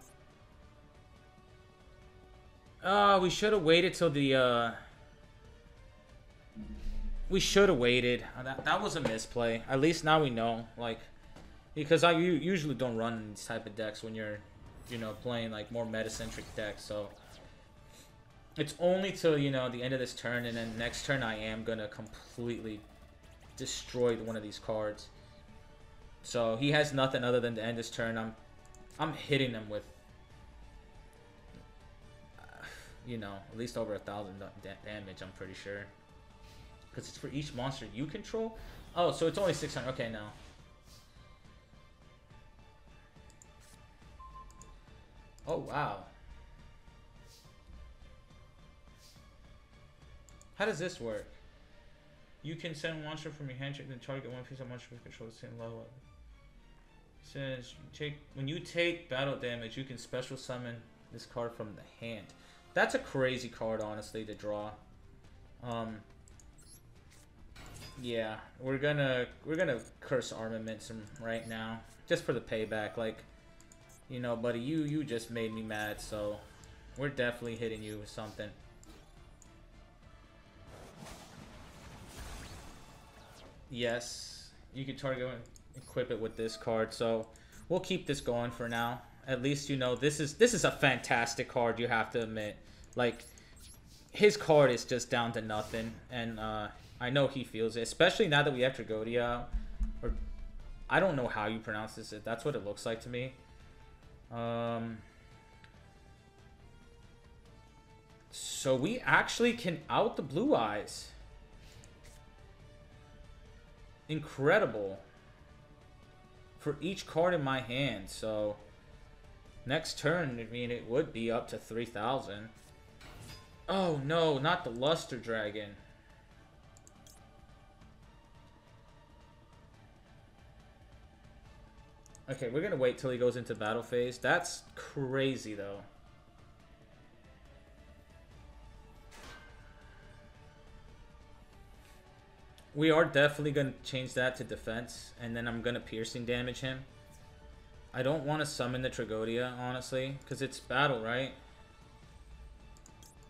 Uh, we should have waited till the, uh... We should have waited. Uh, that, that was a misplay. At least now we know, like... Because I you usually don't run these type of decks when you're, you know, playing, like, more meta-centric decks, so... It's only till, you know, the end of this turn, and then next turn I am gonna completely destroy one of these cards. So, he has nothing other than to end this turn. I'm, I'm hitting him with you know, at least over a thousand damage, I'm pretty sure. Because it's for each monster you control? Oh, so it's only 600. Okay, now. Oh, wow. How does this work? You can send monster from your hand and target one piece of monster with control the same level. It says take when you take battle damage, you can special summon this card from the hand. That's a crazy card, honestly, to draw. Um, yeah, we're gonna we're gonna curse armaments right now, just for the payback. Like, you know, buddy, you you just made me mad, so we're definitely hitting you with something. Yes, you can target and equip it with this card, so we'll keep this going for now. At least you know this is this is a fantastic card. You have to admit, like his card is just down to nothing, and uh, I know he feels it, especially now that we have Tragoedia. Or I don't know how you pronounce this. That's what it looks like to me. Um. So we actually can out the blue eyes. Incredible. For each card in my hand, so next turn, I mean, it would be up to 3,000. Oh no, not the Luster Dragon. Okay, we're gonna wait till he goes into battle phase. That's crazy, though. We are definitely gonna change that to defense, and then I'm gonna piercing damage him. I don't want to summon the Tragoedia, honestly, because it's battle, right?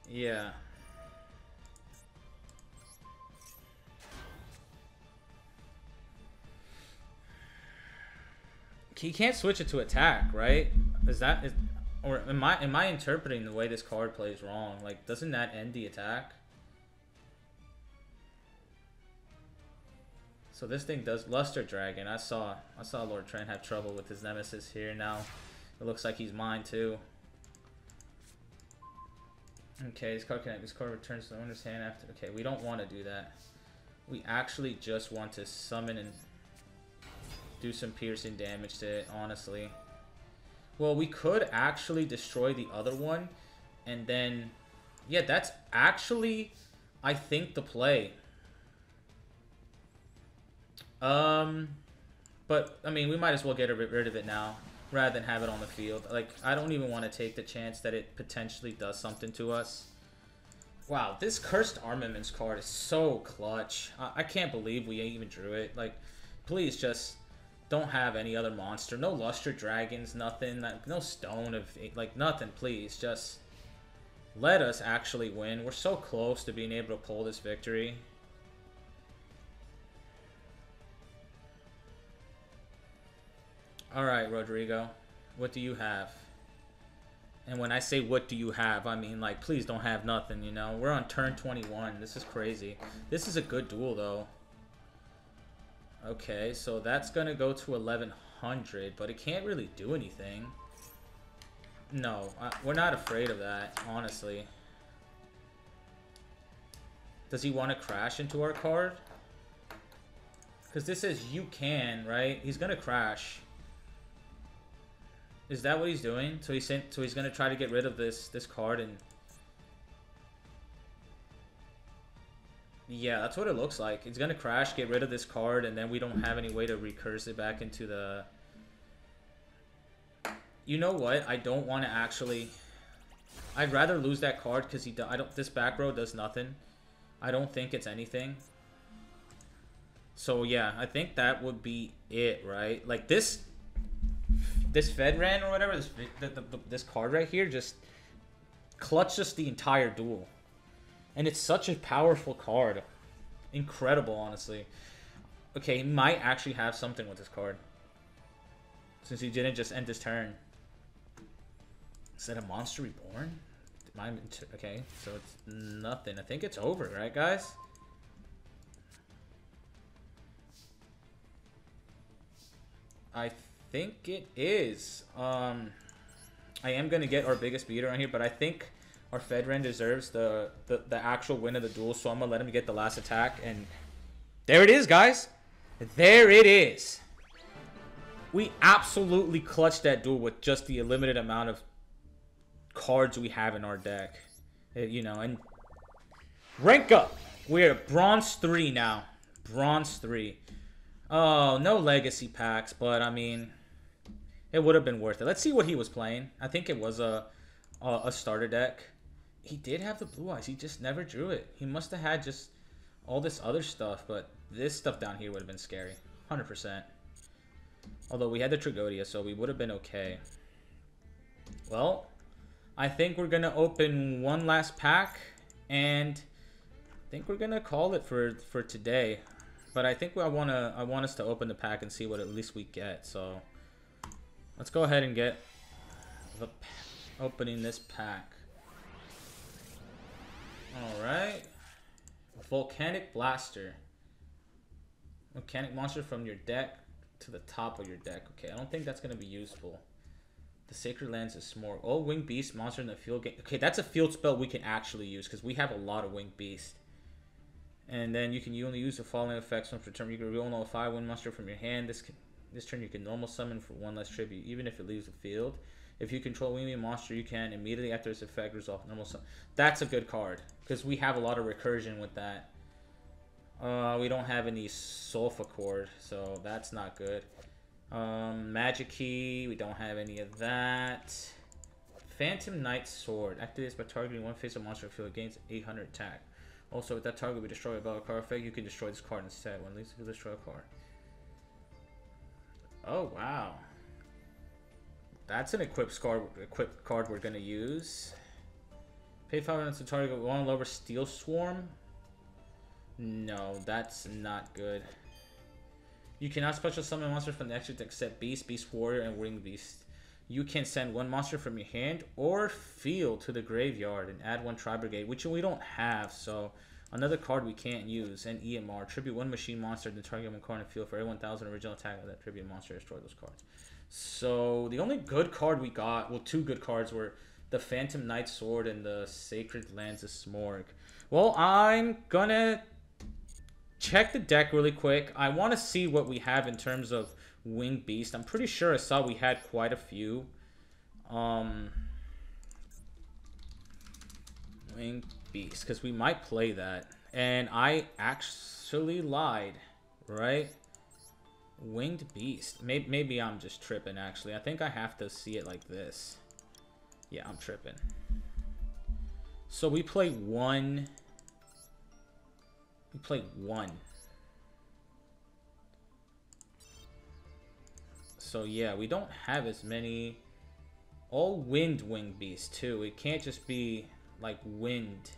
Yeah. He can't switch it to attack, right? Is that is, or am I am I interpreting the way this card plays wrong? Like, doesn't that end the attack? So this thing does Luster Dragon. I saw I saw Lord Trent have trouble with his nemesis here. Now it looks like he's mine too. Okay, this card connect. This card returns to the owner's hand after. Okay, we don't want to do that. We actually just want to summon and do some piercing damage to it, honestly. Well, we could actually destroy the other one, and then... Yeah, that's actually, I think, the play. Um, but, I mean, we might as well get rid of it now, rather than have it on the field. Like, I don't even want to take the chance that it potentially does something to us. Wow, this Cursed Armaments card is so clutch. I, I can't believe we even drew it. Like, please just don't have any other monster. No Luster Dragons, nothing. No Stone of... Like, nothing, please. Just let us actually win. We're so close to being able to pull this victory. Alright, Rodrigo. What do you have? And when I say what do you have, I mean, like, please don't have nothing, you know? We're on turn 21. This is crazy. This is a good duel, though. Okay, so that's gonna go to 1100, but it can't really do anything. No, I, we're not afraid of that, honestly. Does he want to crash into our card? Because this says you can, right? He's gonna crash. Is that what he's doing? So he's sent, so he's gonna try to get rid of this this card and Yeah, that's what it looks like. It's gonna crash, get rid of this card, and then we don't have any way to recurse it back into the... You know what? I don't want to actually... I'd rather lose that card because he. I don't. This back row does nothing. I don't think it's anything. So yeah, I think that would be it, right? Like this, this Fedran or whatever, this the, the, the, this card right here just clutched us the entire duel. And it's such a powerful card. Incredible, honestly. Okay, he might actually have something with this card. Since he didn't just end his turn. Is that a Monster Reborn? Okay, so it's nothing. I think it's over, right, guys? I think it is. Um, I am going to get our biggest beater on here, but I think our Fedren deserves the, the, the actual win of the duel, so I'm to let him get the last attack. And there it is, guys. There it is. We absolutely clutched that duel with just the limited amount of cards we have in our deck. Uh, you know, and rank up. We're bronze 3 now. Bronze 3. Oh, no legacy packs, but I mean, it would have been worth it. Let's see what he was playing. I think it was a, a starter deck. He did have the blue eyes. He just never drew it. He must have had just all this other stuff, but this stuff down here would have been scary. 100%. Although we had the Tragoedia, so we would have been okay. Well, I think we're going to open one last pack, and I think we're going to call it for, for today. But I think I want to I want us to open the pack and see what at least we get. So let's go ahead and get the opening this pack. All right. Volcanic Blaster. Volcanic monster from your deck to the top of your deck. Okay, I don't think that's going to be useful. The Sacred Lands is more. Oh, Winged Beast monster in the field game. Okay, that's a field spell we can actually use because we have a lot of Winged Beast. And then you can you only use the following effects once per turn. You can reveal wind monster from your hand. This can, this turn you can normal summon for one less tribute, even if it leaves the field. If you control a monster, you can immediately after its effect resolve normal summon. That's a good card because we have a lot of recursion with that. Uh, we don't have any Sulfa Cord, so that's not good. Um, Magic Key, we don't have any of that. Phantom Knight Sword. Activates by targeting one face of monster field gains 800 attack. Also, if that target we destroy a card effect, you can destroy this card instead. When least you destroy a card. Oh, wow. That's an equipped card, equipped card we're going to use. Pay 500 to target one lower Steelswarm. No, that's not good. You cannot special summon monsters from the extra deck except Beast, Beast Warrior, and Wing Beast. You can send one monster from your hand or field to the graveyard and add one Tri Brigade, which we don't have, so another card we can't use. And EMR, tribute one machine monster to target one card in field for every 1000 original attack of that tribute monster, destroy those cards. So the only good card we got, well, two good cards were the Phantom Knight Sword and the Sacred Lands of Smorg. Well, I'm gonna check the deck really quick. I want to see what we have in terms of Winged Beast. I'm pretty sure I saw we had quite a few. Um, Winged Beast, because we might play that. And I actually lied, right? Winged Beast. Maybe, maybe I'm just tripping, actually. I think I have to see it like this. Yeah, I'm tripping. So we play one we play one. So yeah, we don't have as many. All wind wing beasts too. It can't just be like wind.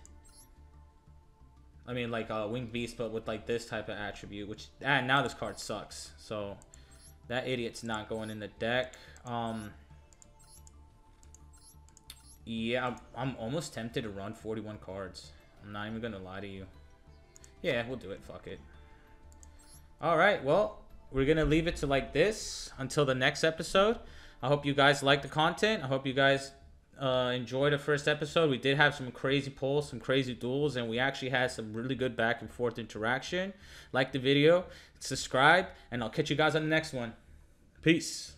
I mean like a uh, winged beast, but with like this type of attribute. Which and now this card sucks. So that idiot's not going in the deck. Um. Yeah, I'm, I'm almost tempted to run 41 cards. I'm not even gonna lie to you. Yeah, we'll do it. Fuck it. Alright, well, we're to leave it to like this until the next episode. I hope you guys like the content. I hope you guys uh, enjoyed the first episode. We did have some crazy polls, some crazy duels, and we actually had some really good back and forth interaction. Like the video, subscribe, and I'll catch you guys on the next one. Peace.